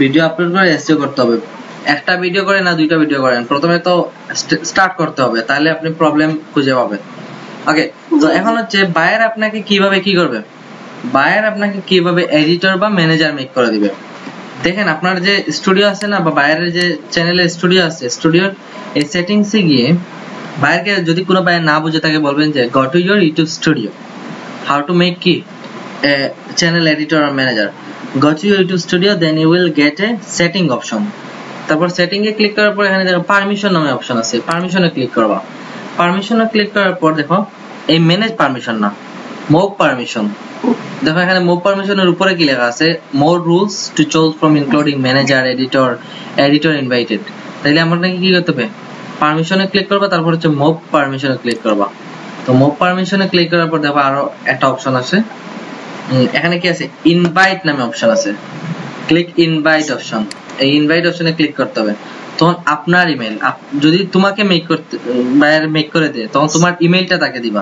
[SPEAKER 2] ভিডিও আপলোড করে এসইও করতে হবে। একটা ভিডিও করে না দুইটা ভিডিও করেন। প্রথমে তো স্টার্ট করতে হবে তাহলে আপনি প্রবলেম খুঁজে পাবেন। ওকে তো এখন হচ্ছে বায়ার আপনাকে কীভাবে কি করবে? বায়ার আপনাকে কীভাবে এডিটর বা ম্যানেজার মেক করে দিবে? দেখেন, আপনার যে স্টুডিও আছে না, বা বায়ারের যে চ্যানেলে স্টুডিও আছে স্টুডিওর এই সেটিংসে গিয়ে বায়ারকে যদি কোনো বায়ার না বুঝে, তাকে বলবেন যে go to your YouTube studio how to make কি channel editor R manager go to your YouTube studio, then you will get a setting option. তারপর সেটিং এ ক্লিক করার পর এখানে দেখো পারমিশন নামে অপশন আছে। পারমিশনে ক্লিক করবা। পারমিশনে ক্লিক করার পর দেখো, এই ম্যানেজ পারমিশন না। মুভ পারমিশন দেখো, এখানে মুভ পারমিশনের উপরে কি লেখা আছে? More roles to choose from including manager editor editor invited তাইলে আমরা নাকি কি করতে হবে? পারমিশনে ক্লিক করবা, তারপর হচ্ছে মুভ পারমিশনে ক্লিক করবা। তো মুভ পারমিশনে ক্লিক করার পর দেখো, আরও একটা অপশন আছে। এখানে কি আছে? ইনভাইট নামে অপশন আছে। ক্লিক ইনভাইট অপশন এই ইনভাইট অপশনে ক্লিক করতে হবে। তখন আপনার ইমেল যদি তোমাকে মেক করতে বাইরে মেক করে দেয়, তখন তোমার ইমেলটা তাকে দিবা।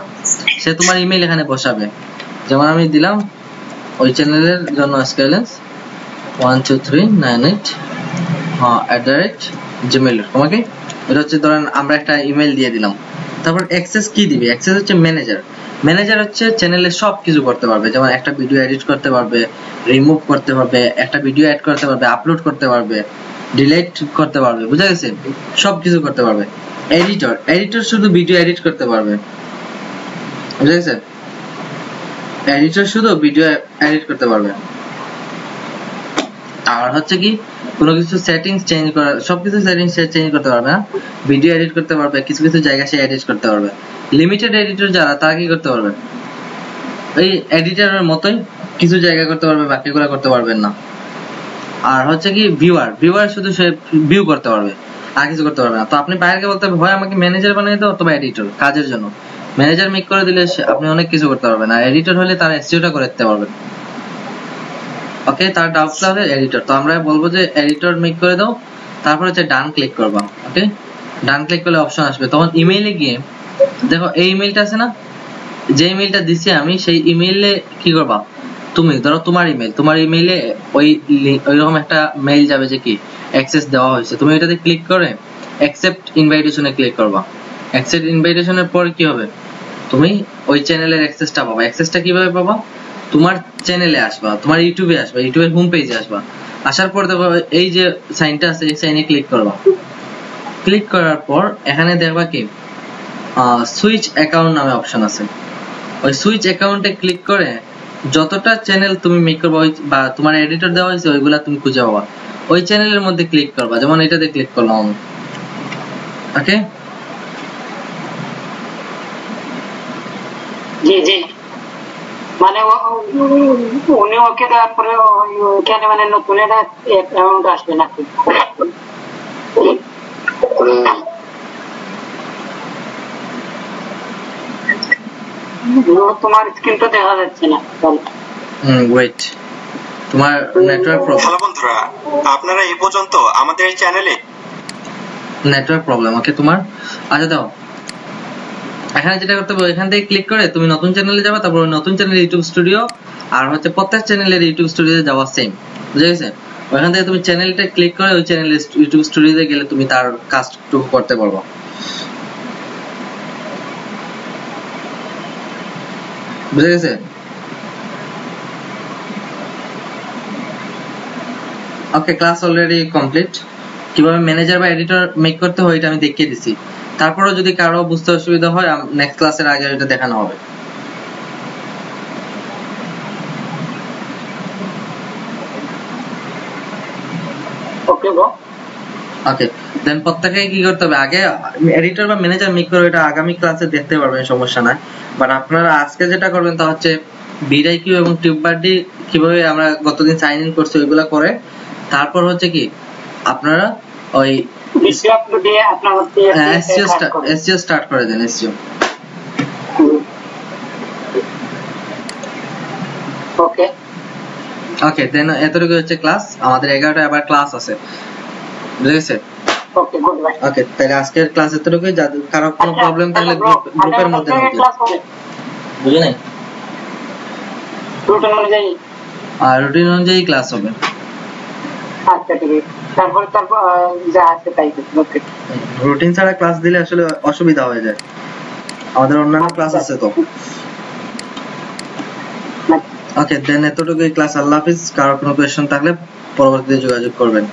[SPEAKER 2] সে তোমার ইমেল এখানে বসাবে। যেমন আমি দিলাম, ওই চ্যানেলের জন্য স্কেলেন্স one two three nine eight at the rate Gmail তোমাকে এটা হচ্ছে ধরেন আমরা একটা ইমেল দিয়ে দিলাম। তারপর অ্যাক্সেস কি দিবে? অ্যাক্সেস হচ্ছে ম্যানেজার ম্যানেজার হচ্ছে চ্যানেলে সব কিছু করতে পারবে। যেমন একটা ভিডিও এডিট করতে পারবে রিমুভ করতে পারবে, একটা ভিডিও অ্যাড করতে পারবে আপলোড করতে পারবে। ডিলিট করতে পারবে, বুঝা গেছে? সব কিছু করতে পারবে। এডিটর এডিটর শুধু ভিডিও এডিট করতে পারবে, বুঝা গেছে? এডিটর শুধু ভিডিও এডিট করতে পারবে। আর হচ্ছে কি, কোনো কিছু সেটিংস চেঞ্জ করা, সবকিছু সেটিংস চেঞ্জ করতে পারবে না ভিডিও এডিট করতে পারবে, কিছু কিছু জায়গা সে এডিট করতে পারবে। লিমিটেড এডিটর যারা, তারা কি করতে পারবে? এই এডিটরের মতোই কিছু জায়গা করতে পারবে, বাকিগুলো করতে পারবেন না। আর হচ্ছে কি ভিউয়ার ভিউয়ার শুধু সে ভিউ করতে পারবে, আর কিছু করতে পারবে না। তো আপনি বাইরেকে বলতে হবে হয় আমাকে ম্যানেজার বানিয়ে দাও অথবা এডিটর কাজের জন্য। ম্যানেজার মেক করে দিলে আপনি অনেক কিছু করতে পারবেন, আর এডিটর হলে তার এসইওটা করে দিতে পারবেন। ওকে? তার ডাউট তাহলে এডিটর তো আমরা বলব যে এডিটর মেক করে দাও, তারপর হচ্ছে ডান ক্লিক করবা। ওকে? ডান ক্লিক করলে অপশন আসবে। তখন ইমেইলে গিয়ে, দেখো, এই ইমেইলটা আছে না? যে ইমেইলটা দিছি আমি, সেই ইমেইলে কি করবা? তুমি, ধরো তোমার ইমেল তোমার ইমেইলে ওই ওইরকম একটা মেইল যাবে যে কি অ্যাক্সেস দেওয়া হয়েছে। তুমি এটাতে ক্লিক করে অ্যাকসেপ্ট ইনভাইটেশনে ক্লিক করবা। অ্যাকসেপ্ট ইনভাইটেশনের পর কি হবে? তুমি ওই চ্যানেলের অ্যাক্সেসটা পাবা। অ্যাক্সেসটা কীভাবে পাবা? তোমার চ্যানেলে আসবা, তোমার ইউটিউবে আসবা ইউটিউবের হোম পেজে আসবা। আসার পর দেখো এই যে সাইনটা আছে, এই সাইনে ক্লিক করবা। ক্লিক করার পর এখানে দেখবা কি সুইচ অ্যাকাউন্ট নামে অপশন আছে। ওই সুইচ অ্যাকাউন্টে ক্লিক করে যতটা চ্যানেল তুমি মেক করবা ওই বা তোমার এডিটর দেওয়া হয়েছে ওইগুলা তুমি খুঁজে পাবা। ওই চ্যানেলের মধ্যে ক্লিক করবা যেমন এটাতে ক্লিক করলাম আমি। ওকে
[SPEAKER 3] জি জি। মানে উনি ওকে দেওয়ার পরে ওই- ওইখানে মানে নতুন একটা অ্যামাউন্ট আসবে নাকি? তোমার স্ক্রিনটা দেখা যাচ্ছে না। তাহলে
[SPEAKER 2] ওয়েট তোমার নেটওয়ার্ক প্রবলেম
[SPEAKER 6] হ্যালো বন্ধুরা আপনারা এই পর্যন্ত আমাদের চ্যানেলে
[SPEAKER 2] নেটওয়ার্ক প্রবলেম ওকে তোমার? আচ্ছা দাও। এখানে যেটা করতে হবে এখান থেকে ক্লিক করে তুমি নতুন চ্যানেলে যাবে তারপর নতুন চ্যানেল ইউটিউব স্টুডিও আর হচ্ছে প্রত্যেক চ্যানেলের ইউটিউব স্টুডিওতে যাওয়া সেম বুঝে গেছে? ওখান থেকে তুমি চ্যানেলটা ক্লিক করে ওই চ্যানেলের ইউটিউব স্টুডিওতে গেলে তুমি তার কাজটুকু করতে পারবে। বুঝে গেছে ওকে ক্লাস অলরেডি কমপ্লিট কীভাবে ম্যানেজার বা এডিটর মেক করতে হয় এটা আমি দেখিয়ে দিছি। তারপরেও যদি কারও বুঝতে অসুবিধা হয় নেক্সট ক্লাসের আগে এটা দেখানো হবে।
[SPEAKER 3] ওকে গো
[SPEAKER 2] ওকে দেন প্রত্যেকে কি করতে হবে? আগে এডিটর বা ম্যানেজার মেক করে এটা আগামী ক্লাসে দেখতে পারবেন সমস্যা নাই। বাট আপনারা আজকে যেটা করবেন তা হচ্ছে কিউ এবং টিউববারডি কীভাবে আমরা গতদিন সাইন ইন করছি ওইগুলা করে। তারপর হচ্ছে কি আপনারা ওই স্টার্ট করে দেন।
[SPEAKER 3] ওকে
[SPEAKER 2] ওকে দেন এতটুকু হচ্ছে ক্লাস আমাদের এগারোটা আবার ক্লাস আছে। বুঝে গেছে
[SPEAKER 3] ওকে
[SPEAKER 2] তাহলে আজকের ক্লাস এতটুকুই। যাদের কারও কোনো
[SPEAKER 3] আচ্ছা,
[SPEAKER 2] প্রবলেম থাকলে
[SPEAKER 3] তাহলে
[SPEAKER 2] গ্রুপের মধ্যে ঢুকবে বুঝে নাই?
[SPEAKER 3] রুটিন অনুযায়ী।
[SPEAKER 2] আর রুটিন অনুযায়ী ক্লাস হবে।
[SPEAKER 3] আচ্ছা ঠিক আছে। তারপরে তারপর যা আছে তাই ওকে
[SPEAKER 2] রুটিন ছাড়া ক্লাস দিলে আসলে অসুবিধা হয়ে যায়। আমাদের অন্যান্য ক্লাস আছে তো। ওকে দেন এতটুকুই ক্লাস আল্লাহ হাফিজ। কারও কোনো কোয়েশ্চেন থাকলে পরবর্তীতে যোগাযোগ করবেন।